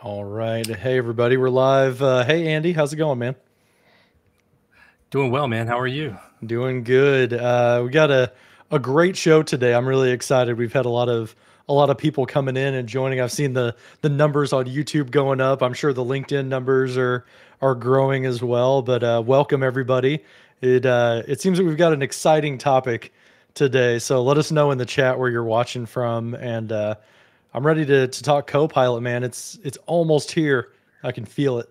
All right. Hey, everybody. We're live. Uh, hey, Andy. How's it going, man? Doing well, man. How are you? Doing good. Uh, we got a, a great show today. I'm really excited. We've had a lot of a lot of people coming in and joining. I've seen the the numbers on YouTube going up. I'm sure the LinkedIn numbers are are growing as well. But uh, welcome everybody. It uh, it seems that we've got an exciting topic today. So let us know in the chat where you're watching from, and uh, I'm ready to to talk Copilot, man. It's it's almost here. I can feel it.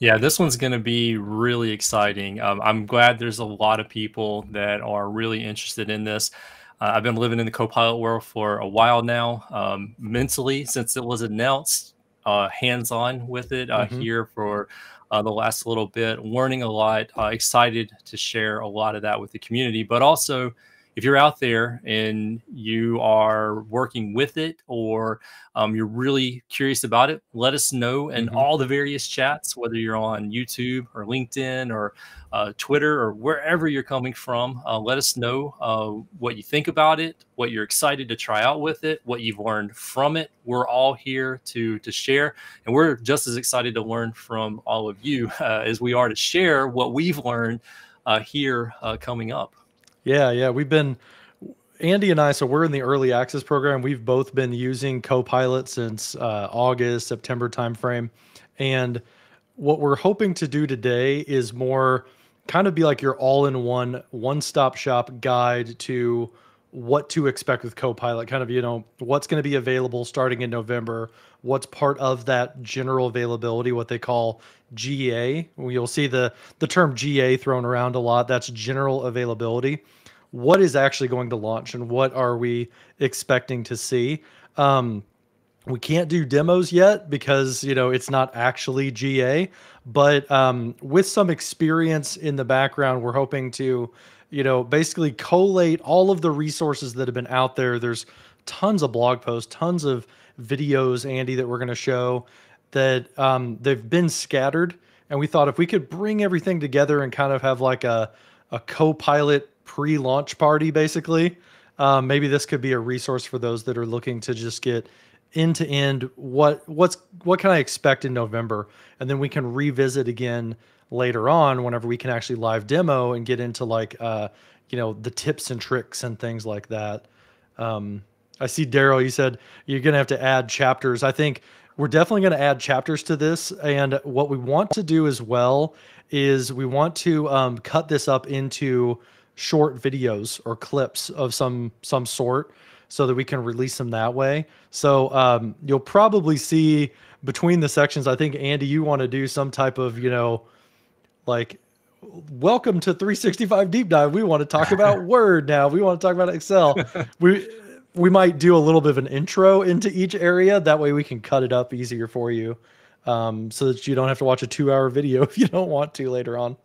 Yeah, this one's going to be really exciting. Um, I'm glad there's a lot of people that are really interested in this. Uh, I've been living in the Copilot world for a while now, um, mentally since it was announced, uh, hands-on with it uh, mm-hmm. here for uh, the last little bit, learning a lot. Uh, excited to share a lot of that with the community, but also if you're out there and you are working with it or um, you're really curious about it, let us know in mm-hmm. all the various chats, whether you're on YouTube or LinkedIn or uh, Twitter or wherever you're coming from. Uh, let us know uh, what you think about it, what you're excited to try out with it, what you've learned from it. We're all here to to share, and we're just as excited to learn from all of you uh, as we are to share what we've learned uh, here uh, coming up. Yeah, yeah, we've been Andy and I. So we're in the early access program. We've both been using Copilot since uh, August, September timeframe, and what we're hoping to do today is more kind of be like your all-in-one, one-stop shop guide to what to expect with Copilot. Kind of you know what's going to be available starting in November. What's part of that general availability, what they call GA. You'll see the the term GA thrown around a lot. That's general availability. What is actually going to launch and what are we expecting to see? Um, we can't do demos yet because you know it's not actually GA, but um, with some experience in the background, we're hoping to, you know, basically collate all of the resources that have been out there. There's tons of blog posts, tons of videos, Andy, that we're going to show that um, they've been scattered. And we thought if we could bring everything together and kind of have like a, a co-pilot pre-launch party, basically, um, maybe this could be a resource for those that are looking to just get end to end what what's what can I expect in November, and then we can revisit again later on whenever we can actually live demo and get into like uh, you know the tips and tricks and things like that. Um, I see Daryl. You said you're gonna have to add chapters. I think we're definitely going to add chapters to this. And what we want to do as well is we want to um, cut this up into short videos or clips of some some sort so that we can release them that way. So um, you'll probably see between the sections. I think Andy, you want to do some type of you know like welcome to 365 deep dive we want to talk about word now we want to talk about excel we we might do a little bit of an intro into each area. That way we can cut it up easier for you. Um, so that you don't have to watch a two hour video if you don't want to later on.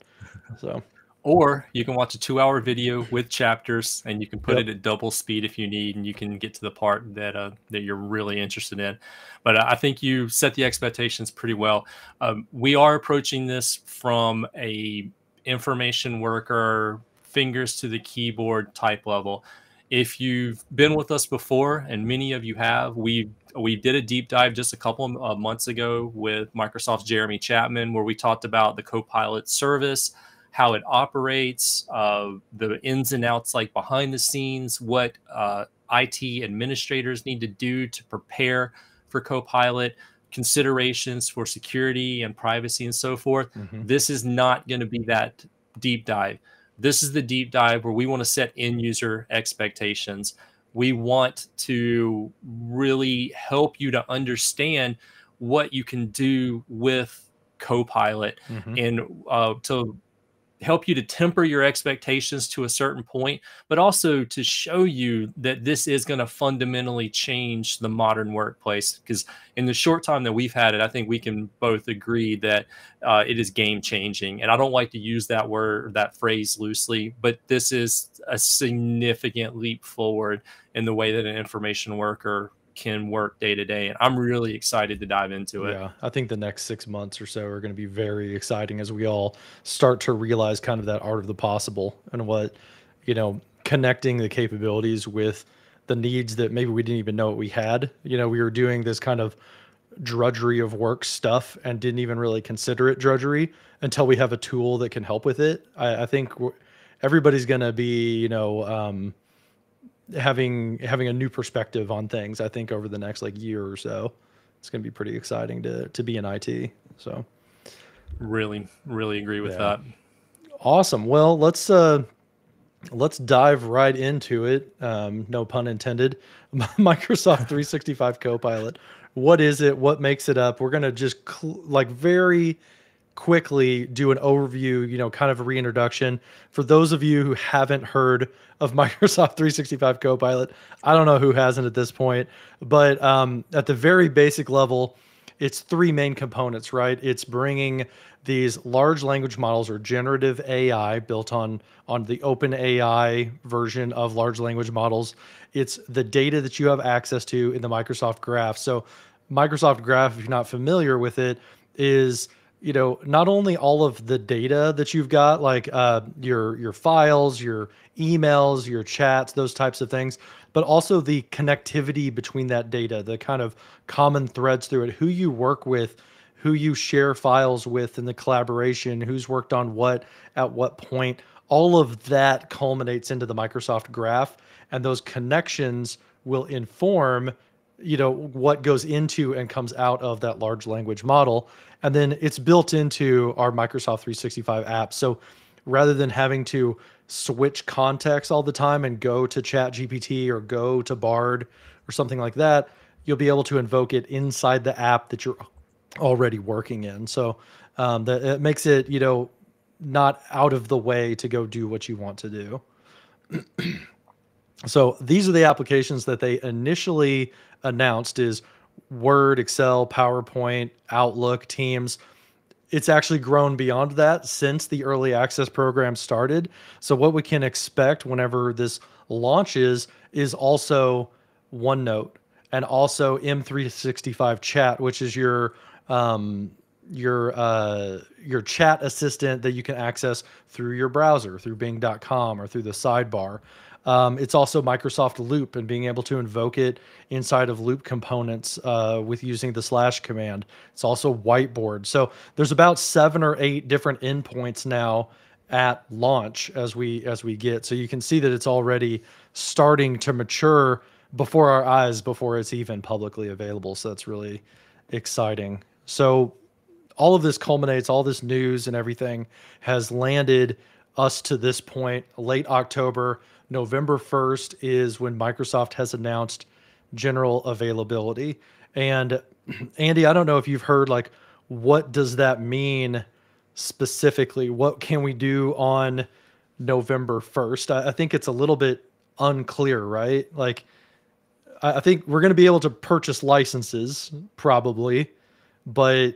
So, or you can watch a two hour video with chapters and you can put yep. it at double speed if you need, and you can get to the part that, uh, that you're really interested in. But I think you set the expectations pretty well. Um, we are approaching this from a information worker, fingers to the keyboard type level if you've been with us before, and many of you have, we we did a deep dive just a couple of months ago with Microsoft's Jeremy Chapman, where we talked about the Copilot service, how it operates, uh, the ins and outs, like behind the scenes, what uh, IT administrators need to do to prepare for Copilot, considerations for security and privacy, and so forth. Mm-hmm. This is not going to be that deep dive this is the deep dive where we want to set end user expectations. We want to really help you to understand what you can do with Copilot mm-hmm. and uh, to help you to temper your expectations to a certain point, but also to show you that this is going to fundamentally change the modern workplace. Because in the short time that we've had it, I think we can both agree that uh, it is game changing. And I don't like to use that word, that phrase loosely, but this is a significant leap forward in the way that an information worker can work day to day. And I'm really excited to dive into it. Yeah, I think the next six months or so are going to be very exciting as we all start to realize kind of that art of the possible and what, you know, connecting the capabilities with the needs that maybe we didn't even know we had. You know, we were doing this kind of drudgery of work stuff and didn't even really consider it drudgery until we have a tool that can help with it. I, I think everybody's going to be, you know, um, having having a new perspective on things. I think over the next like year or so, it's going to be pretty exciting to to be in IT. So, really, really agree with yeah. that. Awesome. Well, let's uh, let's dive right into it. Um, no pun intended. Microsoft 365 Copilot. What is it? What makes it up? We're gonna just cl- like very quickly do an overview, you know, kind of a reintroduction for those of you who haven't heard of Microsoft 365 Copilot. I don't know who hasn't at this point, but um, at the very basic level, it's three main components, right? It's bringing these large language models or generative AI built on on the OpenAI version of large language models. It's the data that you have access to in the Microsoft Graph. So Microsoft Graph, if you're not familiar with it, is you know not only all of the data that you've got like uh, your your files your emails your chats those types of things but also the connectivity between that data the kind of common threads through it who you work with who you share files with and the collaboration who's worked on what at what point. All of that culminates into the microsoft graph and those connections will inform you know what goes into and comes out of that large language model and then it's built into our microsoft 365 app. So rather than having to switch context all the time and go to chat gpt or go to bard or something like that you'll be able to invoke it inside the app that you're already working in. So um, that it makes it you know not out of the way to go do what you want to do. So these are the applications that they initially announced is Word, Excel, PowerPoint, Outlook, Teams. It's actually grown beyond that since the early access program started. So, what we can expect whenever this launches is also OneNote and also M365 Chat, which is your um, your uh, your chat assistant that you can access through your browser, through Bing.com or through the sidebar. Um, it's also Microsoft Loop and being able to invoke it inside of Loop components uh, with using the slash command. It's also Whiteboard. So there's about seven or eight different endpoints now at launch as we as we get. So you can see that it's already starting to mature before our eyes before it's even publicly available. So that's really exciting. So all of this culminates, all this news and everything has landed us to this point, late October. November 1st is when Microsoft has announced general availability. And Andy, I don't know if you've heard like what does that mean specifically? What can we do on November 1st? I, I think it's a little bit unclear, right? Like I, I think we're going to be able to purchase licenses probably, but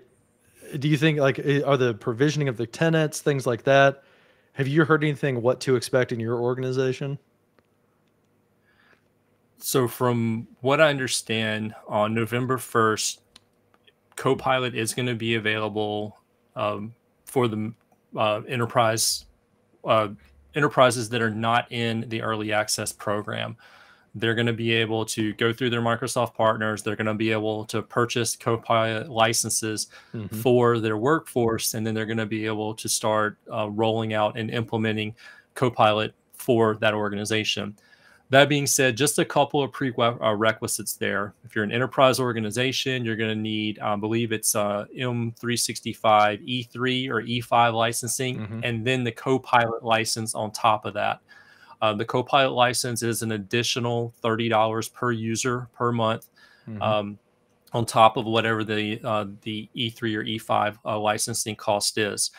do you think like eh, are the provisioning of the tenants, things like that? Have you heard anything what to expect in your organization? So, from what I understand, on November 1st, Copilot is going to be available um, for the uh, enterprise uh, enterprises that are not in the early access program. They're going to be able to go through their Microsoft partners. They're going to be able to purchase Copilot licenses mm-hmm. for their workforce, and then they're going to be able to start uh, rolling out and implementing Copilot for that organization. That being said, just a couple of prerequisites there. If you're an enterprise organization, you're going to need, I believe it's uh, M365 E3 or E5 licensing, mm-hmm. and then the Copilot license on top of that. Uh, the Copilot license is an additional $30 per user per month. Mm-hmm. Um, on top of whatever the uh, the E3 or E5 uh, licensing cost is.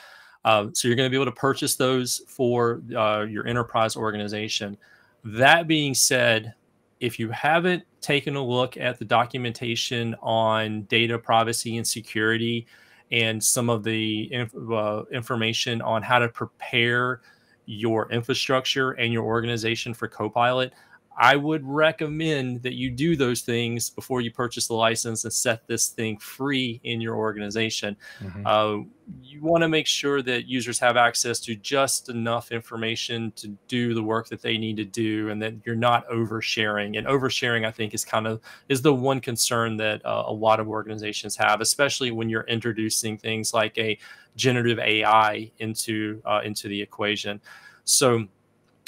Uh, so you're going to be able to purchase those for uh, your enterprise organization. That being said, if you haven't taken a look at the documentation on data privacy and security and some of the inf- uh, information on how to prepare your infrastructure and your organization for Copilot, I would recommend that you do those things before you purchase the license and set this thing free in your organization. Mm-hmm. Uh, you want to make sure that users have access to just enough information to do the work that they need to do, and that you're not oversharing. And oversharing, I think, is kind of is the one concern that uh, a lot of organizations have, especially when you're introducing things like a generative AI into uh, into the equation. So,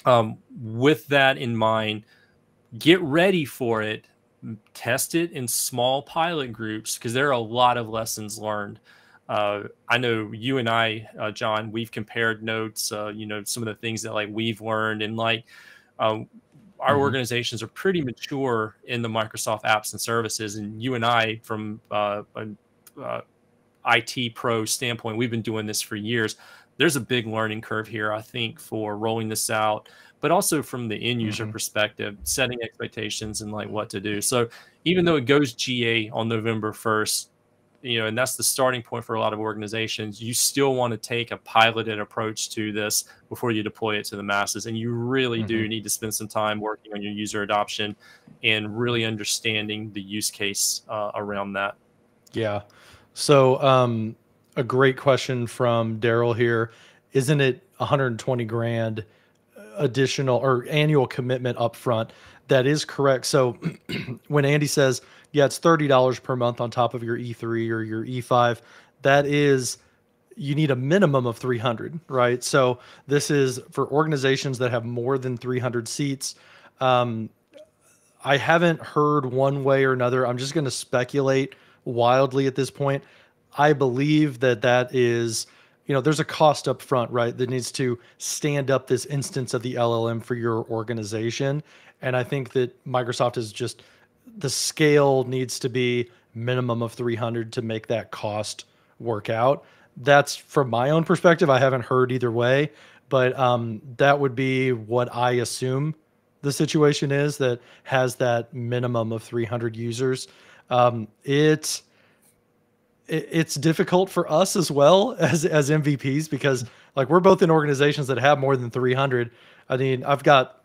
um, with that in mind get ready for it test it in small pilot groups because there are a lot of lessons learned uh, i know you and i uh, john we've compared notes uh, you know some of the things that like we've learned and like um, our mm-hmm. organizations are pretty mature in the microsoft apps and services and you and i from uh, an uh, it pro standpoint we've been doing this for years there's a big learning curve here i think for rolling this out but also from the end user mm-hmm. perspective, setting expectations and like what to do. So even though it goes GA on November 1st, you know, and that's the starting point for a lot of organizations, you still want to take a piloted approach to this before you deploy it to the masses. And you really mm-hmm. do need to spend some time working on your user adoption and really understanding the use case uh, around that. Yeah. So, um, a great question from Daryl here. Isn't it 120 grand additional or annual commitment up front. That is correct. So when Andy says, yeah, it's $30 per month on top of your E3 or your E5, that is you need a minimum of 300, right? So this is for organizations that have more than 300 seats. Um, I haven't heard one way or another. I'm just going to speculate wildly at this point. I believe that that is you know there's a cost up front right that needs to stand up this instance of the llm for your organization. And i think that microsoft is just the scale needs to be minimum of 300 to make that cost work out. That's from my own perspective i haven't heard either way but um, that would be what i assume the situation is that has that minimum of 300 users. Um, it's it's difficult for us as well as as MVPs because like we're both in organizations that have more than 300. I mean, I've got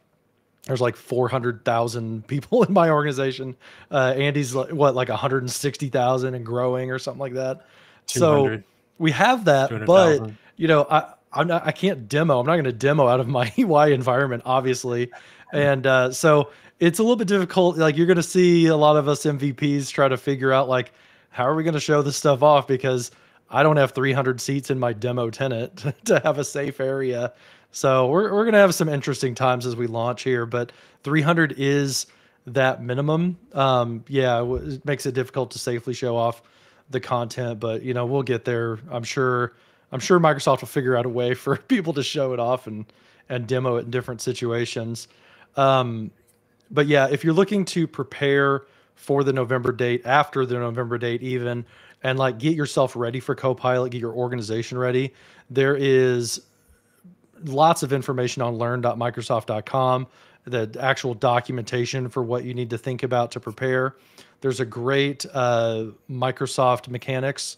there's like 400,000 people in my organization. Uh, Andy's like, what like 160,000 and growing or something like that. So we have that, but you know, I I'm not I can't demo. I'm not going to demo out of my EY environment, obviously, and uh, so it's a little bit difficult. Like you're going to see a lot of us MVPs try to figure out like how are we going to show this stuff off? Because I don't have 300 seats in my demo tenant to, have a safe area. So we're, we're going to have some interesting times as we launch here, but 300 is that minimum. Um, yeah, it makes it difficult to safely show off the content, but you know, we'll get there. I'm sure, I'm sure Microsoft will figure out a way for people to show it off and, and demo it in different situations. Um, but yeah, if you're looking to prepare for the November date, after the November date, even, and like get yourself ready for Copilot, get your organization ready. There is lots of information on learn.microsoft.com, the actual documentation for what you need to think about to prepare. There's a great uh, Microsoft mechanics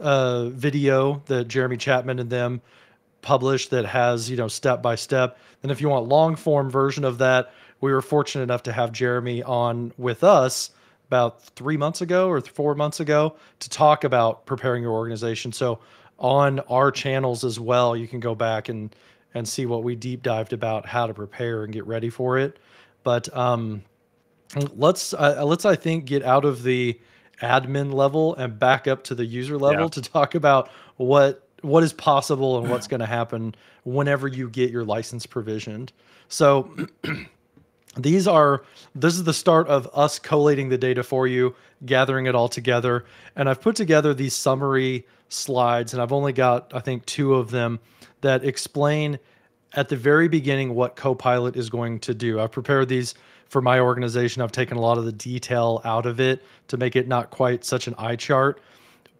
uh, video that Jeremy Chapman and them published that has, you know, step by step. And if you want long form version of that, we were fortunate enough to have Jeremy on with us about three months ago or four months ago to talk about preparing your organization. So on our channels as well, you can go back and and see what we deep dived about how to prepare and get ready for it. But um, let's uh, let's I think get out of the admin level and back up to the user level yeah. to talk about what what is possible and what's going to happen whenever you get your license provisioned. So these are this is the start of us collating the data for you gathering it all together and i've put together these summary slides and i've only got i think two of them that explain at the very beginning what copilot is going to do. I've prepared these for my organization. I've taken a lot of the detail out of it to make it not quite such an eye chart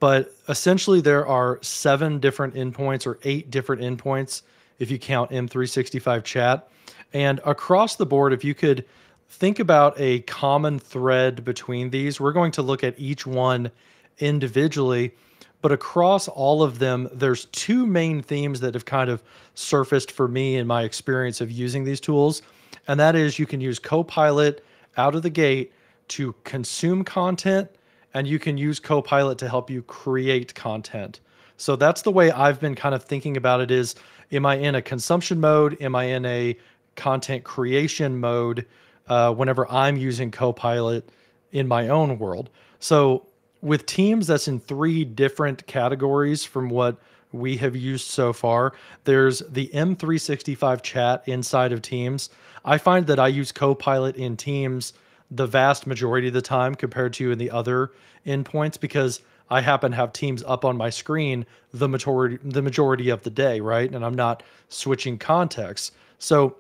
but essentially there are seven different endpoints or eight different endpoints if you count m365 chat and across the board, if you could think about a common thread between these, we're going to look at each one individually. But across all of them, there's two main themes that have kind of surfaced for me in my experience of using these tools. and that is you can use Copilot out of the gate to consume content, and you can use Copilot to help you create content. So that's the way I've been kind of thinking about it is am I in a consumption mode? Am I in a content creation mode uh, whenever I'm using Copilot in my own world? So with Teams, that's in three different categories from what we have used so far. There's the M365 chat inside of Teams. I find that I use Copilot in Teams the vast majority of the time compared to in the other endpoints because I happen to have Teams up on my screen the majority the majority of the day, right? And I'm not switching contexts. So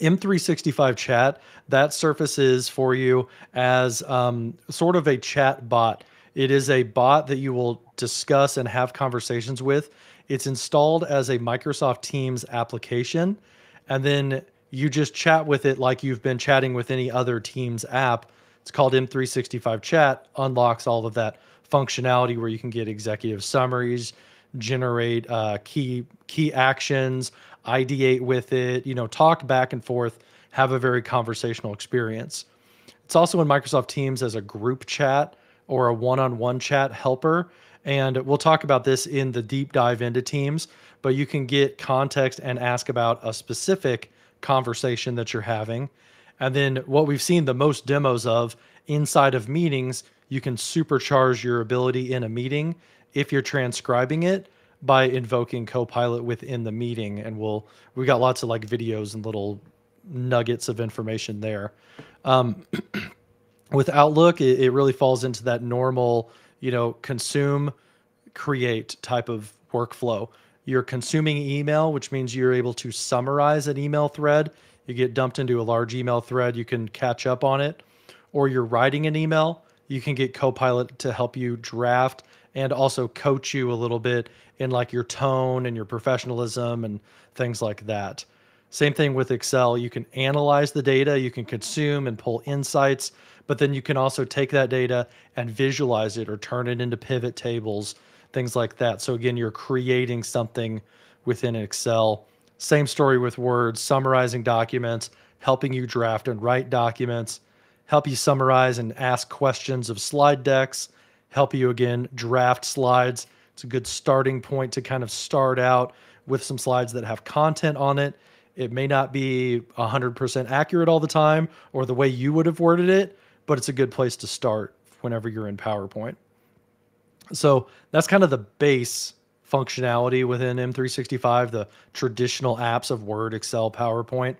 M365 chat that surfaces for you as um, sort of a chat bot. It is a bot that you will discuss and have conversations with. It's installed as a Microsoft Teams application, and then you just chat with it like you've been chatting with any other Teams app. It's called M365 Chat, unlocks all of that functionality where you can get executive summaries, generate uh, key key actions, ideate with it, you know, talk back and forth, have a very conversational experience. It's also in Microsoft Teams as a group chat or a one-on-one chat helper, and we'll talk about this in the deep dive into Teams. But you can get context and ask about a specific conversation that you're having. And then what we've seen the most demos of inside of meetings, you can supercharge your ability in a meeting if you're transcribing it by invoking Copilot within the meeting. And we'll we got lots of like videos and little nuggets of information there. Um, with Outlook, it, it really falls into that normal, you know, consume, create type of workflow you're consuming email, which means you're able to summarize an email thread. You get dumped into a large email thread, you can catch up on it. Or you're writing an email, you can get Copilot to help you draft and also coach you a little bit in like your tone and your professionalism and things like that. Same thing with Excel. You can analyze the data, you can consume and pull insights, but then you can also take that data and visualize it or turn it into pivot tables things like that. So again, you're creating something within Excel. Same story with Word, summarizing documents, helping you draft and write documents, help you summarize and ask questions of slide decks, help you again draft slides. It's a good starting point to kind of start out with some slides that have content on it. It may not be 100% accurate all the time or the way you would have worded it, but it's a good place to start whenever you're in PowerPoint. So that's kind of the base functionality within M365, the traditional apps of Word, Excel, PowerPoint.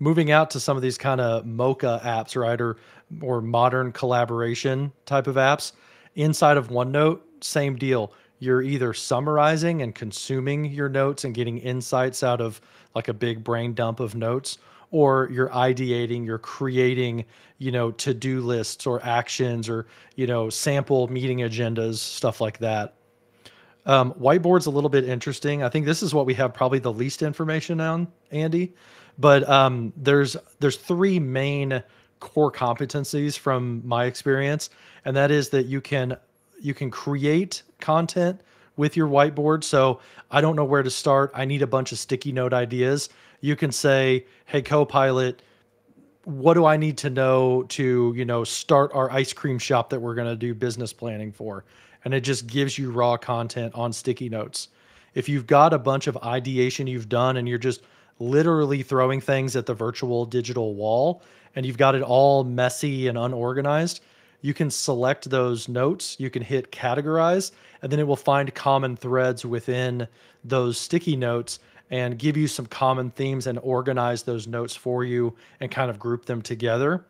Moving out to some of these kind of MOCA apps, right, or or modern collaboration type of apps inside of OneNote, same deal. You're either summarizing and consuming your notes and getting insights out of like a big brain dump of notes, or you're ideating, you're creating, you know, to-do lists or actions or, you know, sample meeting agendas, stuff like that. Um, whiteboard's a little bit interesting. I think this is what we have probably the least information on, Andy. But um, there's there's three main core competencies from my experience, and that is that you can you can create content with your whiteboard. So I don't know where to start. I need a bunch of sticky note ideas you can say, "Hey, Copilot, what do I need to know to, you know, start our ice cream shop that we're going to do business planning for?" And it just gives you raw content on sticky notes. If you've got a bunch of ideation you've done and you're just literally throwing things at the virtual digital wall and you've got it all messy and unorganized, you can select those notes, you can hit categorize, and then it will find common threads within those sticky notes and give you some common themes and organize those notes for you and kind of group them together.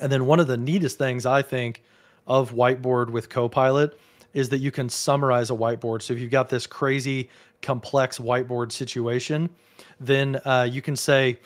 And then one of the neatest things I think of Whiteboard with Copilot is that you can summarize a whiteboard. So if you've got this crazy complex whiteboard situation, then uh, you can say,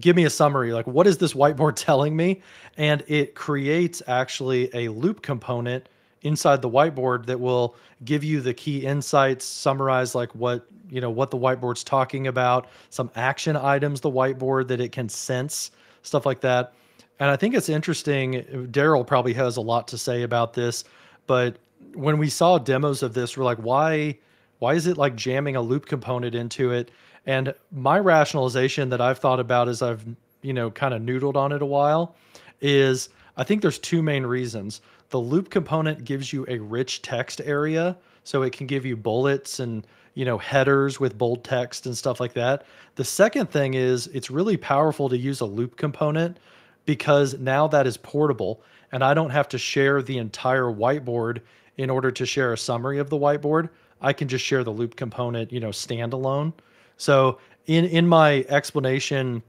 give me a summary. Like, what is this whiteboard telling me? And it creates actually a loop component inside the whiteboard that will give you the key insights, summarize like what you know what the whiteboard's talking about, some action items the whiteboard that it can sense, stuff like that. And I think it's interesting. Daryl probably has a lot to say about this, but when we saw demos of this, we're like, why why is it like jamming a loop component into it? And my rationalization that I've thought about as I've you know, kind of noodled on it a while, is I think there's two main reasons. The loop component gives you a rich text area, so it can give you bullets and you know headers with bold text and stuff like that. The second thing is it's really powerful to use a loop component because now that is portable and I don't have to share the entire whiteboard in order to share a summary of the whiteboard. I can just share the loop component, you know, standalone. So in in my explanation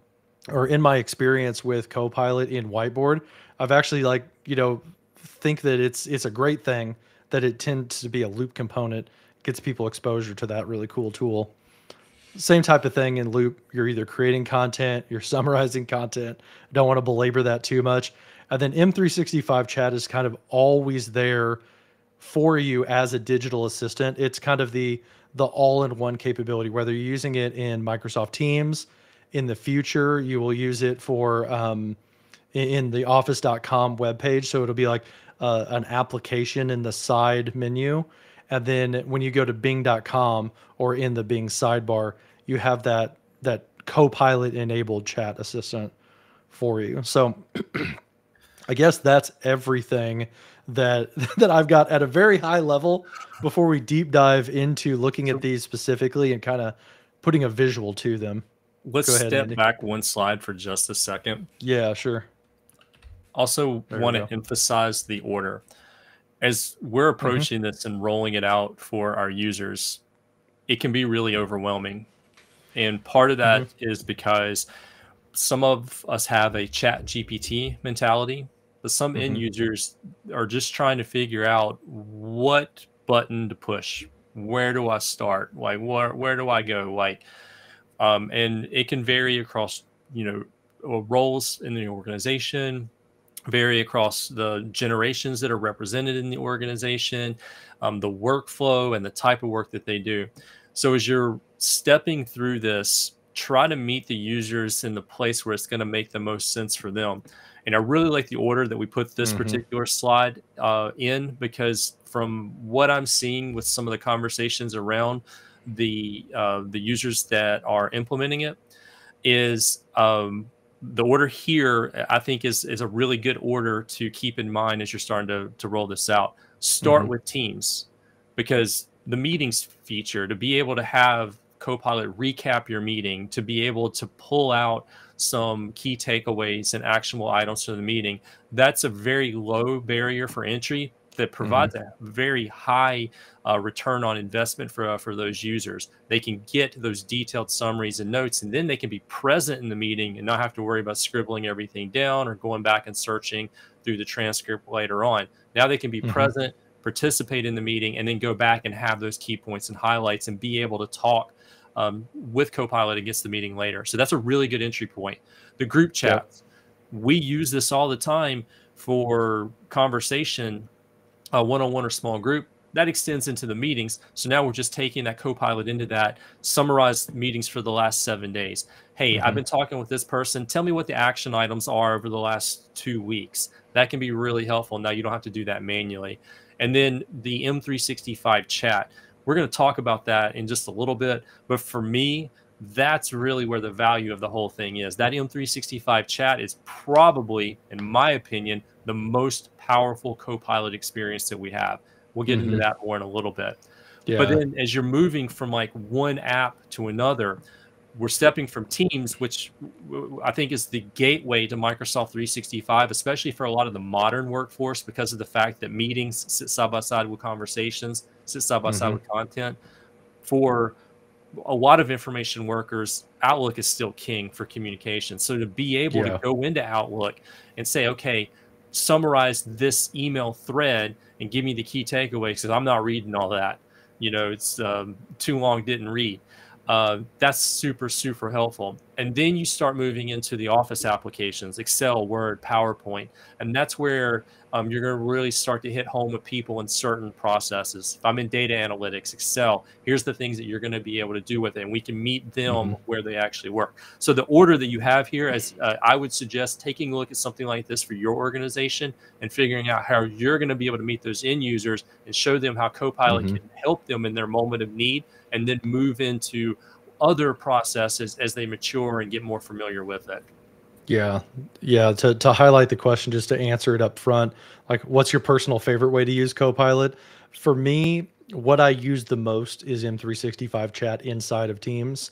or in my experience with Copilot in Whiteboard, I've actually like, you know, think that it's it's a great thing that it tends to be a loop component, gets people exposure to that really cool tool. Same type of thing in loop. You're either creating content, you're summarizing content. Don't want to belabor that too much. And then M365 chat is kind of always there for you as a digital assistant. It's kind of the the all-in-one capability. Whether you're using it in Microsoft Teams, in the future you will use it for um, in the Office.com webpage. So it'll be like uh, an application in the side menu, and then when you go to Bing.com or in the Bing sidebar, you have that that Copilot enabled chat assistant for you. So. I guess that's everything that that I've got at a very high level before we deep dive into looking at these specifically and kind of putting a visual to them. Let's ahead, step Andy. back one slide for just a second. Yeah, sure. Also, there want to emphasize the order. As we're mm-hmm. approaching mm-hmm. this and rolling it out for our users, it can be really overwhelming. And part of that mm-hmm. is because some of us have a chat GPT mentality but some mm-hmm. end users are just trying to figure out what button to push. Where do I start? Like where where do I go? Like um, and it can vary across you know uh, roles in the organization, vary across the generations that are represented in the organization, um, the workflow and the type of work that they do. So as you're stepping through this, try to meet the users in the place where it's going to make the most sense for them. And I really like the order that we put this mm-hmm. particular slide uh, in because from what I'm seeing with some of the conversations around the uh, the users that are implementing it, is um, the order here I think is is a really good order to keep in mind as you're starting to to roll this out. Start mm-hmm. with Teams because the meetings feature to be able to have Copilot recap your meeting, to be able to pull out some key takeaways and actionable items for the meeting, that's a very low barrier for entry that provides mm-hmm. a very high uh, return on investment for uh, for those users. They can get those detailed summaries and notes, and then they can be present in the meeting and not have to worry about scribbling everything down or going back and searching through the transcript later on. Now they can be mm-hmm. present, participate in the meeting, and then go back and have those key points and highlights and be able to talk um, with Copilot against the meeting later. So that's a really good entry point. The group chats, yep. we use this all the time for conversation, one on one or small group. That extends into the meetings. So now we're just taking that Copilot into that, summarized meetings for the last seven days. Hey, mm-hmm. I've been talking with this person. Tell me what the action items are over the last two weeks. That can be really helpful. Now you don't have to do that manually. And then the M365 chat we're going to talk about that in just a little bit. But for me, that's really where the value of the whole thing is. That M365 chat is probably, in my opinion, the most powerful Copilot experience that we have. We'll get mm-hmm. into that more in a little bit. Yeah. But then as you're moving from like one app to another, we're stepping from Teams, which I think is the gateway to Microsoft 365, especially for a lot of the modern workforce because of the fact that meetings sit side by side with conversations sit side by mm-hmm. side with content. For a lot of information workers, Outlook is still king for communication. So to be able yeah. to go into Outlook and say, okay, summarize this email thread and give me the key takeaways because I'm not reading all that. You know, it's um, too long, didn't read. Uh, that's super, super helpful. And then you start moving into the Office applications, Excel, Word, PowerPoint. And that's where um, you're going to really start to hit home with people in certain processes. If I'm in data analytics, Excel, here's the things that you're going to be able to do with it. And we can meet them mm-hmm. where they actually work. So the order that you have here, as uh, I would suggest taking a look at something like this for your organization and figuring out how you're going to be able to meet those end users and show them how Copilot mm-hmm. can help them in their moment of need and then move into other processes as they mature and get more familiar with it. Yeah. Yeah. To, to highlight the question, just to answer it up front, like what's your personal favorite way to use Copilot? For me, what I use the most is M365 chat inside of Teams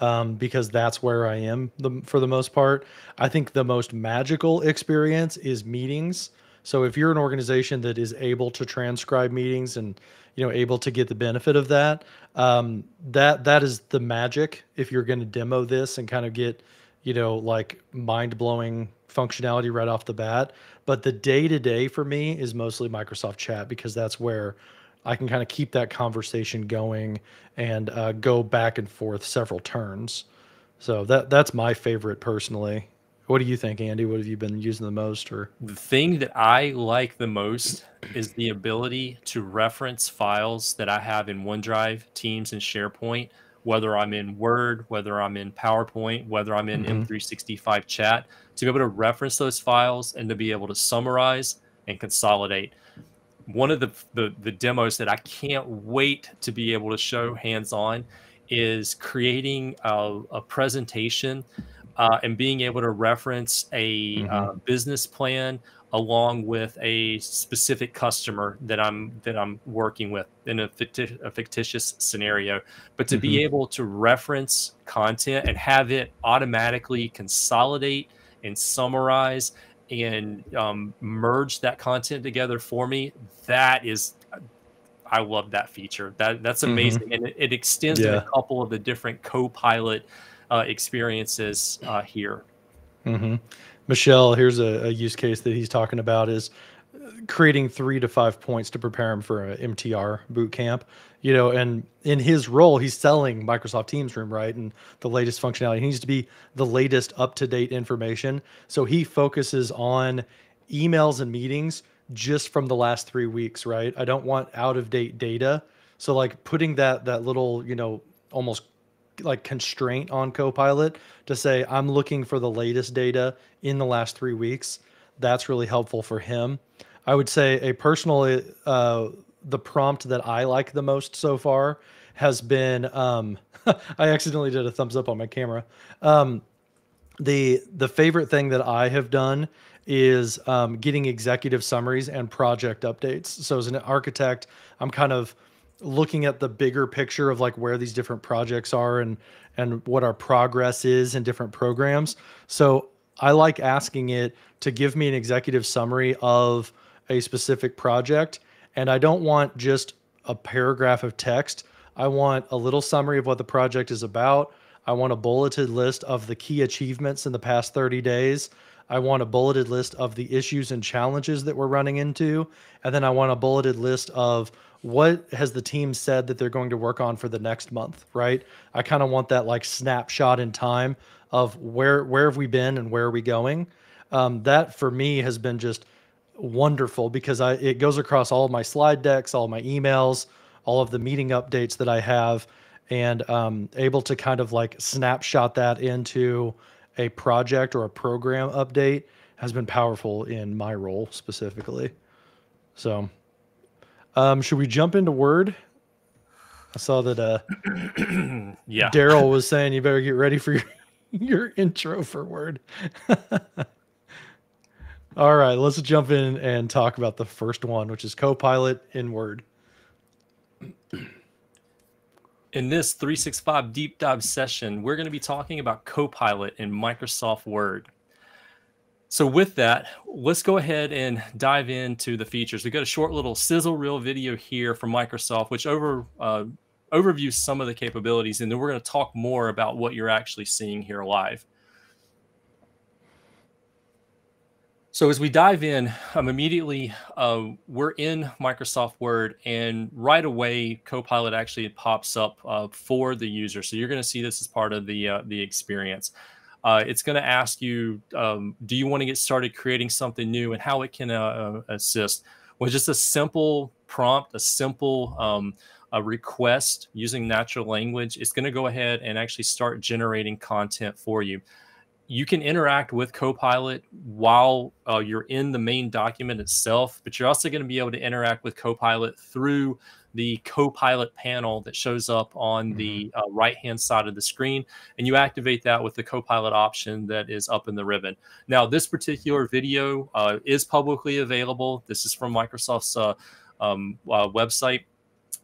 um, because that's where I am the, for the most part. I think the most magical experience is meetings. So if you're an organization that is able to transcribe meetings and you know able to get the benefit of that, um, that that is the magic. If you're going to demo this and kind of get you know like mind blowing functionality right off the bat, but the day to day for me is mostly Microsoft Chat because that's where I can kind of keep that conversation going and uh, go back and forth several turns. So that that's my favorite personally. What do you think, Andy? What have you been using the most? Or the thing that I like the most is the ability to reference files that I have in OneDrive, Teams, and SharePoint, whether I'm in Word, whether I'm in PowerPoint, whether I'm in mm-hmm. M365 chat, to be able to reference those files and to be able to summarize and consolidate. One of the, the, the demos that I can't wait to be able to show hands on is creating a, a presentation uh, and being able to reference a mm-hmm. uh, business plan along with a specific customer that I'm that I'm working with in a, ficti- a fictitious scenario, but to mm-hmm. be able to reference content and have it automatically consolidate and summarize and um, merge that content together for me, that is I love that feature. That that's mm-hmm. amazing, mm-hmm. and it, it extends yeah. to a couple of the different co-pilot uh, experiences uh, here. Mm-hmm. Michelle, here's a, a, use case that he's talking about is creating three to five points to prepare him for an MTR boot camp. You know, and in his role, he's selling Microsoft Teams Room, right? And the latest functionality. He needs to be the latest up to date information. So he focuses on emails and meetings just from the last three weeks, right? I don't want out of date data. So like putting that that little, you know, almost like constraint on Copilot to say I'm looking for the latest data in the last three weeks. That's really helpful for him. I would say a personal uh, the prompt that I like the most so far has been um, I accidentally did a thumbs up on my camera. Um, the the favorite thing that I have done is um, getting executive summaries and project updates. So as an architect, I'm kind of looking at the bigger picture of like where these different projects are and and what our progress is in different programs. So I like asking it to give me an executive summary of a specific project and I don't want just a paragraph of text. I want a little summary of what the project is about. I want a bulleted list of the key achievements in the past 30 days. I want a bulleted list of the issues and challenges that we're running into. And then I want a bulleted list of what has the team said that they're going to work on for the next month, right? I kind of want that like snapshot in time of where where have we been and where are we going. Um, that for me has been just wonderful because I it goes across all of my slide decks, all my emails, all of the meeting updates that I have, and um, able to kind of like snapshot that into a project or a program update has been powerful in my role specifically. So um, should we jump into Word? I saw that uh yeah. Daryl was saying you better get ready for your, your intro for Word. All right, let's jump in and talk about the first one, which is Copilot in Word. In this 365 deep dive session, we're going to be talking about Copilot in Microsoft Word. So with that, let's go ahead and dive into the features. We've got a short little sizzle reel video here from Microsoft, which over uh, overviews some of the capabilities, and then we're going to talk more about what you're actually seeing here live. So as we dive in, I'm immediately uh, we're in Microsoft Word, and right away Copilot actually pops up uh, for the user. So you're going to see this as part of the uh, the experience. Uh, it's going to ask you, um, do you want to get started creating something new and how it can uh, uh, assist? with just a simple prompt, a simple um, a request using natural language, it's going to go ahead and actually start generating content for you. you can interact with Copilot while uh, you're in the main document itself, but you're also going to be able to interact with Copilot through the Copilot panel that shows up on mm-hmm. the uh, right hand side of the screen. And you activate that with the Copilot option that is up in the ribbon. Now, this particular video uh, is publicly available. This is from Microsoft's uh, um, uh, website.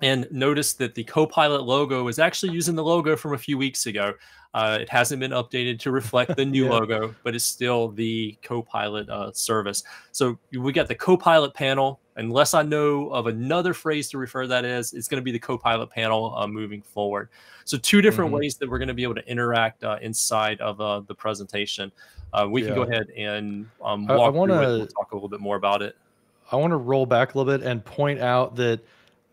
And notice that the Copilot logo is actually using the logo from a few weeks ago. Uh, it hasn't been updated to reflect the new yeah. logo, but it's still the Copilot uh, service. So we got the Copilot panel. Unless I know of another phrase to refer that as, it's going to be the Copilot panel uh, moving forward. So two different mm-hmm. ways that we're going to be able to interact uh, inside of uh, the presentation. Uh, we yeah. can go ahead and um, walk I, I wanna, through it. We'll talk a little bit more about it. I want to roll back a little bit and point out that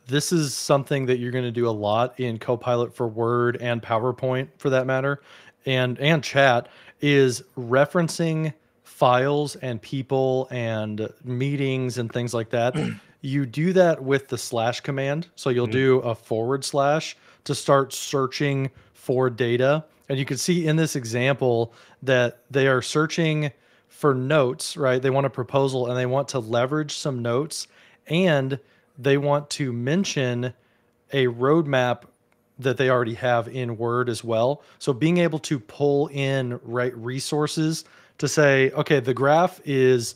this is something that you're going to do a lot in Copilot for Word and PowerPoint for that matter, and and chat is referencing files and people and meetings and things like that. you do that with the slash command. So you'll mm-hmm. do a forward slash to start searching for data. And you can see in this example that they are searching for notes, right? They want a proposal and they want to leverage some notes and they want to mention a roadmap that they already have in Word as well. So being able to pull in right resources to say, okay, the graph is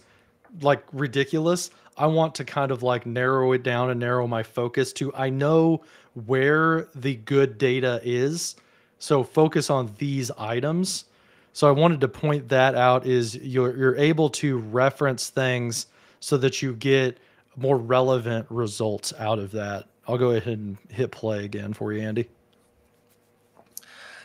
like ridiculous. I want to kind of like narrow it down and narrow my focus to I know where the good data is. So focus on these items. So I wanted to point that out is you're you're able to reference things so that you get more relevant results out of that. I'll go ahead and hit play again for you, Andy.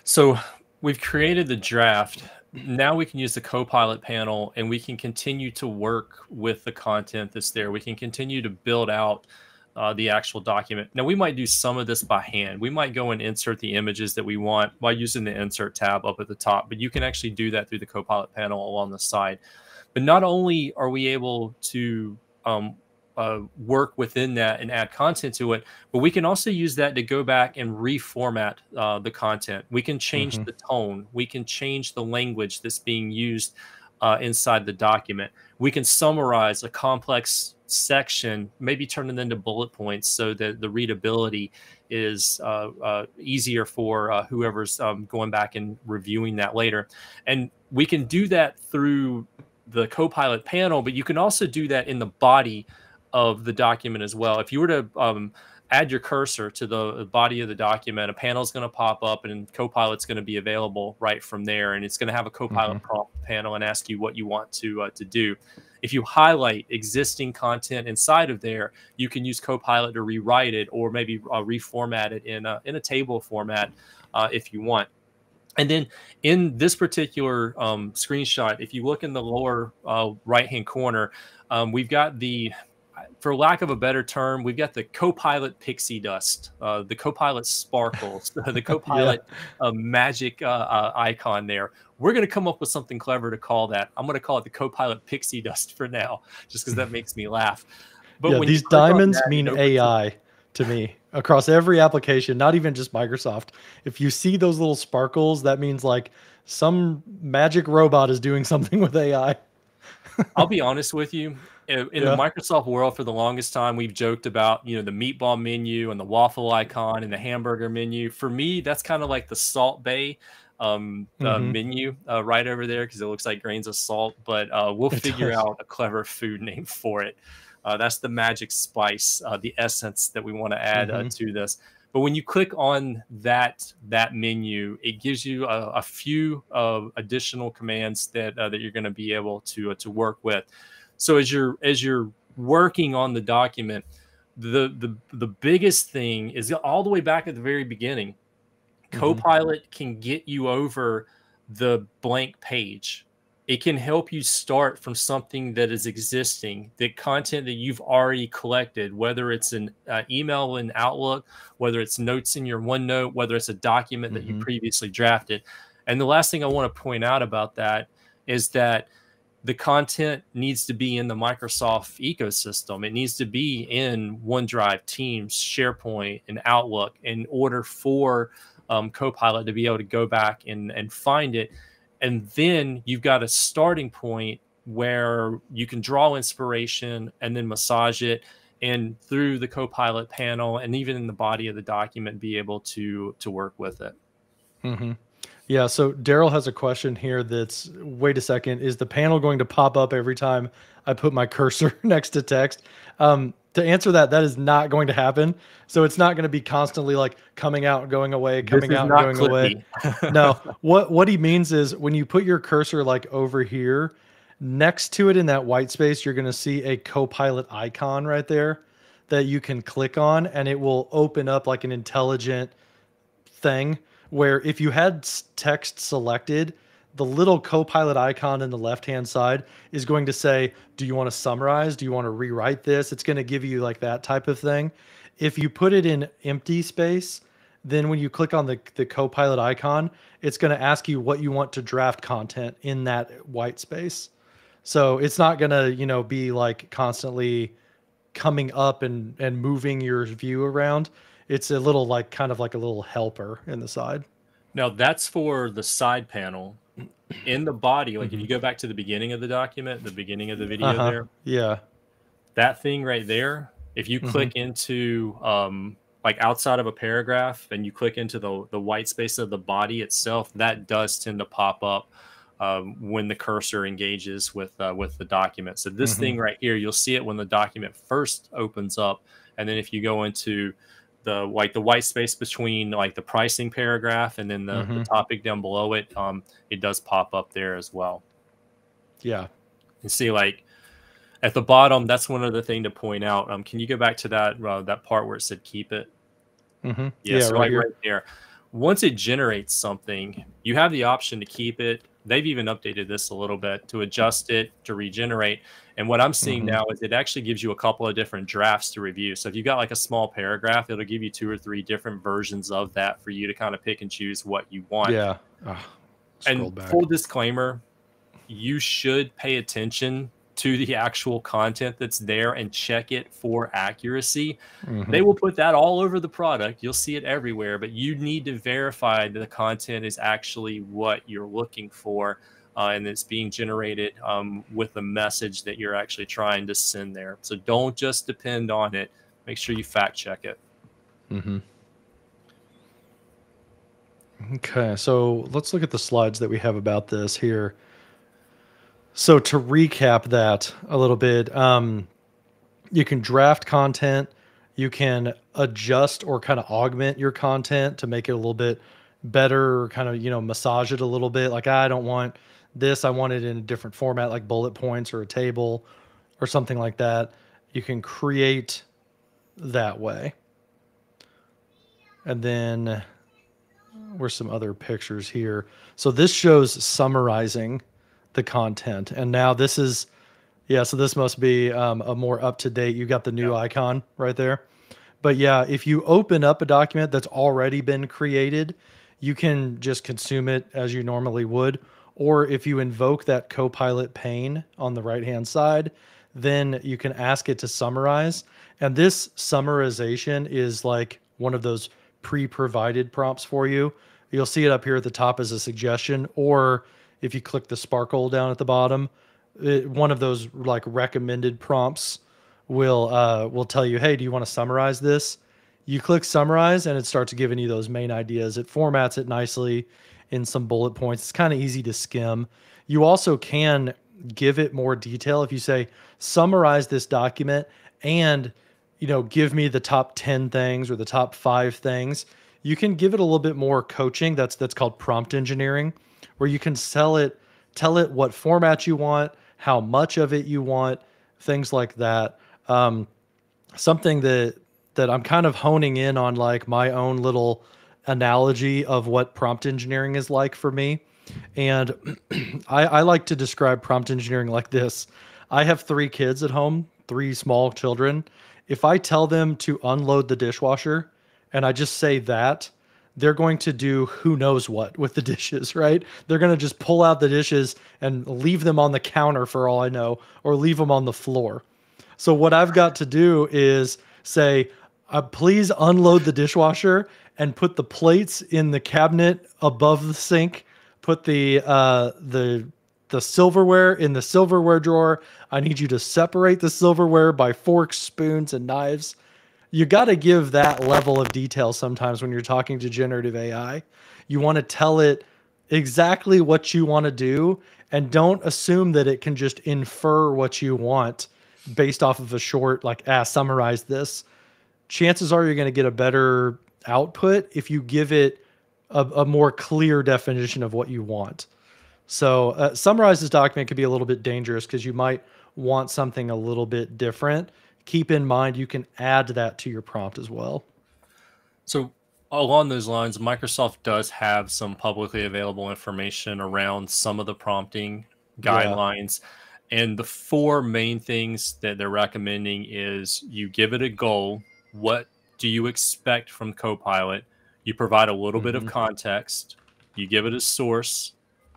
So we've created the draft. Now we can use the Copilot panel and we can continue to work with the content that's there. We can continue to build out uh, the actual document. Now we might do some of this by hand. We might go and insert the images that we want by using the insert tab up at the top, but you can actually do that through the Copilot panel along the side. But not only are we able to um, uh, work within that and add content to it. But we can also use that to go back and reformat uh, the content. We can change mm-hmm. the tone. We can change the language that's being used uh, inside the document. We can summarize a complex section, maybe turn it into bullet points so that the readability is uh, uh, easier for uh, whoever's um, going back and reviewing that later. And we can do that through the Copilot panel, but you can also do that in the body of the document as well. If you were to um, add your cursor to the body of the document, a panel is going to pop up and Copilot's going to be available right from there. And it's going to have a Copilot mm-hmm. prompt panel and ask you what you want to uh, to do. If you highlight existing content inside of there, you can use Copilot to rewrite it or maybe uh, reformat it in a, in a table format uh, if you want. And then in this particular um, screenshot, if you look in the lower uh, right hand corner, um, we've got the for lack of a better term, we've got the Copilot pixie dust, uh, the Copilot sparkles, the Copilot yeah. uh, magic uh, uh, icon there. We're going to come up with something clever to call that. I'm going to call it the Copilot pixie dust for now, just because that makes me laugh. But yeah, these diamonds that, mean AI to me across every application, not even just Microsoft. If you see those little sparkles, that means like some magic robot is doing something with AI. I'll be honest with you in yeah. the Microsoft world for the longest time, we've joked about you know the meatball menu and the waffle icon and the hamburger menu. For me, that's kind of like the Salt Bae um, mm-hmm. menu uh, right over there because it looks like grains of salt. But uh, we'll it figure does. out a clever food name for it. Uh, that's the magic spice, uh, the essence that we want to add uh, mm-hmm. to this. But when you click on that that menu, it gives you a, a few additional commands that uh, that you're going to be able to to work with. So as you're as you're working on the document, the the the biggest thing is all the way back at the very beginning. Mm-hmm. Copilot can get you over the blank page. It can help you start from something that is existing, the content that you've already collected, whether it's an uh, email in Outlook, whether it's notes in your OneNote, whether it's a document mm-hmm. that you mm-hmm. previously drafted. And the last thing I want to point out about that is that the content needs to be in the Microsoft ecosystem. It needs to be in OneDrive, Teams, SharePoint, and Outlook in order for um, Copilot to be able to go back and, and find it. And then you've got a starting point where you can draw inspiration and then massage it and through the copilot panel and even in the body of the document be able to to work with it mm-hmm. Yeah so daryl has a question here that's wait a second is the panel going to pop up every time i put my cursor next to text? Um, to answer that that is not going to happen. So it's not going to be constantly like coming out going away coming out going clippy. away. No what what he means is when you put your cursor like over here next to it in that white space you're going to see a copilot icon right there that you can click on and it will open up like an intelligent thing where if you had text selected the little copilot icon in the left hand side is going to say, Do you want to summarize? Do you want to rewrite this? It's going to give you like that type of thing. If you put it in empty space, then when you click on the, the copilot icon, it's going to ask you what you want to draft content in that white space. So it's not going to, you know, be like constantly coming up and, and moving your view around. It's a little like kind of like a little helper in the side. Now that's for the side panel in the body, like mm-hmm. if you go back to the beginning of the document, the beginning of the video uh-huh. there, yeah, that thing right there. If you click mm-hmm. into um, like outside of a paragraph and you click into the the white space of the body itself, that does tend to pop up um, when the cursor engages with uh, with the document. So this mm-hmm. thing right here, you'll see it when the document first opens up, and then if you go into the like the white space between like the pricing paragraph and then the, mm-hmm. the topic down below it um it does pop up there as well. Yeah. And see like at the bottom that's one other thing to point out. Um can you go back to that uh, that part where it said keep it? Mm-hmm. yeah, yeah so right, right there. Once it generates something you have the option to keep it. They've even updated this a little bit to adjust it to regenerate and what I'm seeing mm-hmm. now is it actually gives you a couple of different drafts to review. So if you've got like a small paragraph, it'll give you two or three different versions of that for you to kind of pick and choose what you want. Yeah. Oh, and back. full disclaimer, you should pay attention to the actual content that's there and check it for accuracy. Mm-hmm. They will put that all over the product. You'll see it everywhere, but you need to verify that the content is actually what you're looking for uh, and it's being generated um, with the message that you're actually trying to send there. So don't just depend on it. Make sure you fact check it. Mm-hmm. Okay, so let's look at the slides that we have about this here. So to recap that a little bit, um, you can draft content, you can adjust or kind of augment your content to make it a little bit better, kind of you know massage it a little bit. Like I don't want this I want it in a different format, like bullet points or a table or something like that. You can create that way. And then where's some other pictures here? So this shows summarizing the content. And now this is, yeah, so this must be um, a more up to date. You got the new yeah. icon right there. But yeah, if you open up a document that's already been created, you can just consume it as you normally would or if you invoke that copilot pane on the right hand side, then you can ask it to summarize. And this summarization is like one of those pre provided prompts for you. You'll see it up here at the top as a suggestion, or if you click the sparkle down at the bottom, it, one of those like recommended prompts will uh, will tell you, hey, do you want to summarize this? You click summarize, and it starts giving you those main ideas. It formats it nicely in some bullet points. It's kind of easy to skim. You also can give it more detail if you say summarize this document and you know give me the top 10 things or the top 5 things. You can give it a little bit more coaching. That's that's called prompt engineering where you can sell it tell it what format you want, how much of it you want, things like that. Um, something that that I'm kind of honing in on like my own little analogy of what prompt engineering is like for me. And I, I, like to describe prompt engineering like this I have three kids at home, three small children. If I tell them to unload the dishwasher and I just say that, they're going to do who knows what with the dishes, right? They're going to just pull out the dishes and leave them on the counter for all I know, or leave them on the floor. So, what I've got to do is say, uh, please unload the dishwasher and put the plates in the cabinet above the sink put the uh, the the silverware in the silverware drawer. I need you to separate the silverware by forks, spoons, and knives. You got to give that level of detail sometimes when you're talking to generative AI. You want to tell it exactly what you want to do and don't assume that it can just infer what you want based off of a short like ah summarize this chances are you're going to get a better output if you give it a, a more clear definition of what you want so uh, summarize this document could be a little bit dangerous because you might want something a little bit different keep in mind you can add that to your prompt as well so along those lines, Microsoft does have some publicly available information around some of the prompting guidelines. Yeah. And the four main things that they're recommending is you give it a goal. What do you expect from Copilot? You provide a little mm-hmm. bit of mm-hmm. context. You give it a source.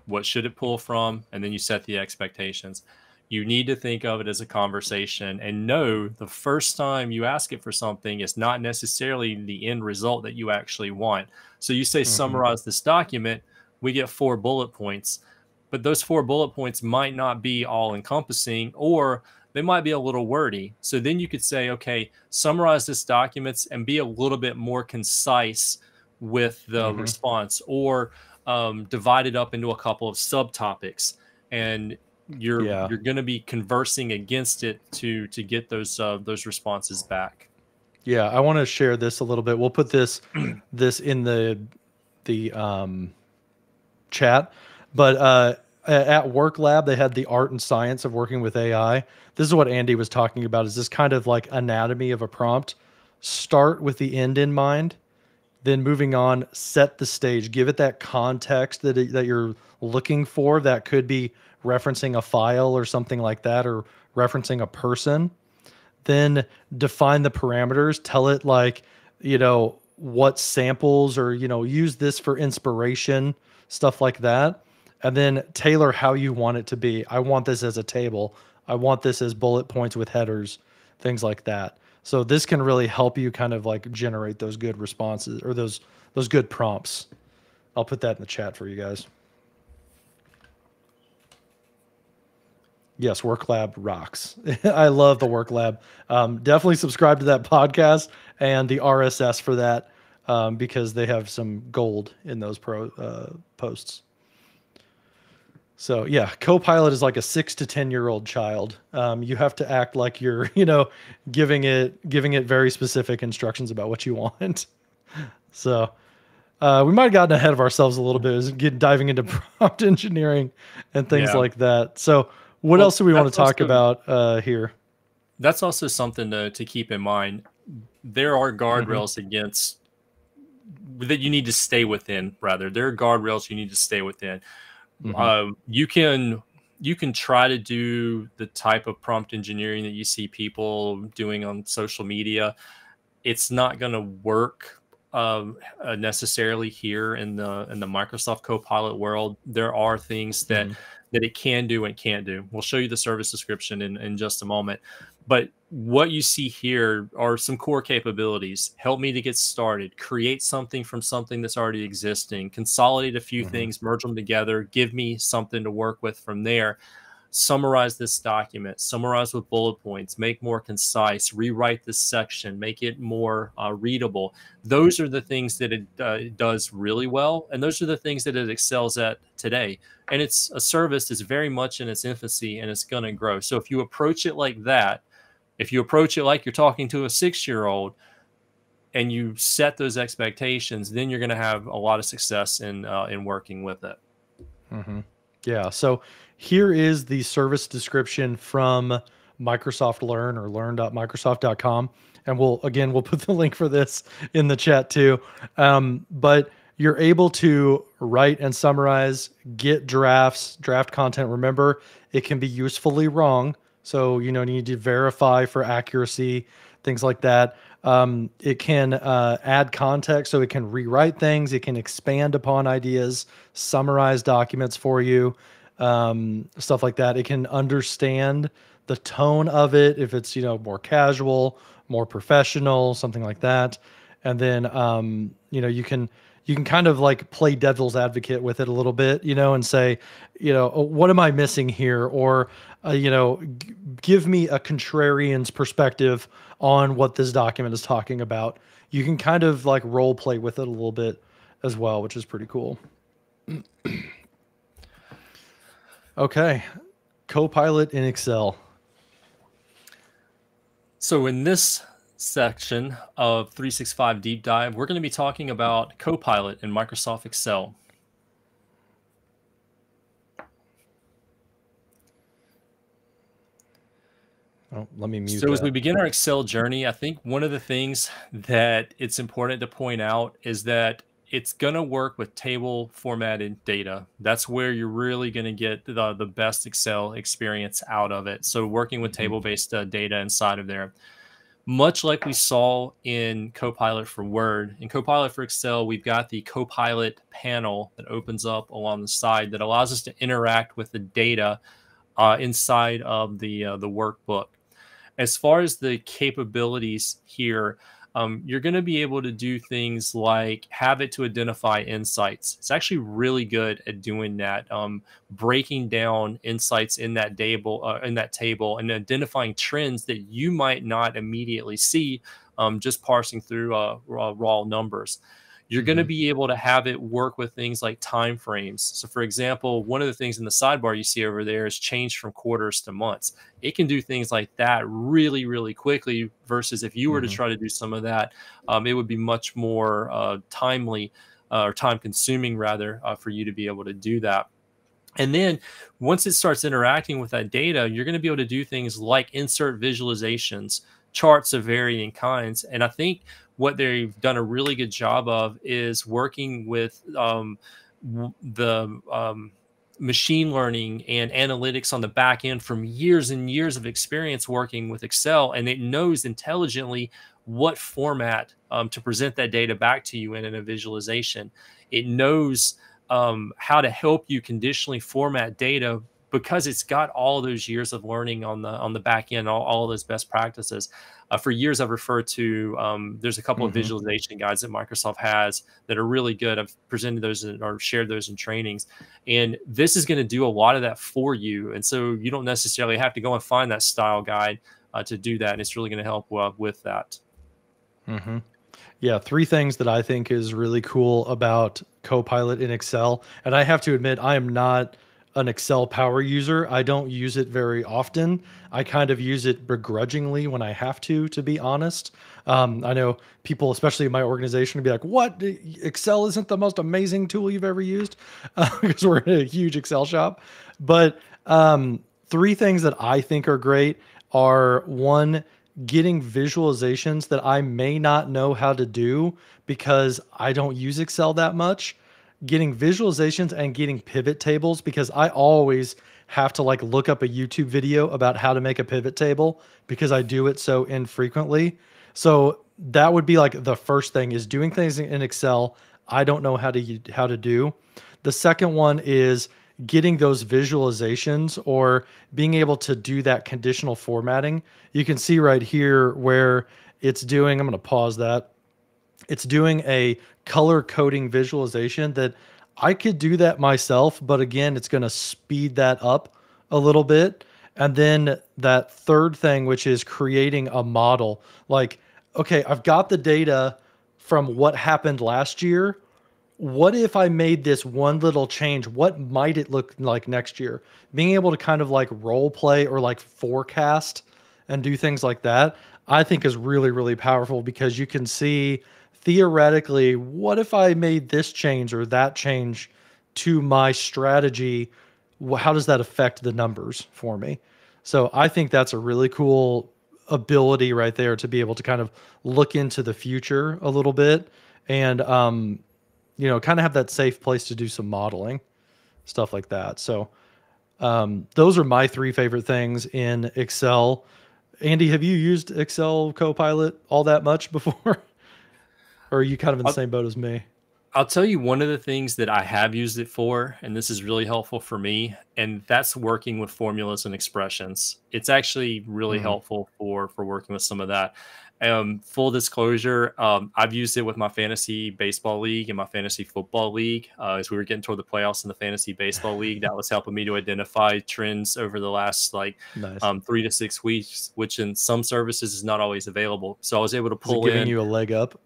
What should it pull from? And then you set the expectations you need to think of it as a conversation and know the first time you ask it for something is not necessarily the end result that you actually want. So you say, mm-hmm. summarize this document, we get four bullet points, but those four bullet points might not be all encompassing or they might be a little wordy. So then you could say, okay, summarize this documents and be a little bit more concise with the mm-hmm. response or um, divide it up into a couple of subtopics and you're yeah. you're going to be conversing against it to to get those uh, those responses back. Yeah, I want to share this a little bit. We'll put this this in the the um, chat, but uh, at Work Lab they had the art and science of working with AI. This is what Andy was talking about. Is this kind of like anatomy of a prompt? Start with the end in mind, then moving on, set the stage, give it that context that it, that you're looking for. That could be referencing a file or something like that, or referencing a person, then define the parameters. Tell it like, you know, what samples or, you know, use this for inspiration, stuff like that. And then tailor how you want it to be. I want this as a table. I want this as bullet points with headers, things like that. So this can really help you kind of like generate those good responses or those those good prompts. I'll put that in the chat for you guys. Yes, Work Lab rocks. I love the Work Lab. Um, definitely subscribe to that podcast and the RSS for that um, because they have some gold in those pro uh, posts. So yeah, Copilot is like a six to ten year old child. Um, you have to act like you're, you know, giving it giving it very specific instructions about what you want. so uh, we might have gotten ahead of ourselves a little bit, get diving into prompt engineering and things yeah. like that. So what well, else do we want to talk also, about uh, here? That's also something to, to keep in mind. There are guardrails mm-hmm. against that you need to stay within. Rather, there are guardrails you need to stay within. Mm-hmm. Um, you can you can try to do the type of prompt engineering that you see people doing on social media. It's not going to work um, uh, necessarily here in the in the Microsoft Copilot world. There are things that mm-hmm that it can do and can't do. We'll show you the service description in, in just a moment. But what you see here are some core capabilities. Help me to get started, create something from something that's already existing, consolidate a few mm-hmm. things, merge them together, give me something to work with from there summarize this document, summarize with bullet points, make more concise, rewrite this section, make it more uh, readable. Those are the things that it uh, does really well. And those are the things that it excels at today. And it's a service that's very much in its infancy and it's going to grow. So if you approach it like that, if you approach it like you're talking to a six year old, and you set those expectations, then you're going to have a lot of success in uh, in working with it. Mm-hmm. Yeah. So here is the service description from Microsoft Learn or learn.microsoft.com. And we'll, again, we'll put the link for this in the chat too. Um, but you're able to write and summarize, get drafts, draft content. Remember, it can be usefully wrong. So, you know, you need to verify for accuracy, things like that. Um, it can uh, add context, so it can rewrite things, it can expand upon ideas, summarize documents for you um, stuff like that. It can understand the tone of it if it's you know more casual, more professional, something like that. And then um, you know you can you can kind of like play devil's advocate with it a little bit, you know, and say, you know, oh, what am I missing here? Or, uh, you know, g- give me a contrarian's perspective on what this document is talking about. You can kind of like role play with it a little bit as well, which is pretty cool. okay. Copilot in Excel. So in this section of 365 Deep Dive, we're going to be talking about Copilot in Microsoft Excel. Oh, let me mute. So that. as we begin our Excel journey, I think one of the things that it's important to point out is that it's going to work with table formatted data. That's where you're really going to get the, the best Excel experience out of it. So working with mm-hmm. table based uh, data inside of there much like we saw in Copilot for Word. In Copilot for Excel, we've got the Copilot panel that opens up along the side that allows us to interact with the data uh, inside of the uh, the workbook. As far as the capabilities here, um, you're going to be able to do things like have it to identify insights. It's actually really good at doing that, um, breaking down insights in that table, uh, in that table, and identifying trends that you might not immediately see um, just parsing through uh, raw, raw numbers you're mm-hmm. going to be able to have it work with things like time frames. So, for example, one of the things in the sidebar you see over there is change from quarters to months. It can do things like that really, really quickly. Versus if you were mm-hmm. to try to do some of that, um, it would be much more uh, timely uh, or time consuming rather uh, for you to be able to do that. And then once it starts interacting with that data, you're going to be able to do things like insert visualizations, charts of varying kinds. And I think what they've done a really good job of is working with um, the um, machine learning and analytics on the back end from years and years of experience working with Excel, and it knows intelligently what format um, to present that data back to you in, in a visualization. It knows um, how to help you conditionally format data because it's got all those years of learning on the on the back end, all, all those best practices. Uh, for years, I've referred to. Um, there's a couple mm-hmm. of visualization guides that Microsoft has that are really good. I've presented those in, or shared those in trainings, and this is going to do a lot of that for you. And so you don't necessarily have to go and find that style guide uh, to do that. And it's really going to help uh, with that. Mm-hmm. Yeah, three things that I think is really cool about Copilot in Excel, and I have to admit, I am not an Excel power user. I don't use it very often. I kind of use it begrudgingly when I have to, to be honest. Um, I know people, especially in my organization, would be like, "What? Excel isn't the most amazing tool you've ever used," because uh, we're in a huge Excel shop. But um, three things that I think are great are one, getting visualizations that I may not know how to do because I don't use Excel that much getting visualizations and getting pivot tables because I always have to like look up a YouTube video about how to make a pivot table because I do it so infrequently. So that would be like the first thing is doing things in Excel I don't know how to how to do. The second one is getting those visualizations or being able to do that conditional formatting. You can see right here where it's doing I'm going to pause that it's doing a color coding visualization that I could do that myself, but again, it's going to speed that up a little bit. And then that third thing, which is creating a model like, okay, I've got the data from what happened last year. What if I made this one little change? What might it look like next year? Being able to kind of like role play or like forecast and do things like that, I think is really, really powerful because you can see theoretically, what if I made this change or that change to my strategy? How does that affect the numbers for me? So I think that's a really cool ability right there to be able to kind of look into the future a little bit and um, you know kind of have that safe place to do some modeling stuff like that so um, those are my three favorite things in excel andy have you used excel copilot all that much before or are you kind of in the same boat as me? I'll tell you one of the things that I have used it for, and this is really helpful for me, and that's working with formulas and expressions. It's actually really mm-hmm. helpful for for working with some of that. Um, full disclosure, um, I've used it with my fantasy baseball league and my fantasy football league. Uh, as we were getting toward the playoffs in the fantasy baseball league, that was helping me to identify trends over the last like nice. um, three to six weeks, which in some services is not always available. So I was able to pull giving in. you a leg up.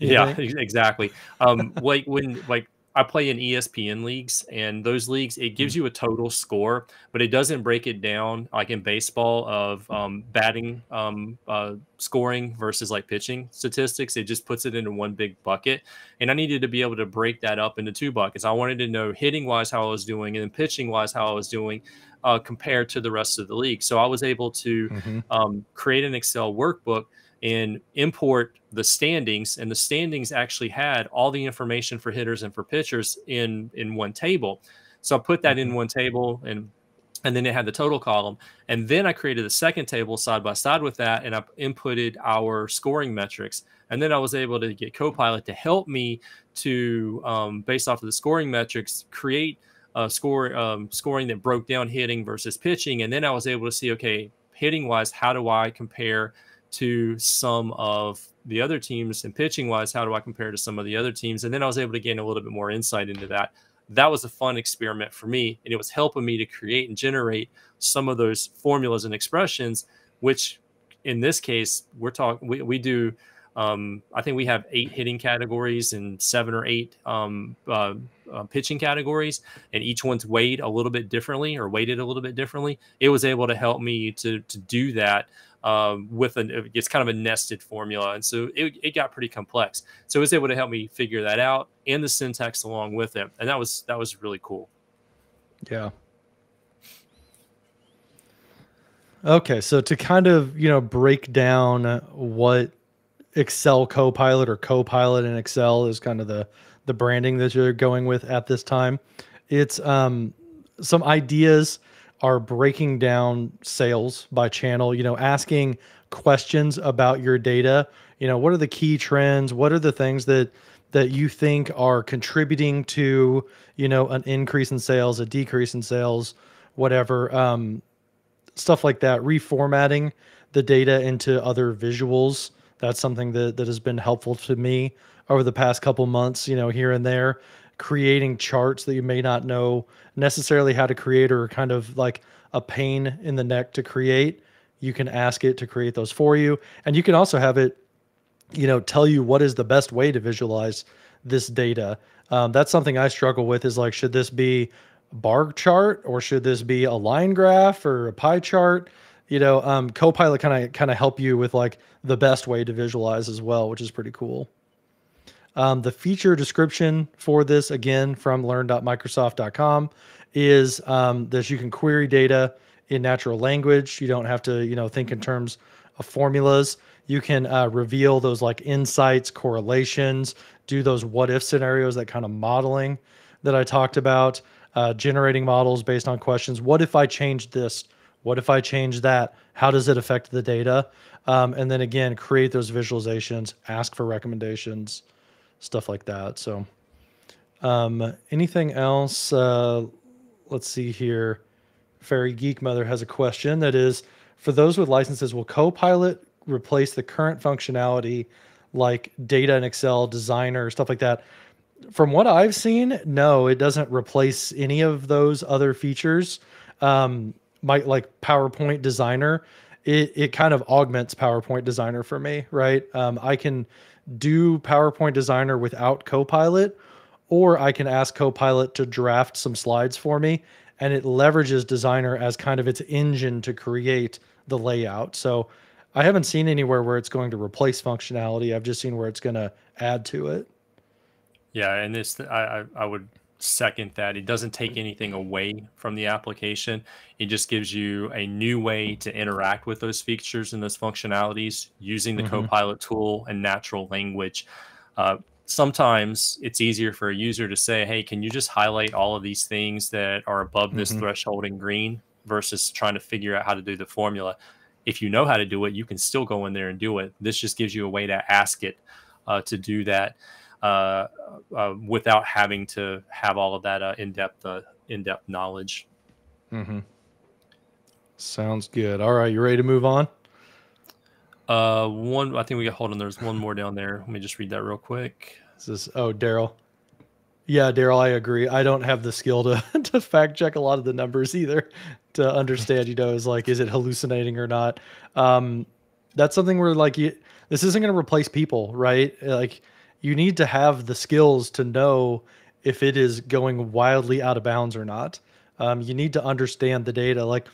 Yeah, exactly. Um, like when like I play in ESPN leagues, and those leagues it gives mm. you a total score, but it doesn't break it down like in baseball of um, batting um, uh, scoring versus like pitching statistics. It just puts it into one big bucket, and I needed to be able to break that up into two buckets. I wanted to know hitting wise how I was doing, and then pitching wise how I was doing. Uh, compared to the rest of the league, so I was able to mm-hmm. um, create an Excel workbook and import the standings and the standings actually had all the information for hitters and for pitchers in in one table. So i put that in mm-hmm. one table and and then it had the total column. And then i created a second table side by side with that and i inputted our scoring metrics. And then i was able to get copilot to help me to um, based off of the scoring metrics create a score um, scoring that broke down hitting versus pitching. And then i was able to see okay hitting wise how do i compare to some of the other teams and pitching wise how do i compare to some of the other teams? And then i was able to gain a little bit more insight into that. That was a fun experiment for me and it was helping me to create and generate some of those formulas and expressions which in this case we're talking we, we do um, i think we have eight hitting categories and seven or eight um, uh, uh, pitching categories and each one's weighed a little bit differently or weighted a little bit differently. It was able to help me to to do that um, with an it's kind of a nested formula, and so it, it got pretty complex. So it was able to help me figure that out and the syntax along with it, and that was that was really cool. Yeah. Okay, so to kind of you know break down what Excel Copilot or Copilot in Excel is kind of the the branding that you're going with at this time. It's um, some ideas are breaking down sales by channel, you know, asking questions about your data. You know, what are the key trends? What are the things that that you think are contributing to, you know, an increase in sales, a decrease in sales, whatever, um, stuff like that. Reformatting the data into other visuals. That's something that that has been helpful to me over the past couple months. You know, here and there creating charts that you may not know necessarily how to create or kind of like a pain in the neck to create you can ask it to create those for you. And you can also have it you know tell you what is the best way to visualize this data. Um, that's something i struggle with is like should this be a bar chart or should this be a line graph or a pie chart? You know um, copilot kind of kind of help you with like the best way to visualize as well which is pretty cool um, the feature description for this, again, from learn.microsoft.com, is um, that you can query data in natural language. You don't have to, you know, think in terms of formulas. You can uh, reveal those like insights, correlations, do those what if scenarios, that kind of modeling that I talked about, uh, generating models based on questions. What if I change this? What if I change that? How does it affect the data? Um, and then again, create those visualizations, ask for recommendations stuff like that. So, um, anything else? Uh, let's see here. Fairy Geek Mother has a question that is for those with licenses, will Copilot replace the current functionality like data and Excel, designer, stuff like that? From what I've seen, no, it doesn't replace any of those other features. Um, my like PowerPoint designer, it, it kind of augments PowerPoint designer for me, right? Um, I can do PowerPoint Designer without Copilot, or I can ask Copilot to draft some slides for me, and it leverages Designer as kind of its engine to create the layout. So I haven't seen anywhere where it's going to replace functionality. I've just seen where it's going to add to it. Yeah, and this I, I would second that. It doesn't take anything away from the application. It just gives you a new way to interact with those features and those functionalities using the mm-hmm. Copilot tool and natural language. Uh, sometimes it's easier for a user to say, hey, can you just highlight all of these things that are above this mm-hmm. threshold in green versus trying to figure out how to do the formula. If you know how to do it, you can still go in there and do it. This just gives you a way to ask it uh, to do that. Uh, uh, without having to have all of that uh, in-depth uh, in-depth knowledge. Mm-hmm. Sounds good. All right, you ready to move on? Uh, one. I think we got. Hold on. There's one more down there. Let me just read that real quick. This is oh Daryl. Yeah, Daryl, I agree. I don't have the skill to to fact check a lot of the numbers either to understand. You know, is like is it hallucinating or not? Um, that's something where like you, this isn't going to replace people, right? Like you need to have the skills to know if it is going wildly out of bounds or not. Um, you need to understand the data. Like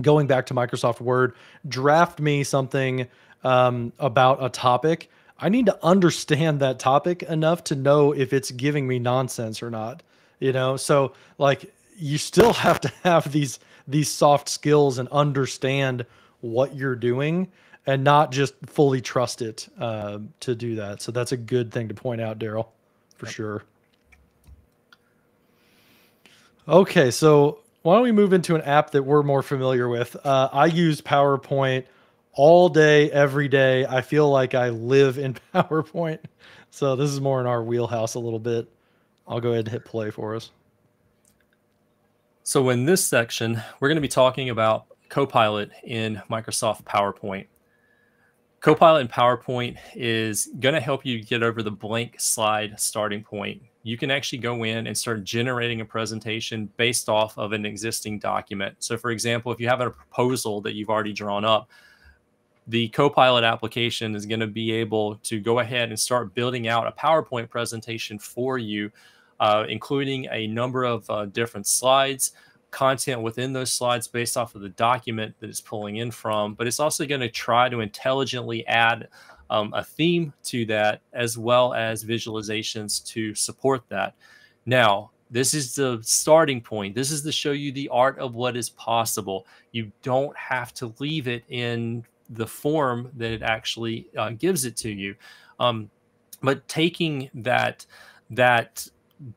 going back to Microsoft Word, draft me something um, about a topic. I need to understand that topic enough to know if it's giving me nonsense or not. You know, so like you still have to have these these soft skills and understand what you're doing and not just fully trust it uh, to do that. So that's a good thing to point out, Daryl, for yep. sure. Okay, so why don't we move into an app that we're more familiar with? Uh, I use PowerPoint all day, every day. I feel like I live in PowerPoint. So this is more in our wheelhouse a little bit. I'll go ahead and hit play for us. So in this section, we're going to be talking about Copilot in Microsoft PowerPoint. Copilot in PowerPoint is going to help you get over the blank slide starting point. You can actually go in and start generating a presentation based off of an existing document. So, for example, if you have a proposal that you've already drawn up, the Copilot application is going to be able to go ahead and start building out a PowerPoint presentation for you, uh, including a number of uh, different slides, content within those slides based off of the document that it's pulling in from, but it's also going to try to intelligently add um, a theme to that as well as visualizations to support that. Now, this is the starting point. This is to show you the art of what is possible. You don't have to leave it in the form that it actually uh, gives it to you. Um, but taking that that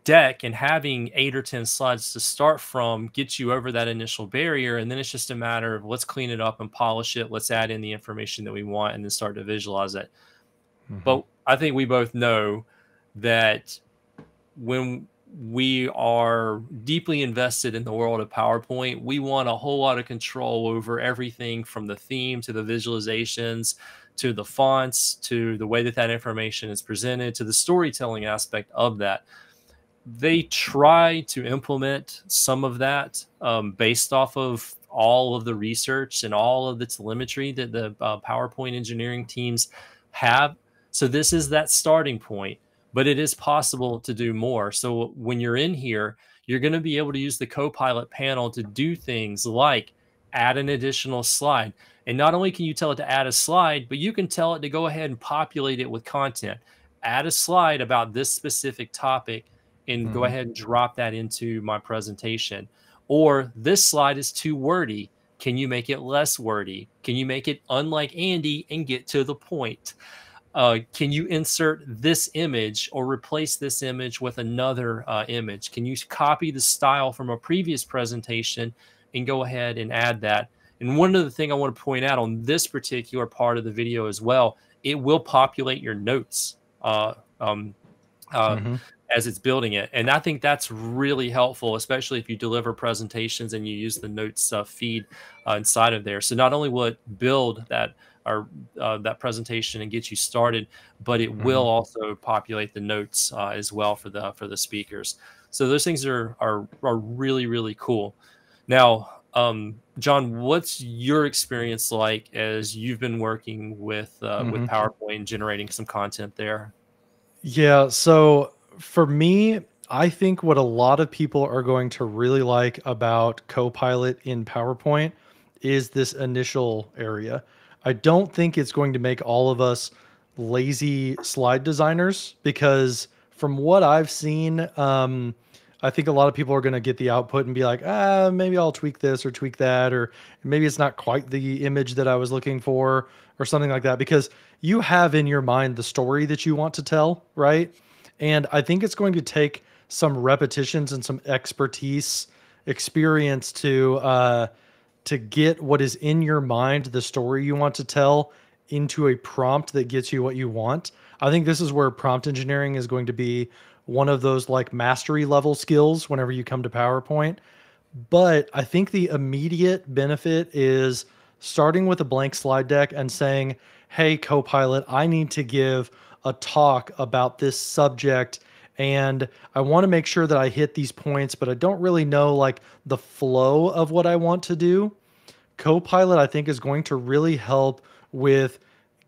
deck and having eight or 10 slides to start from gets you over that initial barrier. And then it's just a matter of let's clean it up and polish it. Let's add in the information that we want and then start to visualize it. Mm-hmm. But I think we both know that when we are deeply invested in the world of PowerPoint, we want a whole lot of control over everything from the theme to the visualizations to the fonts to the way that that information is presented to the storytelling aspect of that they try to implement some of that um, based off of all of the research and all of the telemetry that the uh, PowerPoint engineering teams have. So this is that starting point, but it is possible to do more. So when you're in here, you're going to be able to use the Copilot panel to do things like add an additional slide. And not only can you tell it to add a slide, but you can tell it to go ahead and populate it with content. Add a slide about this specific topic and mm-hmm. go ahead and drop that into my presentation. Or this slide is too wordy. Can you make it less wordy? Can you make it unlike Andy and get to the point? Uh, can you insert this image or replace this image with another uh, image? Can you copy the style from a previous presentation and go ahead and add that? And one other thing I want to point out on this particular part of the video as well, it will populate your notes. Uh, um, uh, mm-hmm as it's building it. And I think that's really helpful, especially if you deliver presentations and you use the notes uh, feed uh, inside of there. So not only will it build that or uh, that presentation and get you started, but it mm-hmm. will also populate the notes uh, as well for the for the speakers. So those things are are are really really cool. Now, um, John, what's your experience like as you've been working with uh, mm-hmm. with PowerPoint and generating some content there? Yeah, so for me, I think what a lot of people are going to really like about Copilot in PowerPoint is this initial area. I don't think it's going to make all of us lazy slide designers because from what I've seen, um, I think a lot of people are going to get the output and be like, ah, maybe I'll tweak this or tweak that, or maybe it's not quite the image that I was looking for, or something like that. Because you have in your mind the story that you want to tell, right? And I think it's going to take some repetitions and some expertise, experience to uh, to get what is in your mind, the story you want to tell, into a prompt that gets you what you want. I think this is where prompt engineering is going to be one of those like mastery level skills whenever you come to PowerPoint. But I think the immediate benefit is starting with a blank slide deck and saying, Hey, Copilot, I need to give a talk about this subject and I want to make sure that I hit these points, but I don't really know like the flow of what I want to do. Copilot, I think, is going to really help with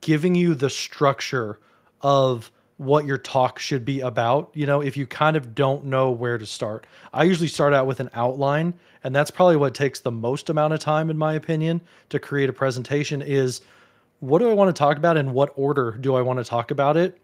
giving you the structure of what your talk should be about. You know, if you kind of don't know where to start, I usually start out with an outline, and that's probably what takes the most amount of time, in my opinion, to create a presentation. Is what do I want to talk about, and what order do I want to talk about it?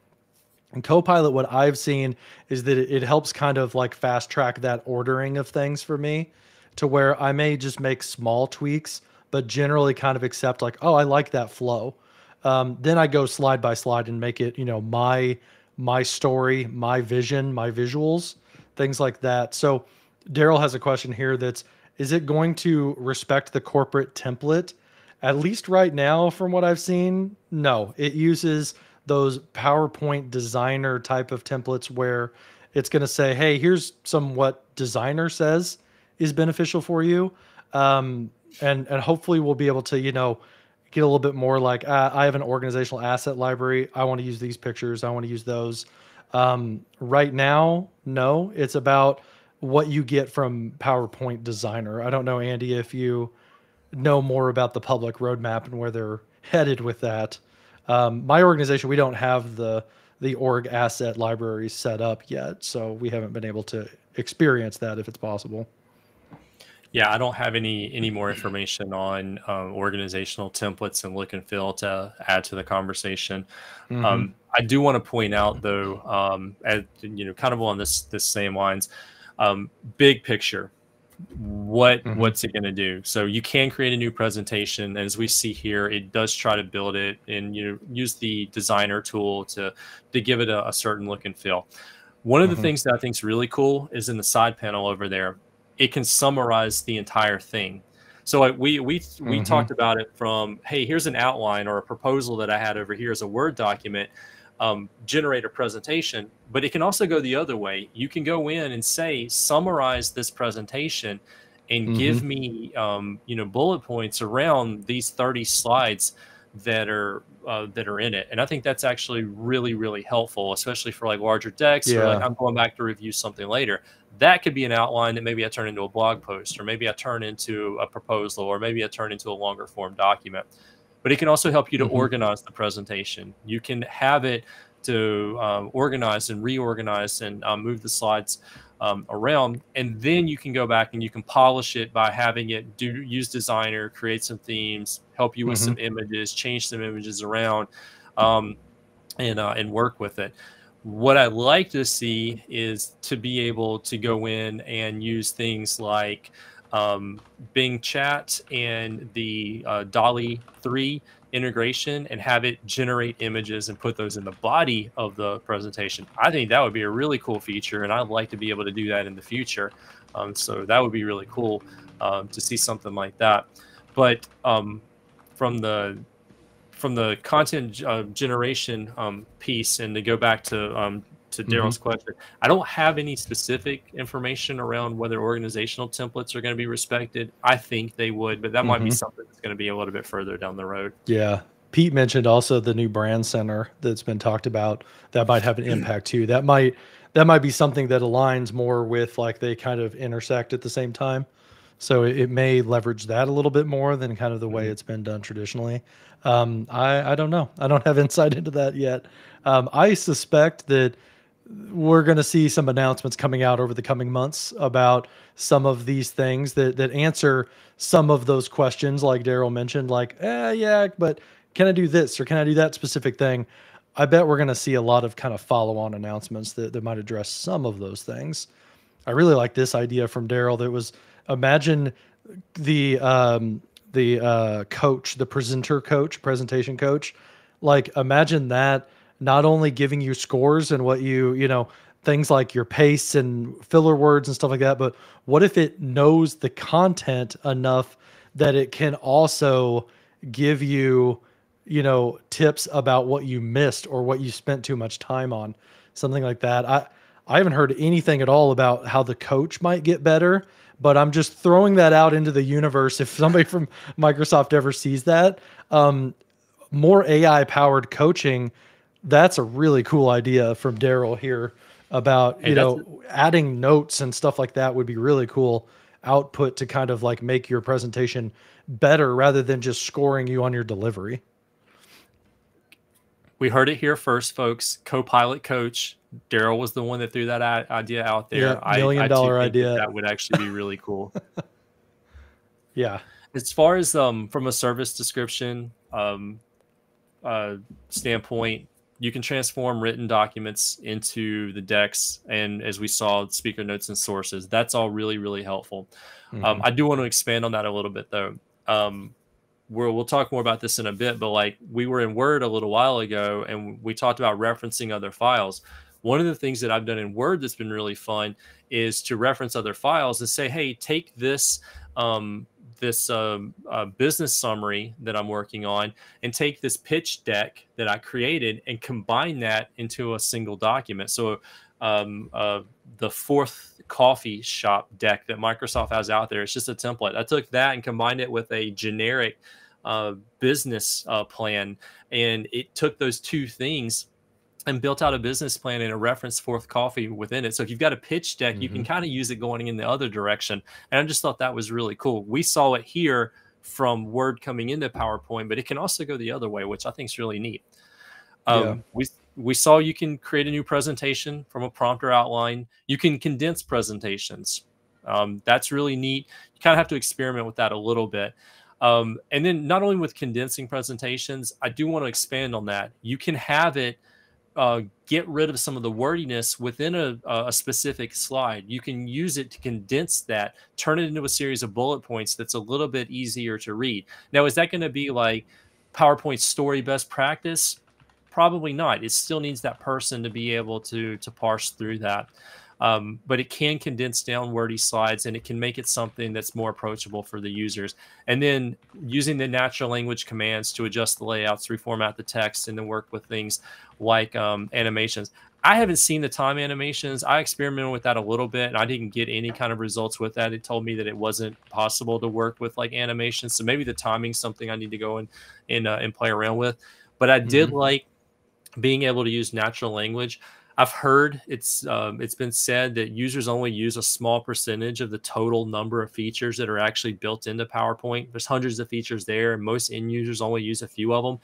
And Copilot, what I've seen is that it, helps kind of like fast track that ordering of things for me to where I may just make small tweaks, but generally kind of accept like, oh, I like that flow um, then I go slide by slide and make it, you know, my my story, my vision, my visuals, things like that. So Daryl has a question here that's is it going to respect the corporate template? At least right now, from what I've seen, no. It uses those PowerPoint designer type of templates where it's going to say, hey, here's some what designer says is beneficial for you. Um, and and hopefully we'll be able to, you know, get a little bit more like uh, I have an organizational asset library. I want to use these pictures. I want to use those. Um, right now, no. It's about what you get from PowerPoint Designer. I don't know, Andy, if you know more about the public roadmap and where they're headed with that. Um, my organization, we don't have the the org asset library set up yet, so we haven't been able to experience that if it's possible. Yeah, I don't have any any more information on um, organizational templates and look and feel to add to the conversation. Mm-hmm. Um, I do want to point out, though, um, as, you know, kind of on this this same lines, um, big picture. What mm-hmm. what's it going to do? So you can create a new presentation, as we see here, it does try to build it and you know use the designer tool to to give it a, a certain look and feel. One of the mm-hmm. things that I think is really cool is in the side panel over there it can summarize the entire thing. So we we we mm-hmm. talked about it from hey, here's an outline or a proposal that I had over here as a Word document. Um, generate a presentation, but it can also go the other way. You can go in and say, summarize this presentation and mm-hmm. give me, um, you know, bullet points around these 30 slides that are uh, that are in it. And I think that's actually really, really helpful, especially for like larger decks yeah. or like I'm going back to review something later that could be an outline that maybe I turn into a blog post, or maybe I turn into a proposal, or maybe I turn into a longer form document. But it can also help you to mm-hmm. organize the presentation. You can have it to um, organize and reorganize and um, move the slides um, around, and then you can go back and you can polish it by having it do use designer, create some themes, help you with mm-hmm. some images, change some images around, um, and uh, and work with it what I like to see is to be able to go in and use things like um, Bing Chat and the uh, DALL-E 3 integration and have it generate images and put those in the body of the presentation. I think that would be a really cool feature, and I'd like to be able to do that in the future. Um, so that would be really cool um, to see something like that. But um, from the from the content uh, generation um, piece and to go back to um, to Daryl's mm-hmm. question, I don't have any specific information around whether organizational templates are going to be respected. I think they would, but that mm-hmm. might be mm-hmm. something that's going to be a little bit further down the road. Yeah. Pete mentioned also the new brand center that's been talked about that might have an impact too. That might that might be something that aligns more with like they kind of intersect at the same time. So it, it may leverage that a little bit more than kind of the way mm-hmm. it's been done traditionally. Um, I, I don't know. I don't have insight into that yet. Um, I suspect that we're going to see some announcements coming out over the coming months about some of these things that that answer some of those questions, like Daryl mentioned, like, eh, yeah, but can I do this or can I do that specific thing? I bet we're going to see a lot of kind of follow-on announcements that, that might address some of those things. I really like this idea from Daryl that was imagine the um, the uh, coach, the presenter coach, presentation coach. Like imagine that not only giving you scores and what you, you know, things like your pace and filler words and stuff like that, but what if it knows the content enough that it can also give you you know, tips about what you missed or what you spent too much time on, something like that. I I haven't heard anything at all about how the coach might get better, but I'm just throwing that out into the universe. If somebody from Microsoft ever sees that, um, more AI powered coaching, that's a really cool idea from Daryl here about hey, you know adding notes and stuff like that would be really cool output to kind of like make your presentation better rather than just scoring you on your delivery. We heard it here first, folks. Copilot coach Daryl was the one that threw that idea out there. Yeah, million I, dollar idea. That, that would actually be really cool. yeah. As far as um from a service description um uh standpoint, you can transform written documents into the decks and as we saw speaker notes and sources. That's all really really helpful. Um, mm-hmm. um, i do want to expand on that a little bit though. Um, we'll, we'll talk more about this in a bit but like we were in word a little while ago and we talked about referencing other files. One of the things that i've done in word that's been really fun is to reference other files and say hey take this um, this um, uh, business summary that I'm working on and take this pitch deck that I created and combine that into a single document. So um, uh, the fourth coffee shop deck that Microsoft has out there, it's just a template. I took that and combined it with a generic uh, business uh, plan, and it took those two things and built out a business plan and a reference fourth coffee within it. So if you've got a pitch deck, mm-hmm. you can mm-hmm. kind of use it going in the other direction. And I just thought that was really cool. We saw it here from Word coming into PowerPoint, but it can also go the other way, which I think is really neat. Um, yeah. We we saw you can create a new presentation from a prompter outline. You can condense presentations. Um, that's really neat. You kind of have to experiment with that a little bit. Um, and then not only with condensing presentations, I do want to expand on that. You can have it uh, get rid of some of the wordiness within a, a, specific slide. You can use it to condense that, turn it into a series of bullet points that's a little bit easier to read. Now, is that going to be like PowerPoint story best practice? Probably not. It still needs that person to be able to to parse through that. Um, but it can condense down wordy slides and it can make it something that's more approachable for the users. And then using the natural language commands to adjust the layouts, reformat the text, and then work with things like um, animations. I haven't seen the time animations. I experimented with that a little bit and I didn't get any kind of results with that. It told me that it wasn't possible to work with like animations. So maybe the timing's something I need to go and and, uh, and play around with. But I did mm-hmm. like being able to use natural language. I've heard it's um, it's been said that users only use a small percentage of the total number of features that are actually built into PowerPoint. There's hundreds of features there, and most end users only use a few of them.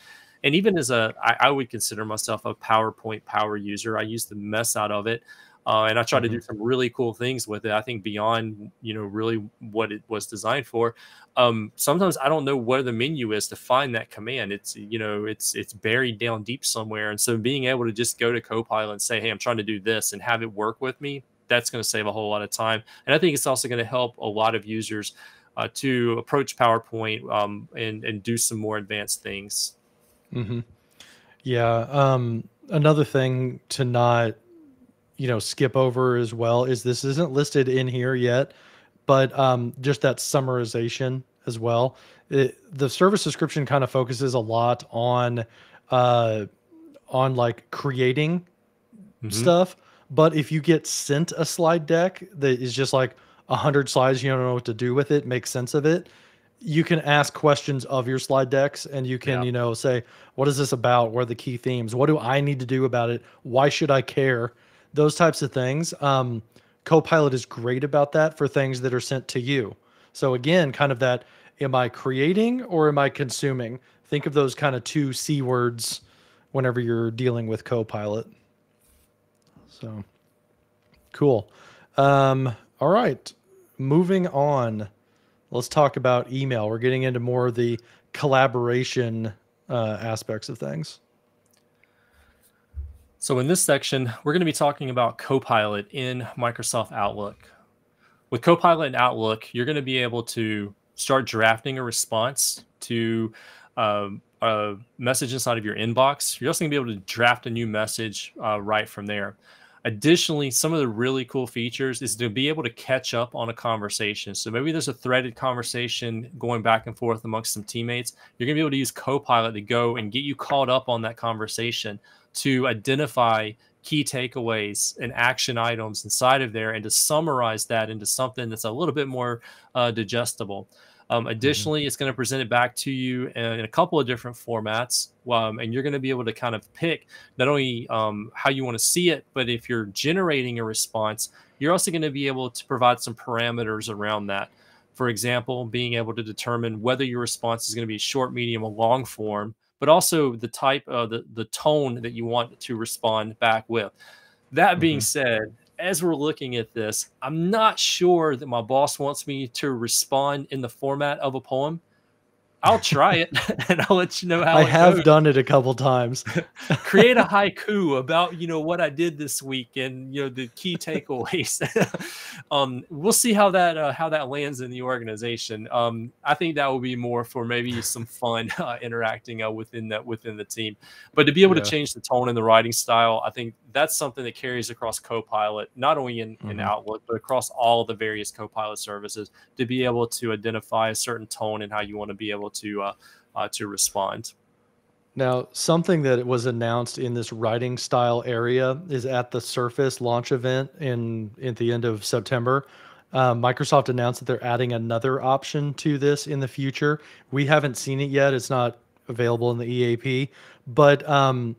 And even as a, I, I would consider myself a PowerPoint power user. I use the mess out of it. Uh, and I try mm-hmm. to do mm-hmm. some really cool things with it. I think beyond you know really what it was designed for. Um, sometimes I don't know where the menu is to find that command. It's you know it's it's buried down deep somewhere, and so being able to just go to Copilot and say, "Hey, I'm trying to do this," and have it work with me, that's going to save a whole lot of time. And I think it's also going to help a lot of users uh, to approach PowerPoint um, and and do some more advanced things. Mm-hmm. Yeah. Um, another thing to not you know skip over as well is this isn't listed in here yet but um, just that summarization as well. It, the service description kind of focuses a lot on uh, on like creating mm-hmm. stuff but if you get sent a slide deck that is just like a hundred slides you don't know what to do with it make sense of it you can ask questions of your slide decks and you can yeah. you know say what is this about? What are the key themes? What do i need to do about it? Why should i care those types of things. Um, Copilot is great about that for things that are sent to you. So again, kind of that am I creating or am I consuming? Think of those kind of two C words whenever you're dealing with Copilot. So cool. Um, all right. Moving on. Let's talk about email. We're getting into more of the collaboration uh, aspects of things. So in this section, we're going to be talking about Copilot in Microsoft Outlook. With Copilot in Outlook, you're going to be able to start drafting a response to um, a message inside of your inbox. You're also going to be able to draft a new message uh, right from there. Additionally, some of the really cool features is to be able to catch up on a conversation. So maybe there's a threaded conversation going back and forth amongst some teammates. You're going to be able to use Copilot to go and get you caught up on that conversation to identify key takeaways and action items inside of there and to summarize that into something that's a little bit more uh, digestible. Um, mm-hmm. additionally, mm-hmm. it's going to present it back to you in, a couple of different formats, um, and you're going to be able to kind of pick not only um, how you want to see it, but if you're generating a response, you're also going to be able to provide some parameters around that. For example, being able to determine whether your response is going to be short, medium, or long form, but also the type of the, the tone that you want to respond back with. That being mm-hmm. said, as we're looking at this, I'm not sure that my boss wants me to respond in the format of a poem. I'll try it and I'll let you know how I have goes. done it a couple times. Create a haiku about, you know, what I did this week and, you know, the key takeaways. um, we'll see how that, uh, how that lands in the organization. Um, I think that will be more for maybe some fun uh, interacting uh, within that, within the team, but to be able yeah. to change the tone and the writing style, I think that's something that carries across Copilot, not only in, mm-hmm. in Outlook, but across all the various Copilot services to be able to identify a certain tone and how you want to be able to uh, uh, to respond. Now, something that was announced in this writing style area is at the Surface launch event in at the end of September. Uh, Microsoft announced that they're adding another option to this in the future. We haven't seen it yet; it's not available in the EAP, but um,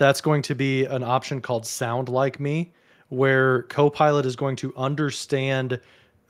that's going to be an option called Sound Like Me, where Copilot is going to understand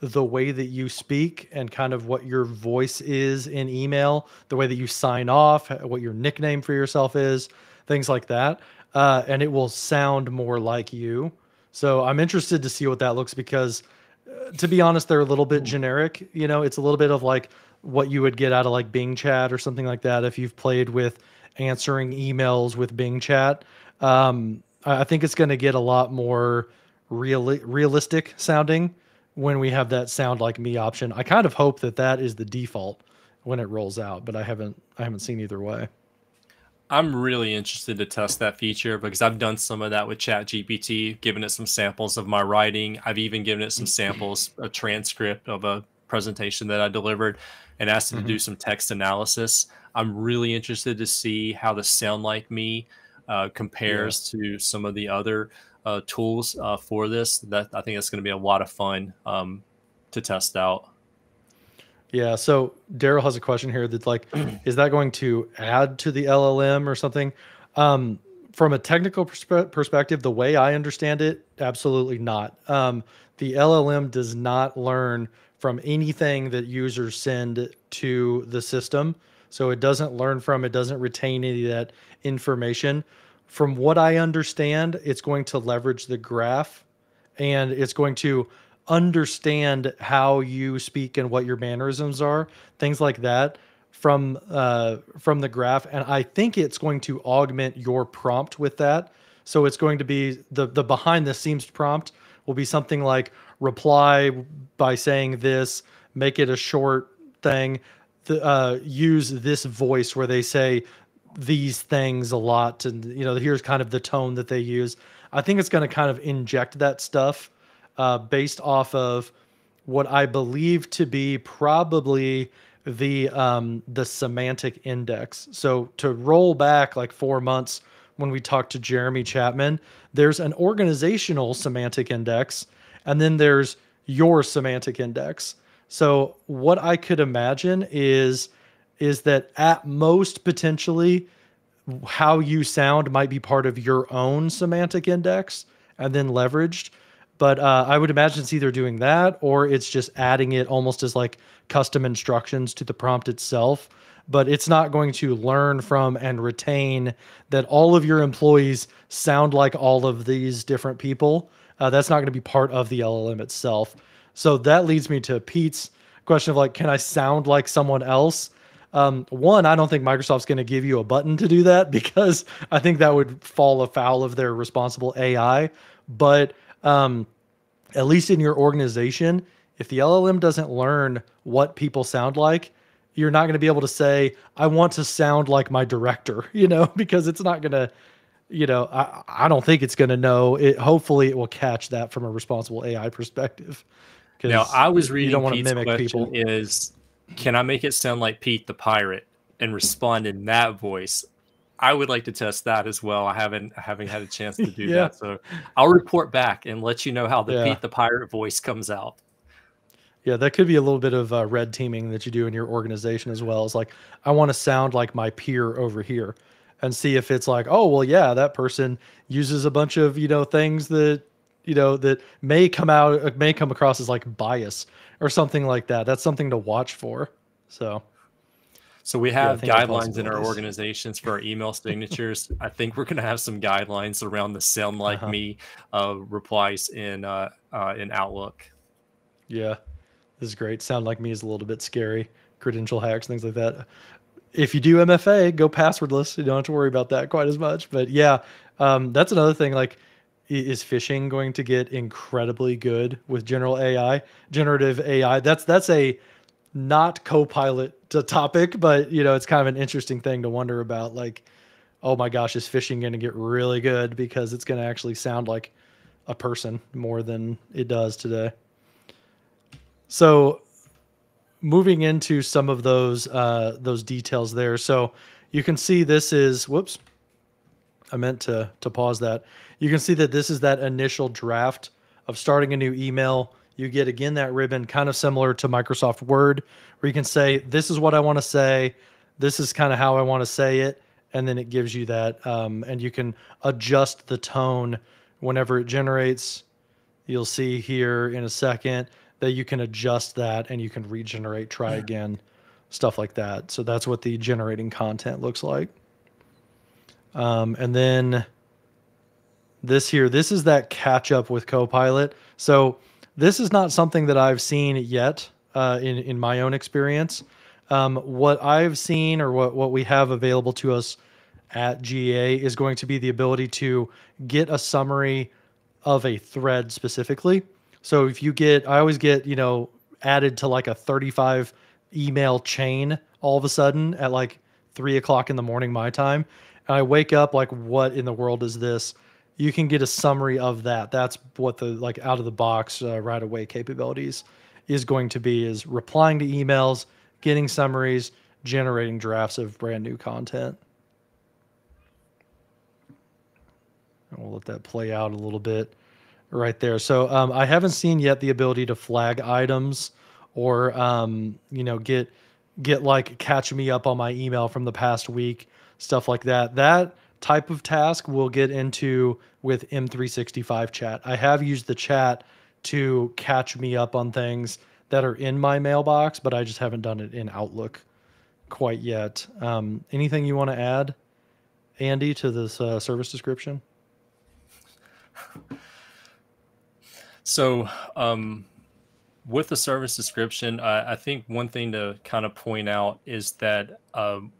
the way that you speak and kind of what your voice is in email, the way that you sign off, what your nickname for yourself is, things like that. Uh, and it will sound more like you. So I'm interested to see what that looks because, uh, to be honest, they're a little bit generic. You know, it's a little bit of like what you would get out of like Bing Chat or something like that if you've played with answering emails with Bing Chat. Um, I think it's going to get a lot more real realistic sounding when we have that sound like me option. I kind of hope that that is the default when it rolls out, but I haven't I haven't seen either way. I'm really interested to test that feature because I've done some of that with Chat GPT, given it some samples of my writing. I've even given it some samples, a transcript of a presentation that I delivered and asked it mm-hmm. to do some text analysis. I'm really interested to see how the sound like me uh, compares yeah. to some of the other uh, tools uh, for this. That I think it's going to be a lot of fun um, to test out. Yeah. So Daryl has a question here that's like, is that going to add to the LLM or something? Um, from a technical perspe- perspective, the way I understand it, absolutely not. Um, the LLM does not learn from anything that users send to the system. So it doesn't learn from, it doesn't retain any of that information from what I understand, it's going to leverage the graph and it's going to understand how you speak and what your mannerisms are, things like that from uh, from the graph. And I think it's going to augment your prompt with that. So it's going to be the the behind the scenes prompt will be something like reply by saying this, make it a short thing, the, uh, use this voice where they say these things a lot and you know here's kind of the tone that they use. I think it's going to kind of inject that stuff uh, based off of what i believe to be probably the um, the semantic index. So to roll back like four months when we talked to jeremy chapman there's an organizational semantic index and then there's your semantic index so what i could imagine is is that at most potentially how you sound might be part of your own semantic index and then leveraged. But uh, I would imagine it's either doing that or it's just adding it almost as like custom instructions to the prompt itself. But it's not going to learn from and retain that all of your employees sound like all of these different people. Uh, that's not going to be part of the LLM itself. So that leads me to Pete's question of like, can I sound like someone else? Um, one, I don't think Microsoft's going to give you a button to do that because I think that would fall afoul of their responsible AI. But um, at least in your organization, if the LLM doesn't learn what people sound like, you're not going to be able to say, I want to sound like my director, you know, because it's not going to you know, I, I don't think it's going to know it. Hopefully it will catch that from a responsible AI perspective. Now I was reading. You don't want to mimic people. Is can I make it sound like Pete the pirate and respond in that voice? I would like to test that as well. I haven't I haven't had a chance to do yeah. that, so I'll report back and let you know how the yeah. Pete the pirate voice comes out. Yeah, that could be a little bit of uh, red teaming that you do in your organization as well. It's like I want to sound like my peer over here, and see if it's like, oh well, yeah, that person uses a bunch of you know things that you know that may come out uh, may come across as like bias or something like that. That's something to watch for. So so we have yeah, guidelines in our organizations for our email signatures. I think we're going to have some guidelines around the sound like uh-huh. me uh, replies in uh, uh, in Outlook. Yeah, this is great. Sound like me is a little bit scary. Credential hacks, things like that. If you do MFA, go passwordless. You don't have to worry about that quite as much. But yeah, um, that's another thing. Like is phishing going to get incredibly good with general AI, generative AI? That's that's a not co-pilot topic, but you know, it's kind of an interesting thing to wonder about. Like, oh my gosh, is phishing going to get really good because it's going to actually sound like a person more than it does today? So, moving into some of those uh, those details there. So you can see this is whoops. I meant to to pause that you can see that this is that initial draft of starting a new email. You get again that ribbon, kind of similar to Microsoft Word, where you can say, This is what I want to say. This is kind of how I want to say it. And then it gives you that. Um, and you can adjust the tone whenever it generates. You'll see here in a second that you can adjust that and you can regenerate, try again, stuff like that. So that's what the generating content looks like. Um, and then this here, this is that catch up with Copilot. So this is not something that I've seen yet uh, in in my own experience. Um, what I've seen or what what we have available to us at GA is going to be the ability to get a summary of a thread specifically. So if you get, I always get you know added to like a 35 email chain all of a sudden at like three o'clock in the morning my time. And I wake up like, what in the world is this? you can get a summary of that. That's what the like out of the box uh, right away capabilities is going to be is replying to emails, getting summaries, generating drafts of brand new content. And we'll let that play out a little bit right there. So um, I haven't seen yet the ability to flag items or um, you know get get like catch me up on my email from the past week, stuff like that. That type of task we'll get into with M365 chat. I have used the chat to catch me up on things that are in my mailbox, but I just haven't done it in Outlook quite yet. Um, anything you want to add, Andy, to this uh, service description? So, um, with the service description, I, I, think one thing to kind of point out is that um,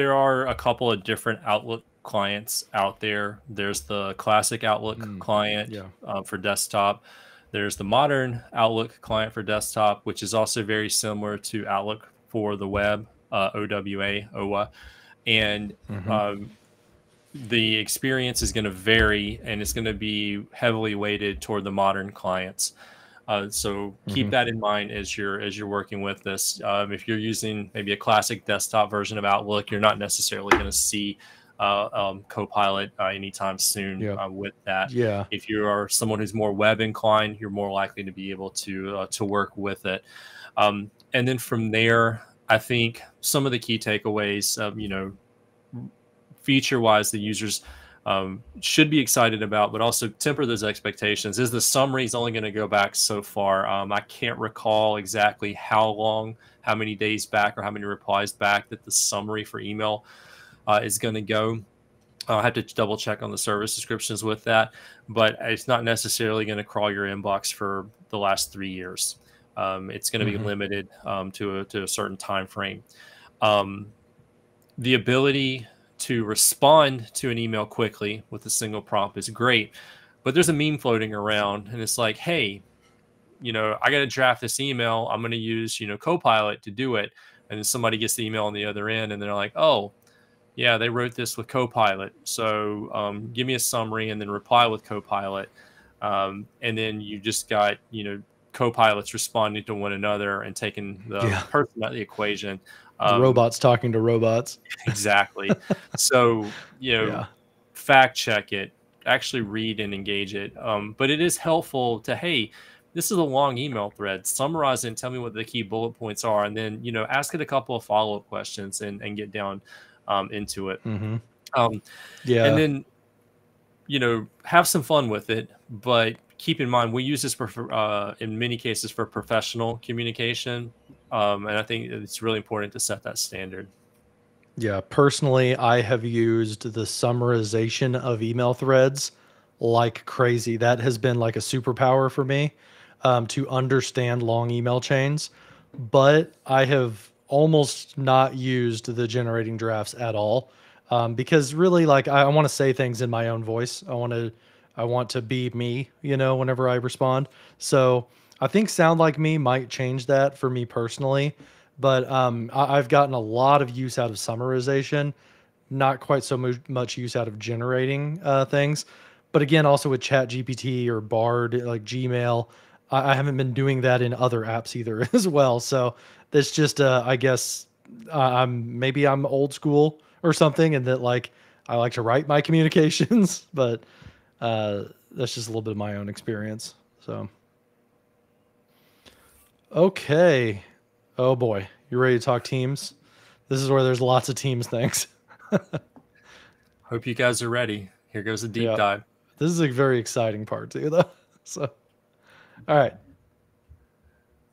there are a couple of different Outlook clients out there. There's the classic Outlook mm, client yeah. uh, for desktop. There's the modern Outlook client for desktop, which is also very similar to Outlook for the web, uh, OWA, OWA. And mm-hmm. um, the experience is going to vary and it's going to be heavily weighted toward the modern clients. Uh, so keep mm-hmm. that in mind as you're as you're working with this. Um, if you're using maybe a classic desktop version of Outlook, you're not necessarily going to see uh, um, Copilot uh, anytime soon yeah. uh, with that. Yeah. If you are someone who's more web inclined, you're more likely to be able to uh, to work with it. Um, and then from there, I think some of the key takeaways, um, you know, feature wise, the users um, should be excited about, but also temper those expectations. Is the summary is only going to go back so far? Um, I can't recall exactly how long, how many days back, or how many replies back that the summary for email uh, is going to go. Uh, I have to double check on the service descriptions with that, but it's not necessarily going to crawl your inbox for the last three years. Um, it's going to mm-hmm. be limited um, to a to a certain time frame. Um, the ability to respond to an email quickly with a single prompt is great. But there's a meme floating around, and it's like, hey, you know, I got to draft this email. I'm going to use, you know, Copilot to do it. And then somebody gets the email on the other end, and they're like, oh, yeah, they wrote this with Copilot. So um, give me a summary and then reply with Copilot. Um, and then you just got, you know, co-pilots responding to one another and taking the yeah. person out of the equation. Um, robots talking to robots. Exactly. so, you know, yeah. fact check it, actually read and engage it. Um, but it is helpful to, hey, this is a long email thread. Summarize it and tell me what the key bullet points are. And then, you know, ask it a couple of follow-up questions and, and get down um, into it. Mm-hmm. Um, yeah. And then, you know, have some fun with it, but keep in mind we use this for, uh, in many cases for professional communication. Um, and I think it's really important to set that standard. Yeah. Personally, I have used the summarization of email threads like crazy. That has been like a superpower for me um, to understand long email chains. But I have almost not used the generating drafts at all um, because really like I, I want to say things in my own voice. I want to I want to be me, you know, whenever I respond. So I think sound like me might change that for me personally. But um, I, have gotten a lot of use out of summarization, not quite so mu- much use out of generating uh, things. But again, also with Chat GPT or Bard, like Gmail, I, I haven't been doing that in other apps either as well. So that's just uh, I guess uh, I'm maybe I'm old school or something, and that like I like to write my communications, but uh, that's just a little bit of my own experience. So okay, oh boy, you ready to talk teams? This is where there's lots of teams things. Hope you guys are ready. Here goes a deep yeah. dive. This is a very exciting part too, though. So, all right.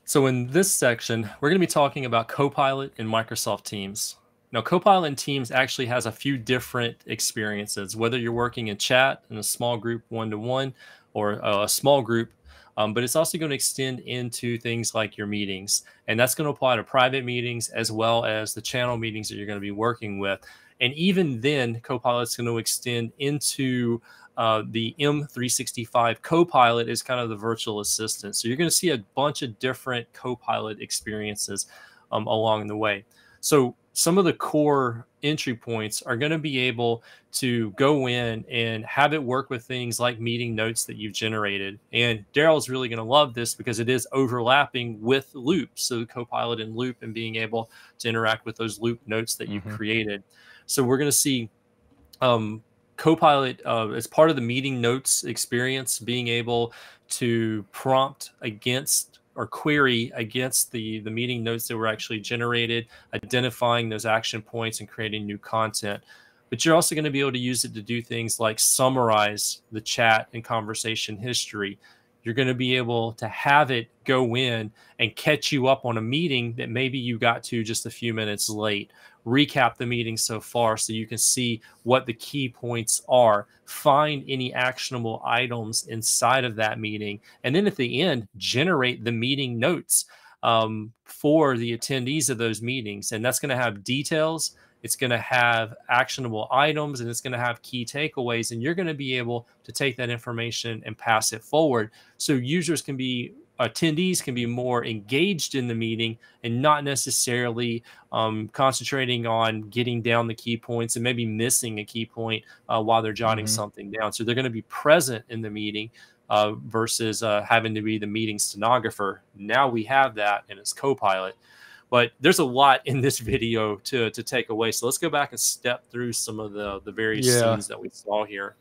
So in this section, we're going to be talking about Copilot and Microsoft Teams. Now, Copilot in Teams actually has a few different experiences, whether you're working in chat in a small group one-to-one or a small group, um, but it's also going to extend into things like your meetings. And that's going to apply to private meetings as well as the channel meetings that you're going to be working with. And even then, Copilot's going to extend into uh, the M365 Copilot is kind of the virtual assistant. So you're going to see a bunch of different Copilot experiences um, along the way. So some of the core entry points are going to be able to go in and have it work with things like meeting notes that you've generated. And Daryl's really going to love this because it is overlapping with Loop. So Copilot and Loop and being able to interact with those Loop notes that you've mm-hmm. created. So we're going to see um, Copilot, uh, as part of the meeting notes experience, being able to prompt against or query against the the meeting notes that were actually generated, identifying those action points and creating new content. But you're also going to be able to use it to do things like summarize the chat and conversation history. You're going to be able to have it go in and catch you up on a meeting that maybe you got to just a few minutes late recap the meeting so far so you can see what the key points are, find any actionable items inside of that meeting, and then at the end, generate the meeting notes um, for the attendees of those meetings. And that's going to have details, it's going to have actionable items, and it's going to have key takeaways. And you're going to be able to take that information and pass it forward so users can be attendees can be more engaged in the meeting and not necessarily um, concentrating on getting down the key points and maybe missing a key point uh, while they're jotting mm-hmm. something down. So they're going to be present in the meeting uh, versus uh, having to be the meeting stenographer. Now we have that and it's Copilot. But there's a lot in this video to, to take away. So let's go back and step through some of the, the various yeah. scenes that we saw here.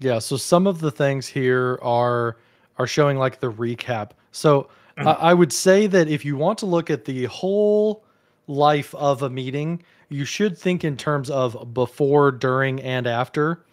Yeah. So some of the things here are are showing like the recap. So mm-hmm. I would say that if you want to look at the whole life of a meeting, you should think in terms of before, during, and after.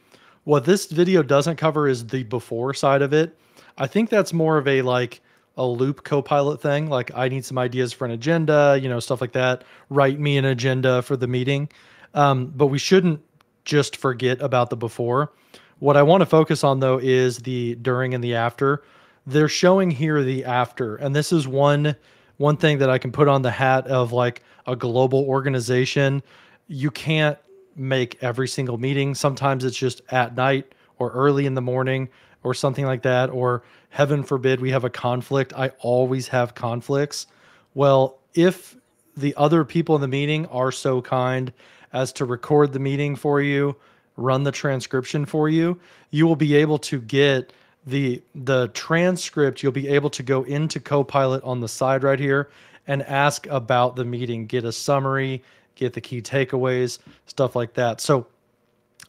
What this video doesn't cover is the before side of it. I think that's more of a like a loop copilot thing. Like I need some ideas for an agenda, you know, stuff like that. Write me an agenda for the meeting. Um, but we shouldn't just forget about the before. What I want to focus on though is the during and the after they're showing here the after. And this is one one thing that i can put on the hat of like a global organization. You can't make every single meeting. Sometimes it's just at night or early in the morning or something like that or heaven forbid we have a conflict. I always have conflicts. Well if the other people in the meeting are so kind as to record the meeting for you, run the transcription for you, you will be able to get the the transcript you'll be able to go into copilot on the side right here and ask about the meeting get a summary get the key takeaways stuff like that. So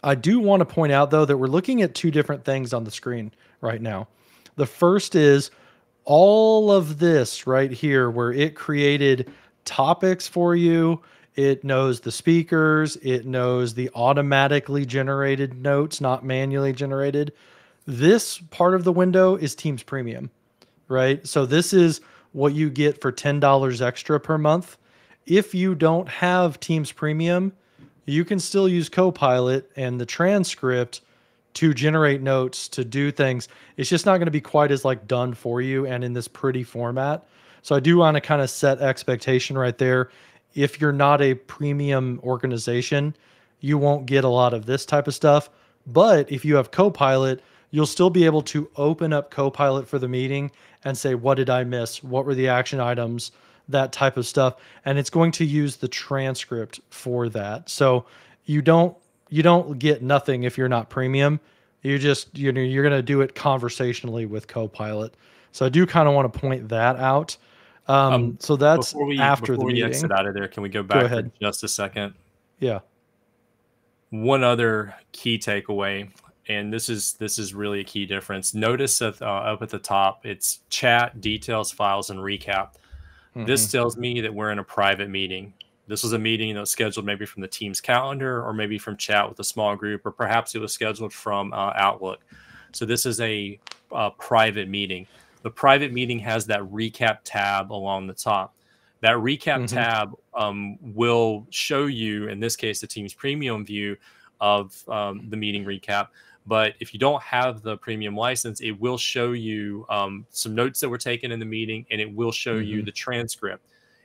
i do want to point out though that we're looking at two different things on the screen right now. The first is all of this right here where it created topics for you. It knows the speakers. It knows the automatically generated notes not manually generated this part of the window is Teams Premium, right? So this is what you get for $10 extra per month. If you don't have Teams Premium, you can still use Copilot and the transcript to generate notes, to do things. It's just not going to be quite as like done for you and in this pretty format. So I do want to kind of set expectation right there. If you're not a premium organization, you won't get a lot of this type of stuff. But if you have Copilot, you'll still be able to open up Copilot for the meeting and say, what did I miss? What were the action items? That type of stuff. And it's going to use the transcript for that. So you don't you don't get nothing if you're not premium. You just you know you're gonna do it conversationally with Copilot. So I do kind of want to point that out. Um, um, so that's before we, after before the we meeting. exit out of there. Can we go back go ahead. just a second? Yeah. One other key takeaway and this is this is really a key difference. Notice that uh, up at the top, it's chat, details, files, and recap. Mm-hmm. This tells me that we're in a private meeting. This was a meeting that was scheduled maybe from the team's calendar, or maybe from chat with a small group, or perhaps it was scheduled from uh, Outlook. So this is a, a private meeting. The private meeting has that recap tab along the top. That recap mm-hmm. tab um, will show you, in this case, the team's premium view of um, the meeting recap but if you don't have the premium license, it will show you um, some notes that were taken in the meeting and it will show mm-hmm. you the transcript.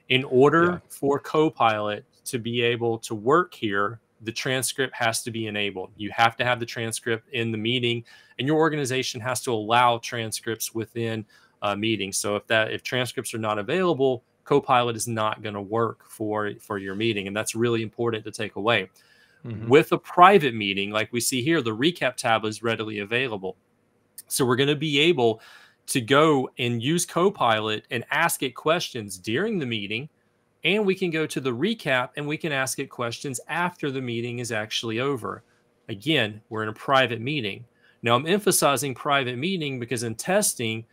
In order yeah. for Copilot to be able to work here, the transcript has to be enabled. You have to have the transcript in the meeting, and your organization has to allow transcripts within a meeting. So if that if transcripts are not available, Copilot is not going to work for for your meeting, and that's really important to take away. Mm-hmm. With a private meeting, like we see here, the recap tab is readily available. So we're going to be able to go and use Copilot and ask it questions during the meeting. And we can go to the recap and we can ask it questions after the meeting is actually over. Again, we're in a private meeting. Now, I'm emphasizing private meeting because in testing,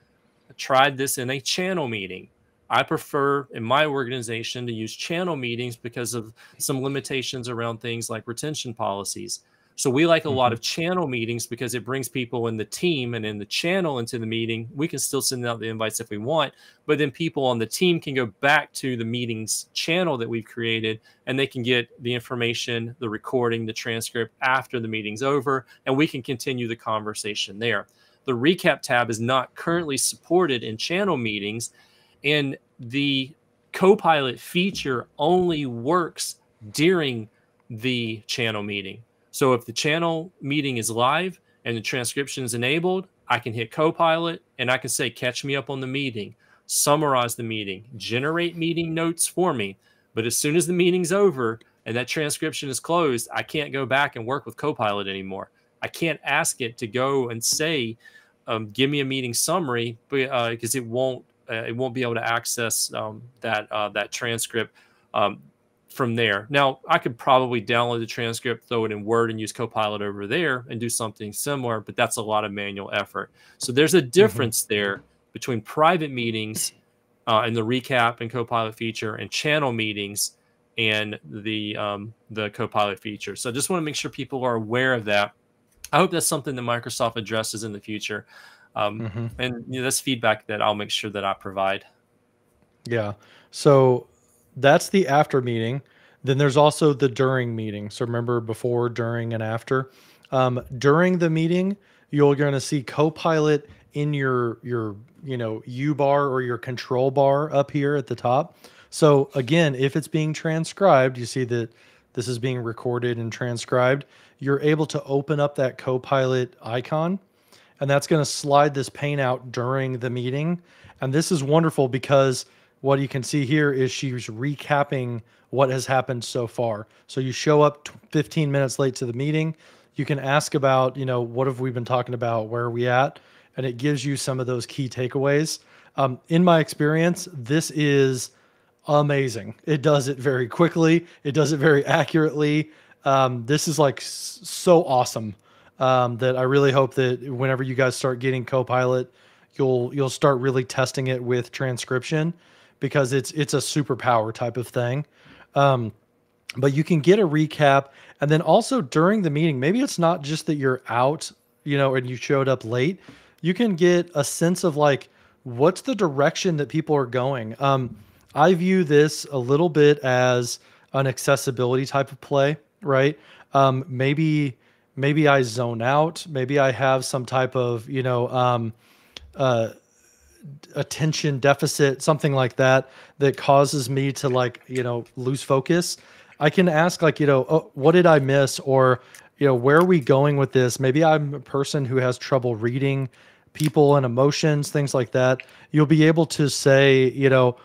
I tried this in a channel meeting. I prefer in my organization to use channel meetings because of some limitations around things like retention policies. So we like a mm-hmm. lot of channel meetings because it brings people in the team and in the channel into the meeting. We can still send out the invites if we want, but then people on the team can go back to the meetings channel that we've created and they can get the information, the recording, the transcript after the meeting's over, and we can continue the conversation there. The recap tab is not currently supported in channel meetings and the Copilot feature only works during the channel meeting. So if the channel meeting is live and the transcription is enabled, I can hit Copilot and I can say, catch me up on the meeting, summarize the meeting, generate meeting notes for me. But as soon as the meeting's over and that transcription is closed, I can't go back and work with Copilot anymore. I can't ask it to go and say, um, give me a meeting summary because uh, it won't it won't be able to access um, that uh, that transcript um, from there. Now, I could probably download the transcript, throw it in Word, and use Copilot over there and do something similar, but that's a lot of manual effort. So there's a mm-hmm. difference mm-hmm. there between private meetings uh, and the recap and Copilot feature, and channel meetings and the um, the Copilot feature. So I just want to make sure people are aware of that. I hope that's something that Microsoft addresses in the future. Um, mm-hmm. And you know, that's feedback that I'll make sure that I provide. Yeah. So that's the after meeting. Then there's also the during meeting. So remember before, during, and after. Um, during the meeting, you're going to see Copilot in your your you know U bar or your control bar up here at the top. So again, if it's being transcribed, you see that this is being recorded and transcribed. You're able to open up that Copilot icon and that's going to slide this pane out during the meeting. And this is wonderful because what you can see here is she's recapping what has happened so far. So you show up 15 minutes late to the meeting. You can ask about, you know, what have we been talking about? Where are we at? And it gives you some of those key takeaways. Um, in my experience, this is amazing. It does it very quickly. It does it very accurately. Um, this is like so awesome um, that I really hope that whenever you guys start getting Copilot, you'll you'll start really testing it with transcription because it's it's a superpower type of thing. Um, but you can get a recap, and then also during the meeting, maybe it's not just that you're out, you know, and you showed up late. You can get a sense of like what's the direction that people are going. Um, I view this a little bit as an accessibility type of play, right? Um, maybe maybe I zone out. Maybe I have some type of you know um, uh, attention deficit, something like that, that causes me to like, you know, lose focus, I can ask like, you know, oh, what did I miss? Or, you know, where are we going with this? Maybe I'm a person who has trouble reading people and emotions, things like that. You'll be able to say, you know,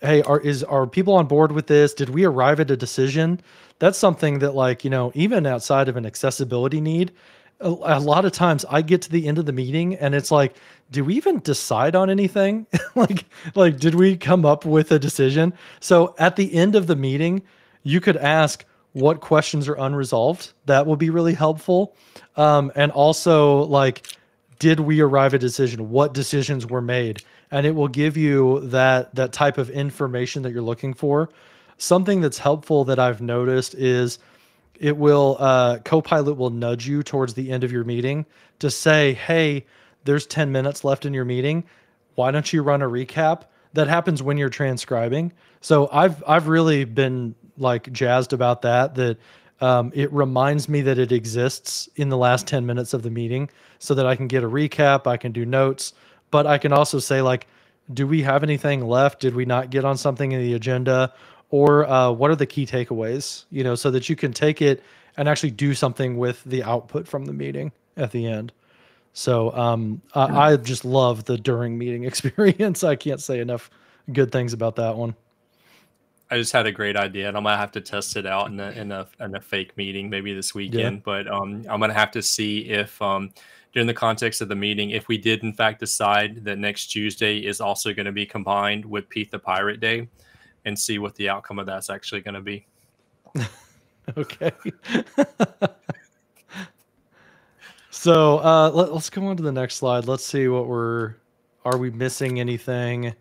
hey, are is are people on board with this? Did we arrive at a decision? That's something that like, you know, even outside of an accessibility need, a, a lot of times I get to the end of the meeting and it's like, do we even decide on anything? like, like, did we come up with a decision? So at the end of the meeting, you could ask what questions are unresolved. That will be really helpful. Um, and also, like, did we arrive at a decision? What decisions were made? And it will give you that that type of information that you're looking for. Something that's helpful that I've noticed is it will uh, Copilot will nudge you towards the end of your meeting to say, "Hey, there's 10 minutes left in your meeting. Why don't you run a recap?" That happens when you're transcribing. So I've I've really been like jazzed about that. That um, it reminds me that it exists in the last 10 minutes of the meeting, so that I can get a recap. I can do notes, but I can also say like, "Do we have anything left? Did we not get on something in the agenda?" Or uh, what are the key takeaways you know so that you can take it and actually do something with the output from the meeting at the end so um, I, I just love the during meeting experience i can't say enough good things about that one I just had a great idea, and I'm gonna have to test it out in a in a, in a fake meeting maybe this weekend. Yeah. But um, I'm gonna have to see if um, during the context of the meeting, if we did in fact decide that next Tuesday is also going to be combined with Pete the Pirate Day, and see what the outcome of that's actually going to be. okay. so uh, let, us go on to the next slide. Let's see what we're. Are we missing anything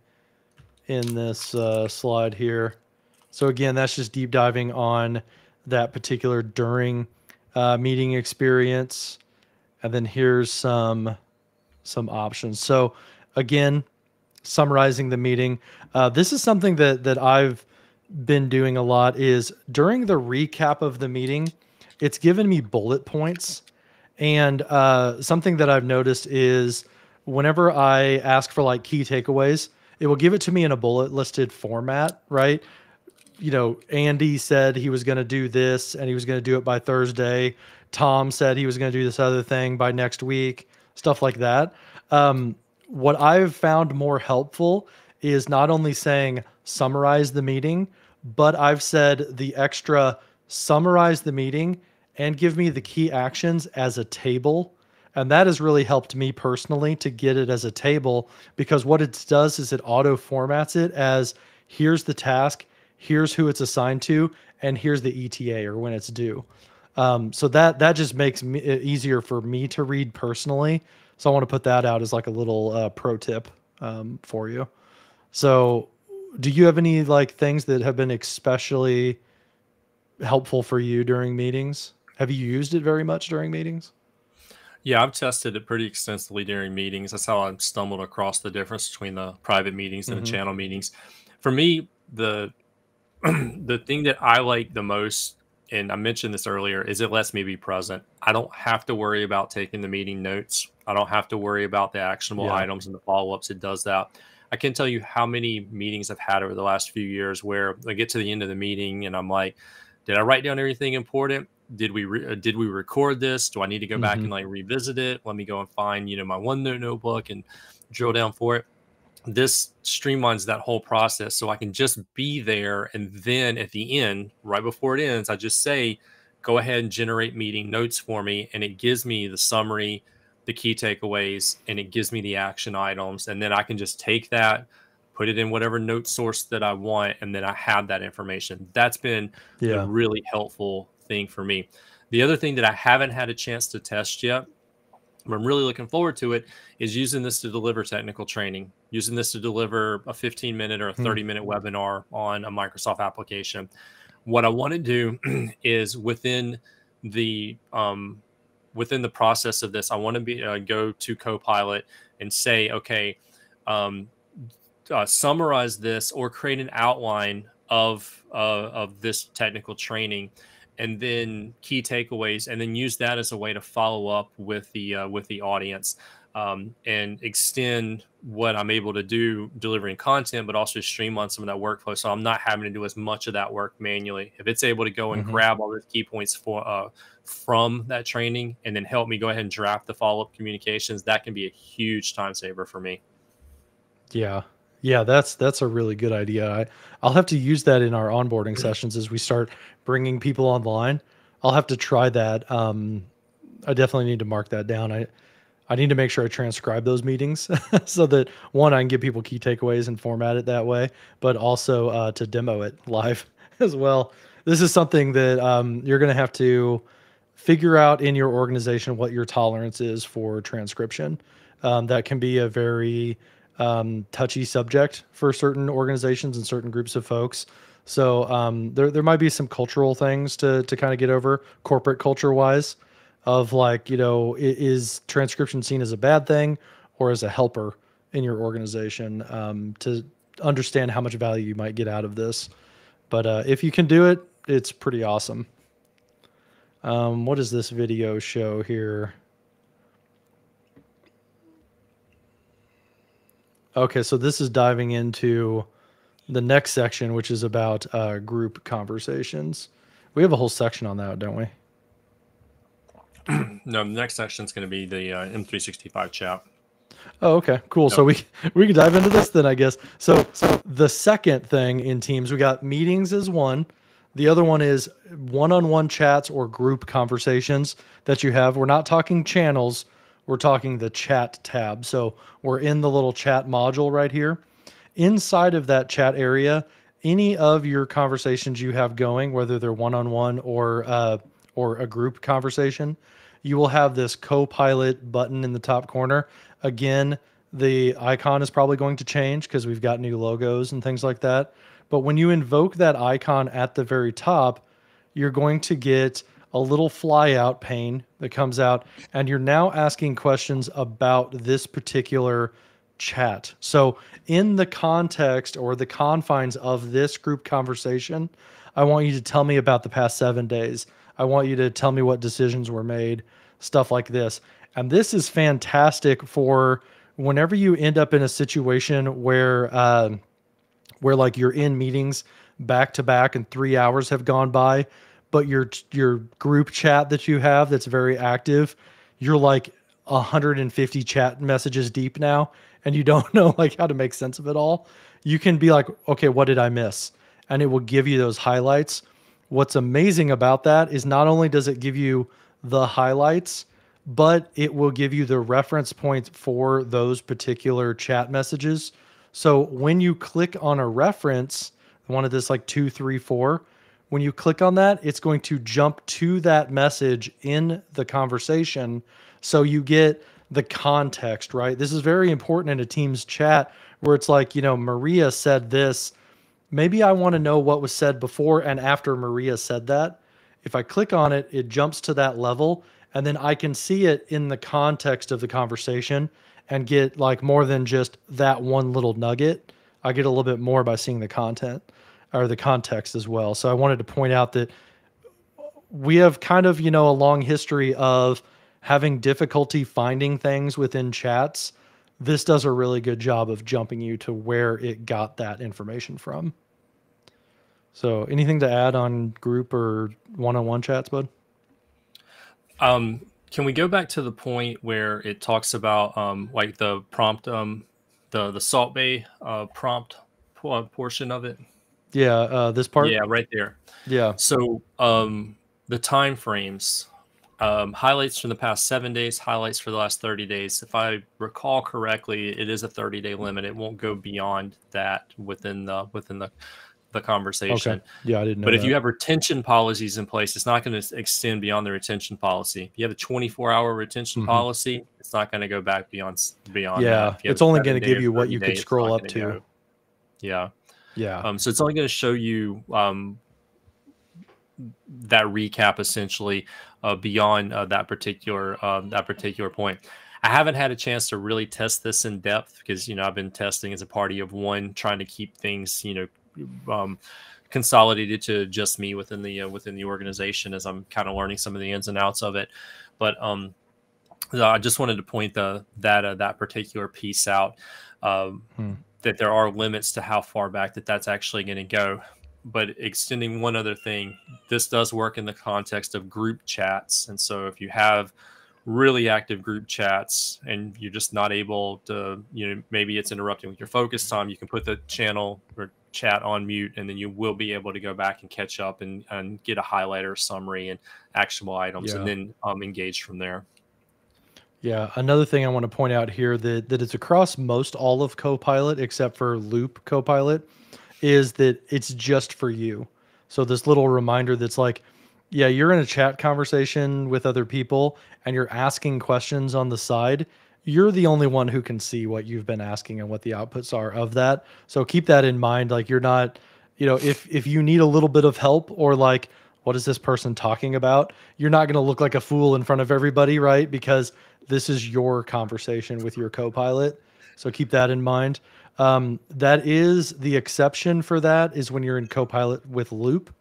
in this uh, slide here? So again, that's just deep diving on that particular during uh, meeting experience, and then here's some some options. So again, summarizing the meeting. Uh, this is something that that I've been doing a lot. Is during the recap of the meeting, it's given me bullet points, and uh, something that I've noticed is whenever I ask for like key takeaways, it will give it to me in a bullet listed format, right? You know, Andy said he was going to do this and he was going to do it by Thursday. Tom said he was going to do this other thing by next week, stuff like that. Um, what I've found more helpful is not only saying summarize the meeting, but I've said the extra summarize the meeting and give me the key actions as a table. And that has really helped me personally to get it as a table because what it does is it auto formats it as here's the task, here's who it's assigned to, and here's the ETA or when it's due. Um, so that that just makes me easier for me to read personally so I want to put that out as like a little uh, pro tip um, for you. So, do you have any like things that have been especially helpful for you during meetings? Have you used it very much during meetings? Yeah, I've tested it pretty extensively during meetings. That's how I stumbled across the difference between the private meetings and mm-hmm. the channel meetings. For me, the the thing that I like the most and I mentioned this earlier, is it lets me be present. I don't have to worry about taking the meeting notes. I don't have to worry about the actionable yeah. items and the follow ups. It does that. I can tell you how many meetings I've had over the last few years where I get to the end of the meeting and I'm like, did I write down everything important? Did we re- uh, did we record this? Do I need to go mm-hmm. back and like revisit it? Let me go and find you know my OneNote notebook and drill down for it. this streamlines that whole process so I can just be there. And then at the end, right before it ends, I just say, go ahead and generate meeting notes for me. And it gives me the summary, the key takeaways, and it gives me the action items. And then I can just take that, put it in whatever note source that I want, and then I have that information. That's been yeah. a really helpful thing for me. The other thing that I haven't had a chance to test yet I'm really looking forward to it is using this to deliver technical training, using this to deliver a 15 minute or a hmm. 30 minute webinar on a Microsoft application. What I want to do is within the um, within the process of this, I want to be uh, go to Copilot and say, okay, um, uh, summarize this or create an outline of uh, of this technical training and then key takeaways, and then use that as a way to follow up with the uh, with the audience um, and extend what I'm able to do delivering content, but also streamline some of that workflow. So I'm not having to do as much of that work manually. If it's able to go and mm-hmm. grab all the key points for uh, from that training and then help me go ahead and draft the follow up communications, that can be a huge time saver for me. Yeah, yeah, that's that's a really good idea. I, I'll have to use that in our onboarding sessions as we start bringing people online. I'll have to try that. Um, I definitely need to mark that down. I I need to make sure I transcribe those meetings so that one, I can give people key takeaways and format it that way, but also uh, to demo it live as well. This is something that um, you're going to have to figure out in your organization what your tolerance is for transcription. Um, that can be a very um, touchy subject for certain organizations and certain groups of folks. So um, there there might be some cultural things to to kind of get over corporate culture wise, of like you know is transcription seen as a bad thing or as a helper in your organization um, to understand how much value you might get out of this. But uh, if you can do it, it's pretty awesome. Um, what does this video show here? Okay, so this is diving into the next section, which is about uh, group conversations. We have a whole section on that, don't we? no, the next section is going to be the uh, M365 chat. Oh, okay, cool. Yep. So we we can dive into this then, I guess. So so the second thing in Teams, we got meetings as one. The other one is one-on-one chats or group conversations that you have. We're not talking channels we're talking the chat tab. So we're in the little chat module right here. Inside of that chat area, any of your conversations you have going, whether they're one-on-one or uh, or a group conversation, you will have this co-pilot button in the top corner. Again, the icon is probably going to change because we've got new logos and things like that. But when you invoke that icon at the very top, you're going to get a little flyout pane that comes out, and you're now asking questions about this particular chat. So, in the context or the confines of this group conversation, I want you to tell me about the past seven days. I want you to tell me what decisions were made, stuff like this. And this is fantastic for whenever you end up in a situation where, uh, where like you're in meetings back to back and three hours have gone by but your your group chat that you have that's very active, you're like 150 chat messages deep now and you don't know like how to make sense of it all. You can be like, "Okay, what did I miss?" and it will give you those highlights. What's amazing about that is not only does it give you the highlights, but it will give you the reference points for those particular chat messages. So when you click on a reference, one of this like two, three, four, when you click on that, it's going to jump to that message in the conversation. So you get the context, right? This is very important in a team's chat where it's like, you know, Maria said this. Maybe I want to know what was said before and after Maria said that. If I click on it, it jumps to that level and then I can see it in the context of the conversation and get like more than just that one little nugget. I get a little bit more by seeing the content or the context as well. So I wanted to point out that we have kind of, you know, a long history of having difficulty finding things within chats. This does a really good job of jumping you to where it got that information from. So, anything to add on group or one-on-one chats, bud? Um, can we go back to the point where it talks about um, like the prompt um, the the Salt Bae uh, prompt portion of it. Yeah, uh, this part. Yeah, right there. Yeah. So um, the time frames, um, highlights from the past seven days, highlights for the last 30 days. If I recall correctly, it is a 30 day limit. It won't go beyond that within the within the the conversation. Okay. Yeah, I didn't know. But if you have retention policies in place, it's not going to extend beyond the retention policy. If you have a 24 hour retention Mhm. policy, it's not going to go back beyond beyond. Yeah, that. If you have it's only gonna give you what you could scroll up to. go. Yeah. yeah. Um, so it's only going to show you um, that recap essentially uh, beyond uh, that particular uh, that particular point. I haven't had a chance to really test this in depth because you know I've been testing as a party of one, trying to keep things you know um, consolidated to just me within the uh, within the organization as I'm kind of learning some of the ins and outs of it. But um, I just wanted to point the that uh, that particular piece out. Um, Hmm. That there are limits to how far back that that's actually going to go. But extending one other thing, this does work in the context of group chats, and so if you have really active group chats and you're just not able to, you know, maybe it's interrupting with your focus time, you can put the channel or chat on mute, and then you will be able to go back and catch up and, and get a highlighter summary and actionable items, and Yeah. then um, engage from there. Yeah, another thing I want to point out here that that it's across most all of Copilot except for Loop Copilot is that it's just for you. So this little reminder that's like, yeah, you're in a chat conversation with other people and you're asking questions on the side. You're the only one who can see what you've been asking and what the outputs are of that. So keep that in mind. Like you're not, you know, if if you need a little bit of help or like what is this person talking about? You're not going to look like a fool in front of everybody, right? Because this is your conversation with your co-pilot. So keep that in mind. Um, that is the exception for that is when you're in Copilot with Loop.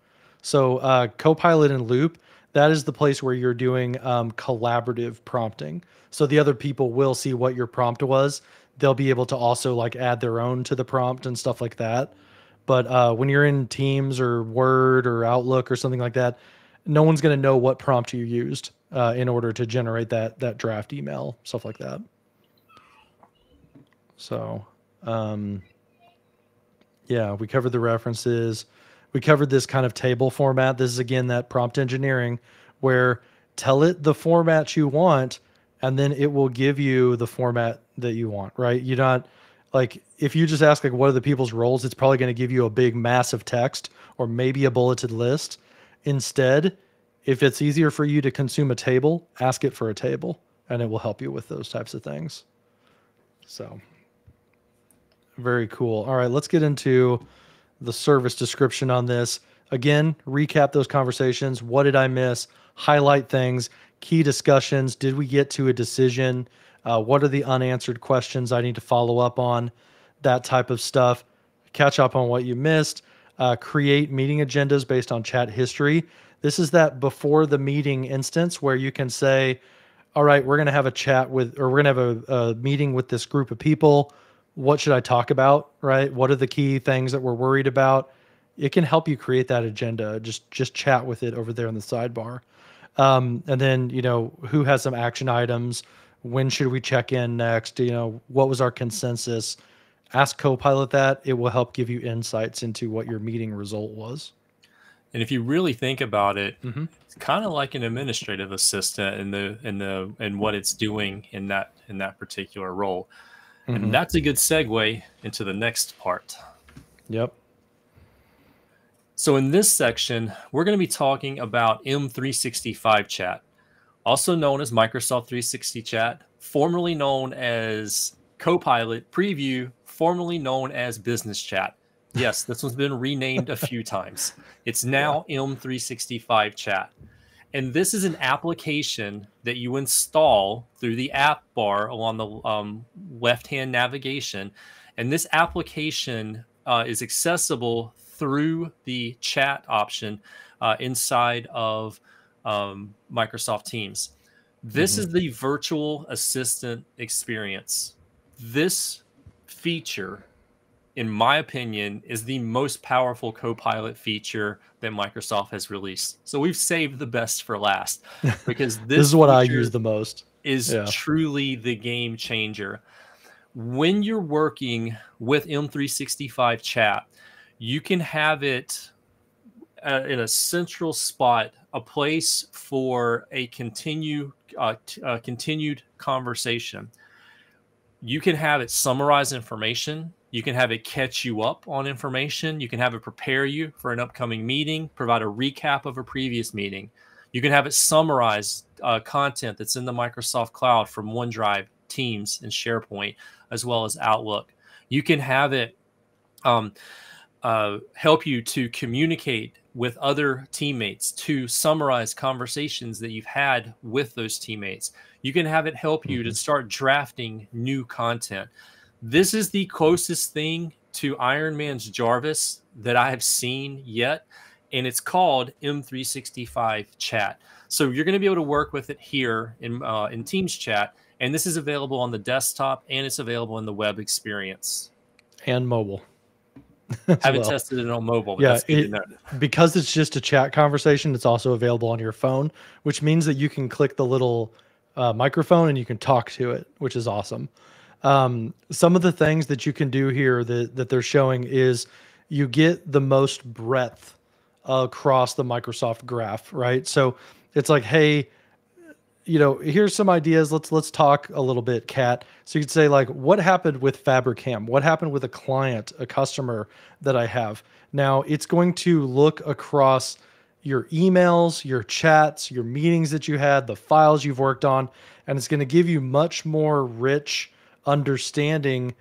So uh, Copilot and Loop, that is the place where you're doing um, collaborative prompting. So the other people will see what your prompt was. They'll be able to also like add their own to the prompt and stuff like that. But uh, when you're in Teams or Word or Outlook or something like that, no one's going to know what prompt you used uh, in order to generate that that draft email, stuff like that. So, um, yeah, we covered the references. We covered this kind of table format. This is again that prompt engineering where tell it the format you want and then it will give you the format that you want, right? You're not like if you just ask like what are the people's roles, it's probably going to give you a big massive text or maybe a bulleted list. Instead, if it's easier for you to consume a table, ask it for a table and it will help you with those types of things. So, very cool. All right, let's get into the service description on this. Again, recap those conversations. What did I miss? Highlight things, key discussions. Did we get to a decision? Uh, what are the unanswered questions I need to follow up on? That type of stuff. Catch up on what you missed. Uh, create meeting agendas based on chat history. This is that before the meeting instance where you can say, all right, we're going to have a chat with, or we're going to have a, a meeting with this group of people. What should I talk about? Right? What are the key things that we're worried about? It can help you create that agenda. Just just chat with it over there in the sidebar, um, and then you know who has some action items. When should we check in next? You know what was our consensus? Ask Copilot that. It will help give you insights into what your meeting result was. And if you really think about it, Mhm. it's kind of like an administrative assistant in the in the and what it's doing in that in that particular role. Mhm. And that's a good segue into the next part. Yep. So in this section, we're going to be talking about M365 chat, also known as Microsoft 360 chat, formerly known as Copilot Preview, formerly known as Business Chat. Yes, this one's been renamed a few times. It's now M365 chat. And this is an application that you install through the app bar along the um, left hand navigation. And this application uh, is accessible through the chat option uh, inside of um, Microsoft Teams. This Mhm. is the virtual assistant experience. This feature, in my opinion, is the most powerful Copilot feature that Microsoft has released. So we've saved the best for last because this, This, is what I use the most. is Yeah. truly the game changer. when you're working with M365 chat, you can have it uh, in a central spot, a place for a continue uh, uh, continued conversation. You can have it summarize information. You can have it catch you up on information. You can have it prepare you for an upcoming meeting, provide a recap of a previous meeting. You can have it summarize uh, content that's in the Microsoft Cloud from OneDrive, Teams, and SharePoint, as well as Outlook. You can have it um, uh, help you to communicate with other teammates to summarize conversations that you've had with those teammates. You can have it help you mm-hmm. to start drafting new content. This is the closest thing to Iron Man's Jarvis that I have seen yet, and it's called M365 Chat. So you're going to be able to work with it here in uh, in Teams Chat, and this is available on the desktop and it's available in the web experience and mobile. I haven't well. tested it on mobile. yeah, it, because it's just a chat conversation. It's also available on your phone, which means that you can click the little uh, microphone and you can talk to it, which is awesome. Um, some of the things that you can do here that that they're showing is you get the most breadth across the Microsoft graph, right? So it's like, hey, you know, here's some ideas. Let's let's talk a little bit, Kat. So you could say like, what happened with Fabrikam? What happened with a client, a customer that I have? Now it's going to look across your emails, your chats, your meetings that you had, the files you've worked on, and it's going to give you much more rich understanding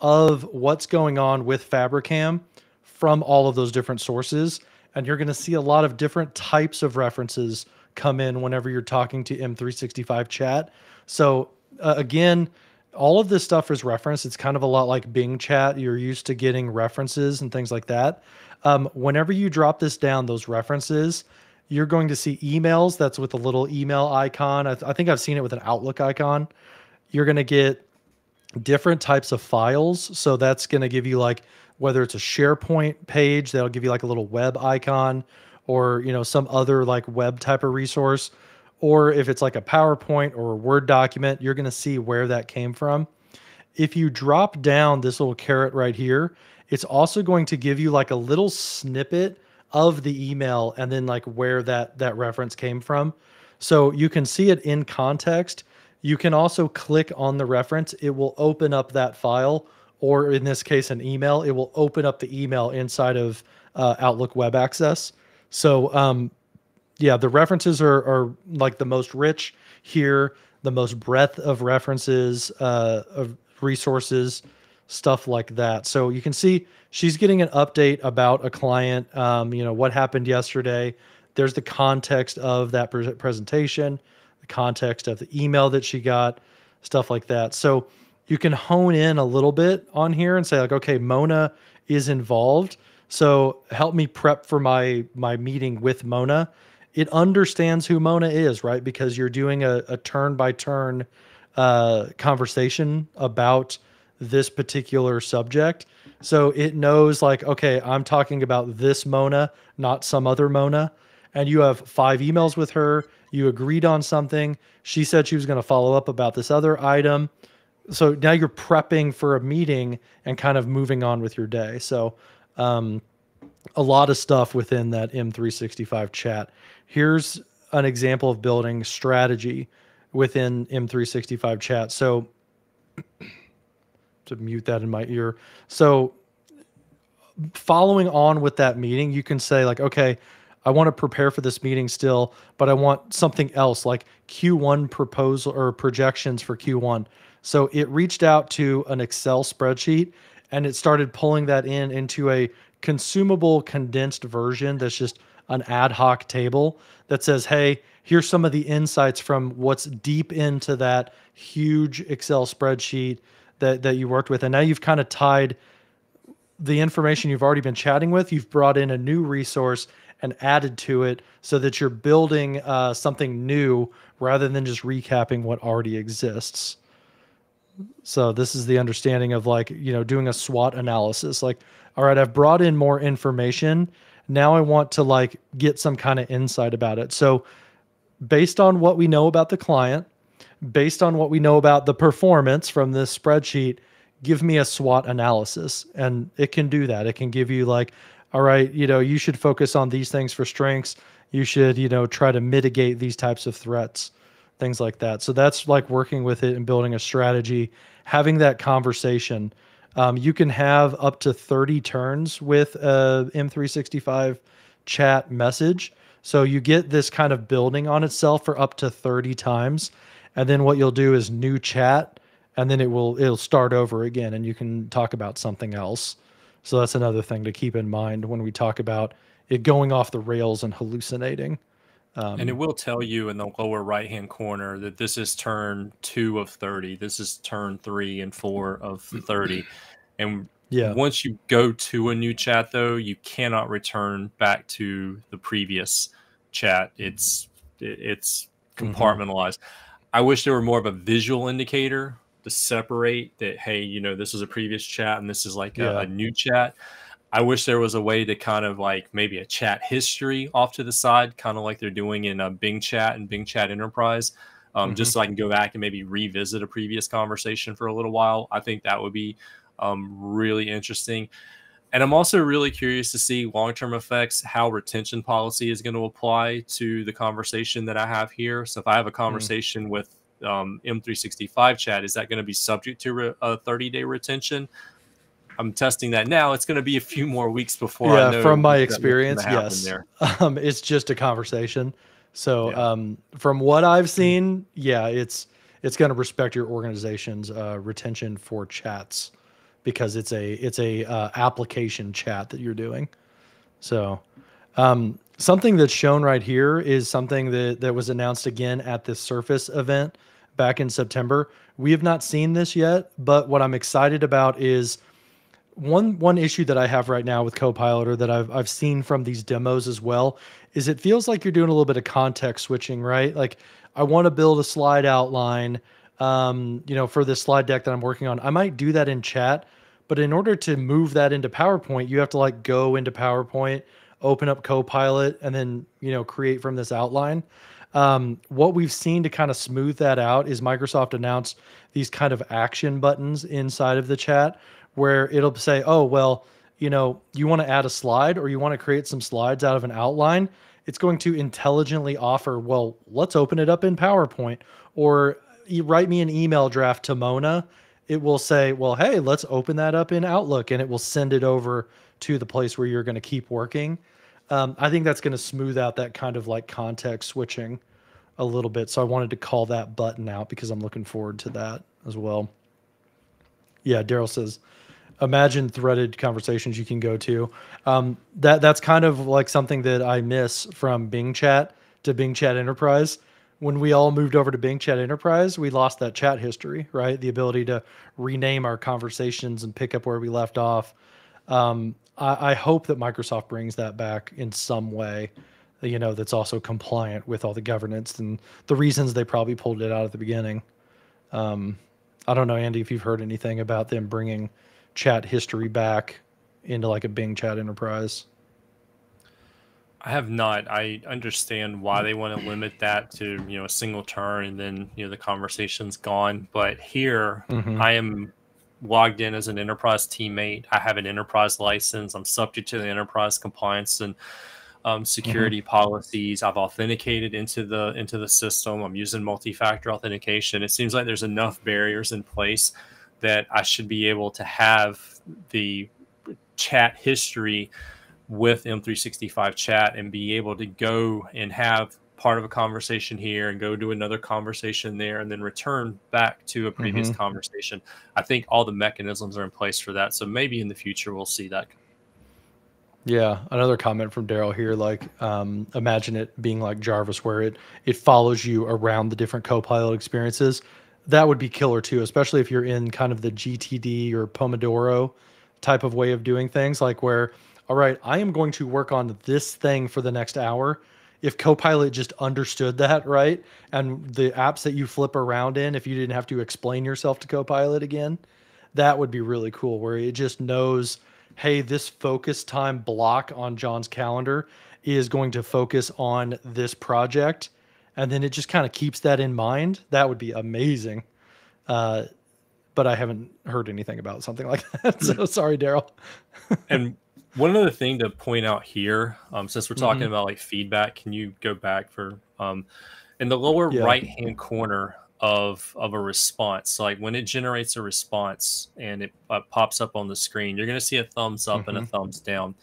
of what's going on with Fabrikam from all of those different sources. And you're going to see a lot of different types of references come in whenever you're talking to M365 chat. So uh, again, all of this stuff is referenced. It's kind of a lot like Bing chat. You're used to getting references and things like that. Um, whenever you drop this down, those references, you're going to see emails. That's with a little email icon. I, th- I think I've seen it with an Outlook icon. You're going to get different types of files. So that's going to give you like whether it's a SharePoint page, that'll give you like a little web icon or you know some other like web type of resource or if it's like a PowerPoint or a Word document, you're going to see where that came from. If you drop down this little caret right here, it's also going to give you like a little snippet of the email and then like where that that reference came from. So you can see it in context. You can also click on the reference. It will open up that file, or in this case, an email. It will open up the email inside of uh, Outlook Web Access. So, um, yeah, the references are, are like the most rich here, the most breadth of references, uh, of resources, stuff like that. So you can see she's getting an update about a client, um, you know, what happened yesterday. There's the context of that pre- presentation, the context of the email that she got, stuff like that. So you can hone in a little bit on here and say like, okay, Mona is involved so help me prep for my my meeting with Mona. It understands who Mona is, right? Because you're doing a, a turn by turn uh, conversation about this particular subject. So it knows like, okay, I'm talking about this Mona, not some other Mona. And you have five emails with her. You agreed on something. She said she was going to follow up about this other item. So now you're prepping for a meeting and kind of moving on with your day. So um, a lot of stuff within that M365 chat. Here's an example of building strategy within M365 chat. So to mute that in my ear. So following on with that meeting, you can say like, okay, I want to prepare for this meeting still, but I want something else like Q1 proposal or projections for Q1. So it reached out to an Excel spreadsheet and it started pulling that in into a consumable condensed version that's just an ad hoc table that says, hey, here's some of the insights from what's deep into that huge Excel spreadsheet that, that you worked with. And now you've kind of tied the information you've already been chatting with, you've brought in a new resource and added to it so that you're building uh, something new rather than just recapping what already exists. So this is the understanding of like, you know, doing a SWOT analysis. Like, all right, I've brought in more information. Now I want to like get some kind of insight about it. So based on what we know about the client, based on what we know about the performance from this spreadsheet, give me a SWOT analysis. And it can do that. It can give you like, all right, you know, you should focus on these things for strengths. You should, you know, try to mitigate these types of threats, things like that. So that's like working with it and building a strategy, having that conversation. Um, you can have up to 30 turns with a M365 chat message. So you get this kind of building on itself for up to 30 times. And then what you'll do is new chat and then it will it'll start over again and you can talk about something else. So that's another thing to keep in mind when we talk about it going off the rails and hallucinating. Um, and it will tell you in the lower right hand corner that this is turn two of 30. This is turn three and four of 30. And yeah. Once you go to a new chat, though, you cannot return back to the previous chat. It's it's mm-hmm. compartmentalized. Mm-hmm. I wish there were more of a visual indicator to separate that. Hey, you know, this is a previous chat and this is like yeah. a, a new chat. I wish there was a way to kind of like maybe a chat history off to the side, kind of like they're doing in a Bing Chat and Bing Chat Enterprise. Um, mm-hmm. just so I can go back and maybe revisit a previous conversation for a little while. I think that would be um, really interesting. And I'm also really curious to see long term effects, how retention policy is going to apply to the conversation that I have here. So if I have a hmm. conversation mm. with um, M365 chat, is that going to be subject to re- a 30 day retention? I'm testing that now. It's going to be a few more weeks before. I yeah, from my experience, yes, um, it's just a conversation. So yeah. um, from what I've seen, yeah, it's it's going to respect your organization's uh, retention for chats because it's a it's a uh, application chat that you're doing. So um, something that's shown right here is something that that was announced again at this Surface event back in September. We have not seen this yet, but what I'm excited about is one one issue that I have right now with Copilot or that I've I've seen from these demos as well is it feels like you're doing a little bit of context switching, right? Like I want to build a slide outline um, you know, for this slide deck that I'm working on. I might do that in chat, but in order to move that into PowerPoint, you have to like go into PowerPoint, open up Copilot, and then, you know, create from this outline. Um, what we've seen to kind of smooth that out is Microsoft announced these kind of action buttons inside of the chat where it'll say, oh, well, you know, you want to add a slide or you want to create some slides out of an outline. It's going to intelligently offer, well, let's open it up in PowerPoint or write me an email draft to Mona, it will say, well, hey, let's open that up in Outlook and it will send it over to the place where you're going to keep working. Um, I think that's going to smooth out that kind of like context switching a little bit. So I wanted to call that button out because I'm looking forward to that as well. Yeah, Daryl says, imagine threaded conversations you can go to. Um, that that's kind of like something that I miss from Bing Chat to Bing Chat Enterprise when we all moved over to Bing Chat Enterprise, we lost that chat history, right? The ability to rename our conversations and pick up where we left off. Um, I, I, hope that Microsoft brings that back in some way, you know, that's also compliant with all the governance and the reasons they probably pulled it out at the beginning. Um, I don't know, Andy, if you've heard anything about them bringing chat history back into like a Bing Chat Enterprise. I have not. I understand why they want to limit that to you know a single turn and then you know the conversation's gone. But here, mm-hmm. I am logged in as an enterprise teammate. I have an enterprise license. I'm subject to the enterprise compliance and um, security mm-hmm. policies. I've authenticated into the into the system. I'm using multi-factor authentication. It seems like there's enough barriers in place that I should be able to have the chat history with M365 chat and be able to go and have part of a conversation here and go to another conversation there and then return back to a previous mm-hmm. conversation. I think all the mechanisms are in place for that. So maybe in the future we'll see that. Yeah, another comment from Daryl here. Like, um, imagine it being like Jarvis, where it it follows you around the different Copilot experiences. That would be killer too, especially if you're in kind of the GTD or Pomodoro type of way of doing things, like where all right, I am going to work on this thing for the next hour. If Copilot just understood that, right? And the apps that you flip around in, if you didn't have to explain yourself to Copilot again, that would be really cool where it just knows, hey, this focus time block on John's calendar is going to focus on this project. and then it just kind of keeps that in mind. That would be amazing. Uh, but I haven't heard anything about something like that. So sorry, Daryl. and one other thing to point out here, um, since we're talking mm-hmm. about like feedback, can you go back for um, in the lower yeah. right hand corner of of a response? So like when it generates a response and it uh, pops up on the screen, you're going to see a thumbs up mm-hmm. and a mm-hmm. thumbs down.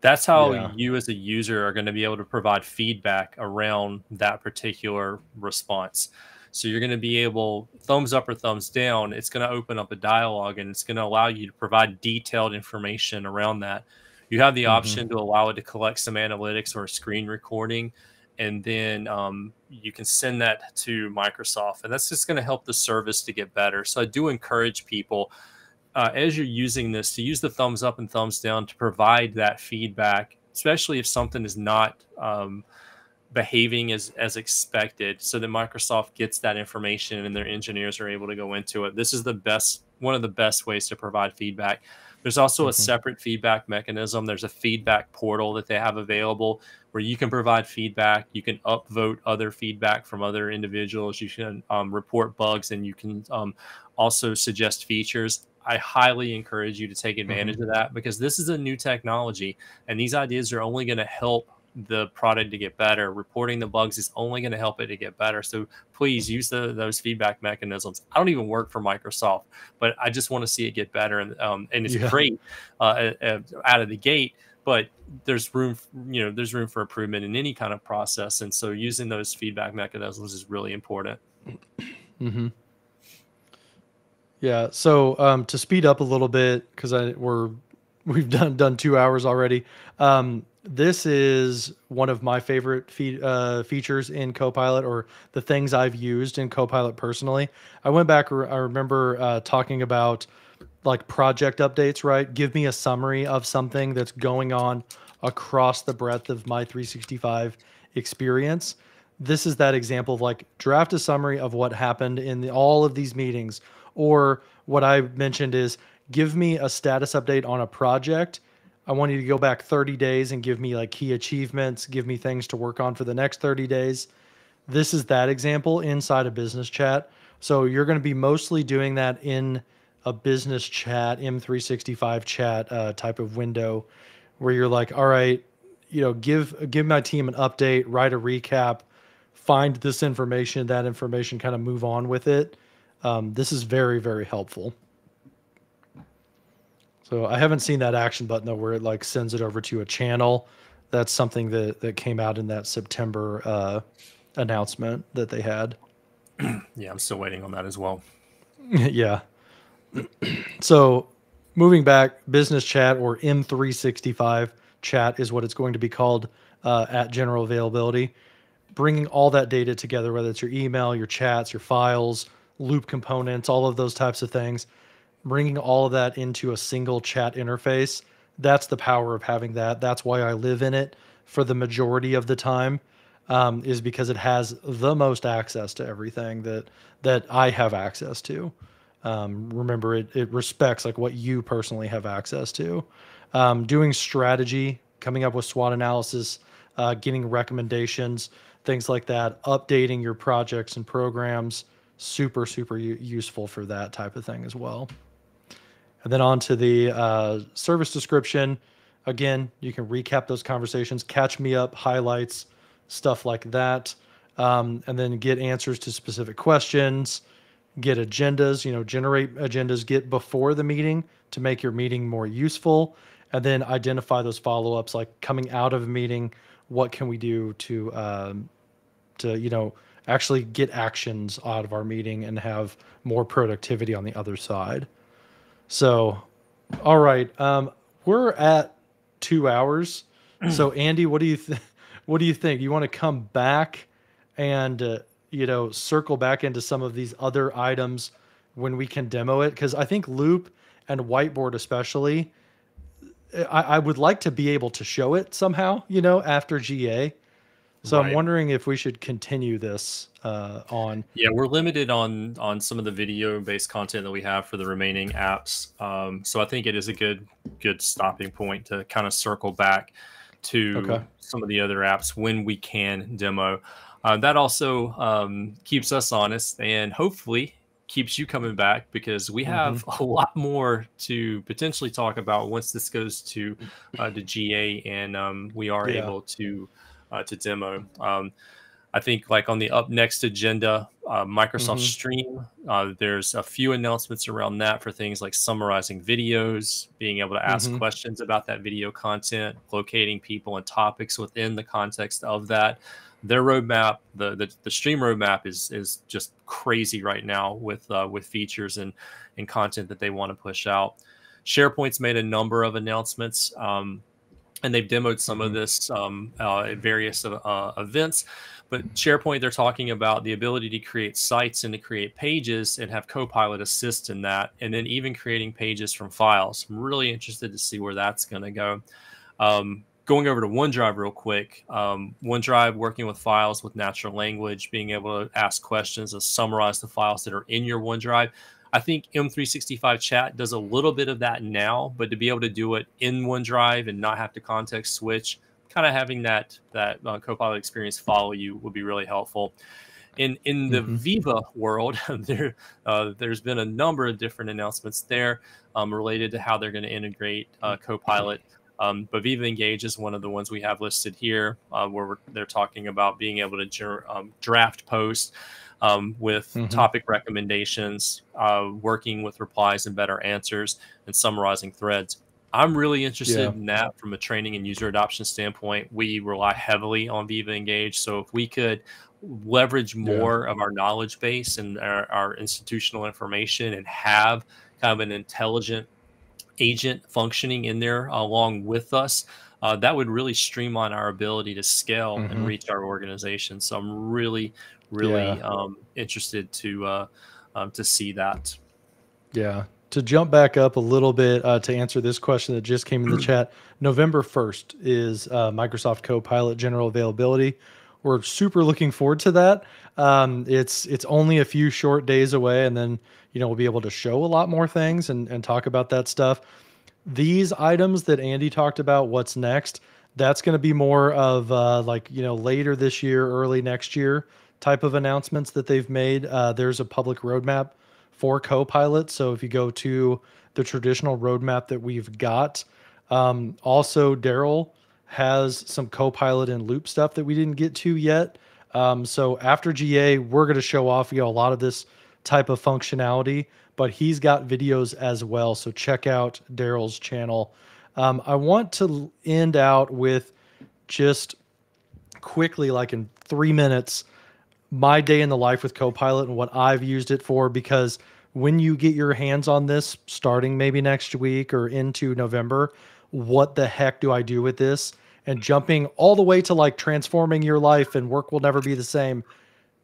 That's how yeah. you as a user are going to be able to provide feedback around that particular response. So you're going to be able thumbs up or thumbs down. It's going to open up a dialogue and it's going to allow you to provide detailed information around that. You have the mm-hmm. option to allow it to collect some analytics or a screen recording, and then um, you can send that to Microsoft, and that's just going to help the service to get better. So I do encourage people uh, as you're using this to use the thumbs up and thumbs down to provide that feedback, especially if something is not um, behaving as as expected so that Microsoft gets that information and their engineers are able to go into it. This is the best one of the best ways to provide feedback. There's also mm-hmm. a separate feedback mechanism. There's a feedback portal that they have available where you can provide feedback. You can upvote other feedback from other individuals. You can um, report bugs and you can um, also suggest features. I highly encourage you to take advantage mm-hmm. of that because this is a new technology and these ideas are only going to help the product to get better. Reporting the bugs is only going to help it to get better. So please use the, those feedback mechanisms. I don't even work for Microsoft, but I just want to see it get better. And um, and it's yeah. great uh, out of the gate. But there's room, you know, there's room for improvement in any kind of process. And so using those feedback mechanisms is really important. Mm-hmm. Yeah. So um, to speed up a little bit, because I we're we've done done two hours already. Um, this is one of my favorite fe- uh, features in Copilot, or the things I've used in Copilot personally. I went back. I remember uh, talking about like project updates. Right, give me a summary of something that's going on across the breadth of my 365 experience. This is that example of like draft a summary of what happened in the, all of these meetings, or what I mentioned is give me a status update on a project I want you to go back 30 days and give me like key achievements, give me things to work on for the next 30 days. This is that example inside a business chat. So you're going to be mostly doing that in a business chat, M365 chat uh, type of window where you're like, all right, you know, give give my team an update, write a recap, find this information, that information, kind of move on with it. Um, this is very, very helpful. So I haven't seen that action button though, where it like sends it over to a channel. That's something that that came out in that September uh, announcement that they had. yeah, I'm still waiting on that as well. yeah. so moving back, business chat or M365 chat is what it's going to be called uh, at general availability. Bringing all that data together, whether it's your email, your chats, your files, loop components, all of those types of things bringing all of that into a single chat interface that's the power of having that. That's why i live in it for the majority of the time um, is because it has the most access to everything that that i have access to. Um, remember it, it respects like what you personally have access to. Um, doing strategy coming up with swot analysis uh, getting recommendations things like that updating your projects and programs super super useful for that type of thing as well and then on to the uh, service description. Again, you can recap those conversations, catch me up, highlights, stuff like that. Um, and then get answers to specific questions, get agendas, you know, generate agendas, get before the meeting to make your meeting more useful, and then identify those follow ups like coming out of a meeting, what can we do to, um, to, you know, actually get actions out of our meeting and have more productivity on the other side. So, all right, um, we're at two hours. so, Andy, what do you th- what do you think? You want to come back and uh, you know circle back into some of these other items when we can demo it? Because I think Loop and Whiteboard, especially, I, I would like to be able to show it somehow. You know, after GA. So right. I'm wondering if we should continue this uh, on. Yeah, we're limited on on some of the video based content that we have for the remaining apps. Um, so I think it is a good good stopping point to kind of circle back to okay. some of the other apps when we can demo. uh, that also um, keeps us honest and hopefully keeps you coming back because we have mm-hmm. a lot more to potentially talk about once this goes to uh, the GA and um, we are yeah. able to uh, to demo. Um, I think like on the up next agenda, uh, Microsoft mm-hmm. Stream, uh, there's a few announcements around that for things like summarizing videos, being able to ask mm-hmm. questions about that video content, locating people and topics within the context of that their roadmap, the, the, the stream roadmap is is just crazy right now with uh, with features and and content that they want to push out. SharePoint's made a number of announcements, um, and they've demoed some mm-hmm. of this um, uh, at various uh, events. But SharePoint, they're talking about the ability to create sites and to create pages and have Copilot assist in that, and then even creating pages from files. I'm really interested to see where that's going to go. Um, going over to OneDrive real quick. Um, OneDrive working with files with natural language, being able to ask questions and summarize the files that are in your OneDrive. I think M365 chat does a little bit of that now, but to be able to do it in OneDrive and not have to context switch, kind of having that that uh, Copilot experience follow you would be really helpful. In in the mm-hmm. Viva world, there uh, there's been a number of different announcements there um, related to how they're going to integrate uh, Copilot um, but Viva Engage is one of the ones we have listed here, uh, where they're talking about being able to um, draft posts um, with mm-hmm. topic recommendations, uh, working with replies and better answers, and summarizing threads. I'm really interested yeah. in that from a training and user adoption standpoint. We rely heavily on Viva Engage, so if we could leverage more yeah. of our knowledge base and our, our institutional information and have kind of an intelligent agent functioning in there along with us, uh, that would really streamline our ability to scale mm-hmm. and reach our organization. So I'm really, really yeah. um, interested to uh, um, to see that. Yeah. To jump back up a little bit uh, to answer this question that just came in the chat, November 1st is uh, Microsoft Copilot general availability. We're super looking forward to that. Um, it's it's only a few short days away, and then you know we'll be able to show a lot more things and, and talk about that stuff these items that andy talked about what's next that's going to be more of uh, like you know later this year early next year type of announcements that they've made uh, there's a public roadmap for copilot so if you go to the traditional roadmap that we've got um, also daryl has some copilot and loop stuff that we didn't get to yet um, so after ga we're going to show off you know a lot of this type of functionality, but he's got videos as well. So check out Daryl's channel. Um, I want to end out with just quickly, like in three minutes, my day in the life with Copilot and what I've used it for. Because when you get your hands on this, starting maybe next week or into November, what the heck do I do with this? And jumping all the way to like transforming your life and work will never be the same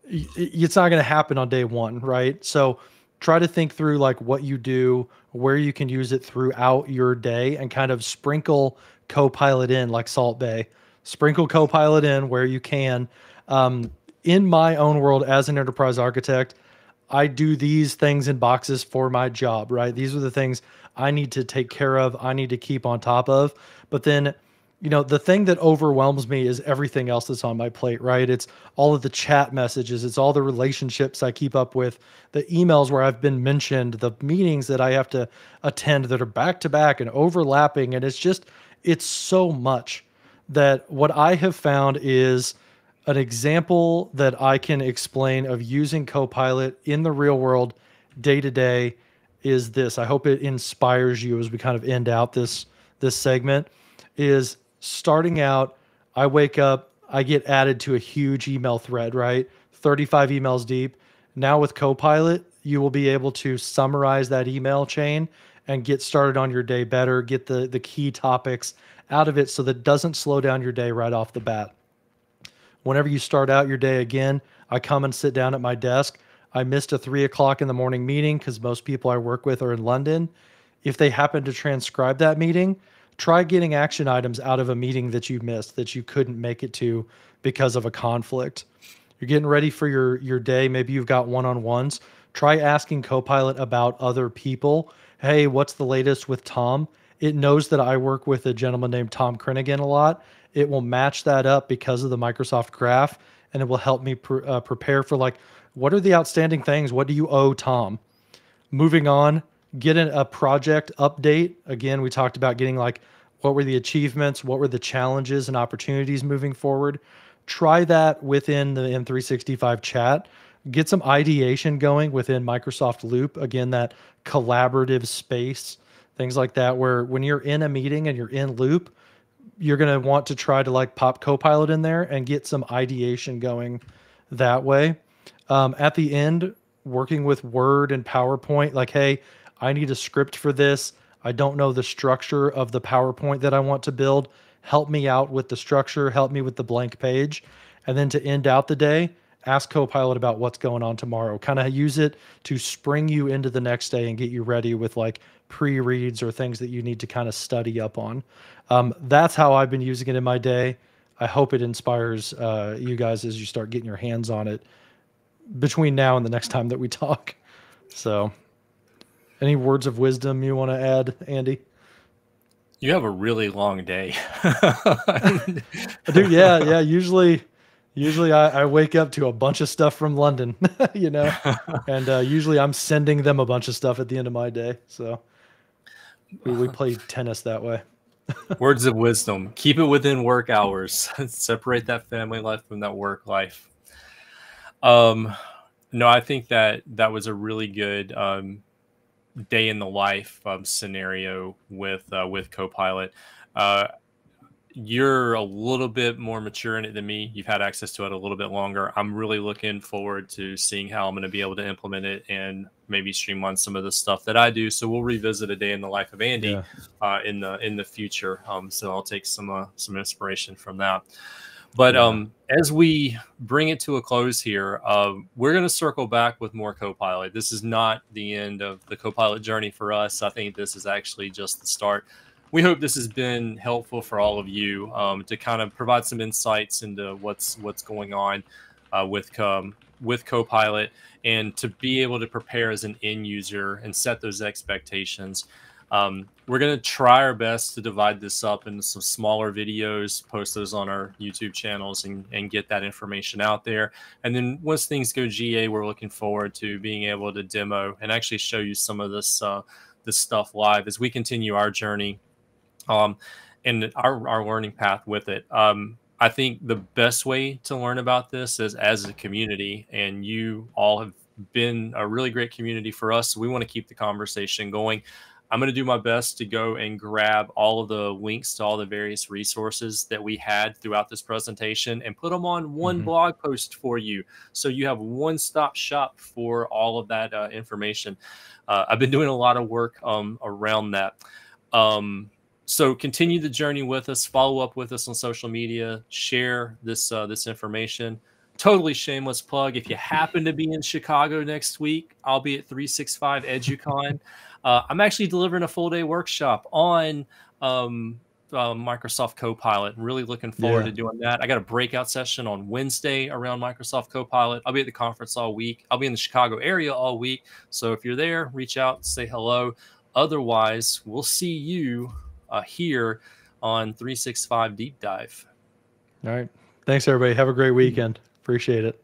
it's not going to happen on day one, right? So try to think through like what you do, where you can use it throughout your day, and kind of sprinkle Copilot in like Salt Bae. Sprinkle Copilot in where you can. Um, in my own world as an enterprise architect, I do these things in boxes for my job, right? These are the things I need to take care of, I need to keep on top of. But then you know the thing that overwhelms me is everything else that's on my plate right it's all of the chat messages it's all the relationships i keep up with the emails where i've been mentioned the meetings that i have to attend that are back to back and overlapping and it's just it's so much that what i have found is an example that i can explain of using copilot in the real world day to day is this i hope it inspires you as we kind of end out this this segment is starting out, I wake up, I get added to a huge email thread, right? 35 emails deep. Now with Copilot, you will be able to summarize that email chain and get started on your day better, get the the key topics out of it so that it doesn't slow down your day right off the bat. Whenever you start out your day again, I come and sit down at my desk. I missed a three o'clock in the morning meeting because most people I work with are in London. If they happen to transcribe that meeting, try getting action items out of a meeting that you missed that you couldn't make it to because of a conflict. You're getting ready for your your day, maybe you've got one-on-ones. Try asking Copilot about other people. Hey, what's the latest with Tom? It knows that I work with a gentleman named Tom Krennigan a lot. It will match that up because of the Microsoft Graph and it will help me pr- uh, prepare for like what are the outstanding things? What do you owe Tom? Moving on, get a project update. Again, we talked about getting like what were the achievements, what were the challenges and opportunities moving forward. Try that within the M365 chat. Get some ideation going within Microsoft Loop. Again, that collaborative space, things like that, where when you're in a meeting and you're in Loop, you're going to want to try to like pop Copilot in there and get some ideation going that way. Um, at the end, working with Word and PowerPoint, like, hey, I need a script for this. I don't know the structure of the PowerPoint that I want to build. Help me out with the structure, help me with the blank page. And then to end out the day, ask Copilot about what's going on tomorrow. Kind of use it to spring you into the next day and get you ready with like pre reads or things that you need to kind of study up on. Um, that's how I've been using it in my day. I hope it inspires uh, you guys as you start getting your hands on it between now and the next time that we talk. So, any words of wisdom you want to add, Andy? You have a really long day. Dude, yeah, yeah. Usually, usually I, I, wake up to a bunch of stuff from London, you know, and uh, usually I'm sending them a bunch of stuff at the end of my day. So we, we play tennis that way. Words of wisdom: keep it within work hours. Separate that family life from that work life. Um, no, I think that that was a really good um, day in the life um, scenario with uh, with Copilot. Uh, you're a little bit more mature in it than me. You've had access to it a little bit longer. I'm really looking forward to seeing how I'm going to be able to implement it and maybe streamline some of the stuff that I do. So we'll revisit a day in the life of Andy yeah. uh, in the in the future. Um, so I'll take some uh, some inspiration from that. But yeah. um, as we bring it to a close here, uh, we're going to circle back with more Copilot. This is not the end of the Copilot journey for us. I think this is actually just the start. We hope this has been helpful for all of you um, to kind of provide some insights into what's what's going on uh, with um, with Copilot and to be able to prepare as an end user and set those expectations. Um, we're going to try our best to divide this up into some smaller videos, post those on our YouTube channels, and, and get that information out there. And then once things go GA, we're looking forward to being able to demo and actually show you some of this uh, this stuff live as we continue our journey um, and our, our learning path with it. Um, I think the best way to learn about this is as a community, and you all have been a really great community for us. So we want to keep the conversation going. I'm going to do my best to go and grab all of the links to all the various resources that we had throughout this presentation and put them on one mm-hmm. blog post for you. So you have one stop shop for all of that uh, information. Uh, I've been doing a lot of work um, around that. Um, so continue the journey with us, follow up with us on social media, share this uh, this information totally shameless plug. If you happen to be in Chicago next week, I'll be at 365 EduCon. Uh, I'm actually delivering a full day workshop on um, uh, Microsoft Copilot. Really looking forward yeah. to doing that. I got a breakout session on Wednesday around Microsoft Copilot. I'll be at the conference all week. I'll be in the Chicago area all week. So if you're there, reach out, say hello. Otherwise, we'll see you uh, here on 365 Deep Dive. All right. Thanks, everybody. Have a great weekend. Appreciate it.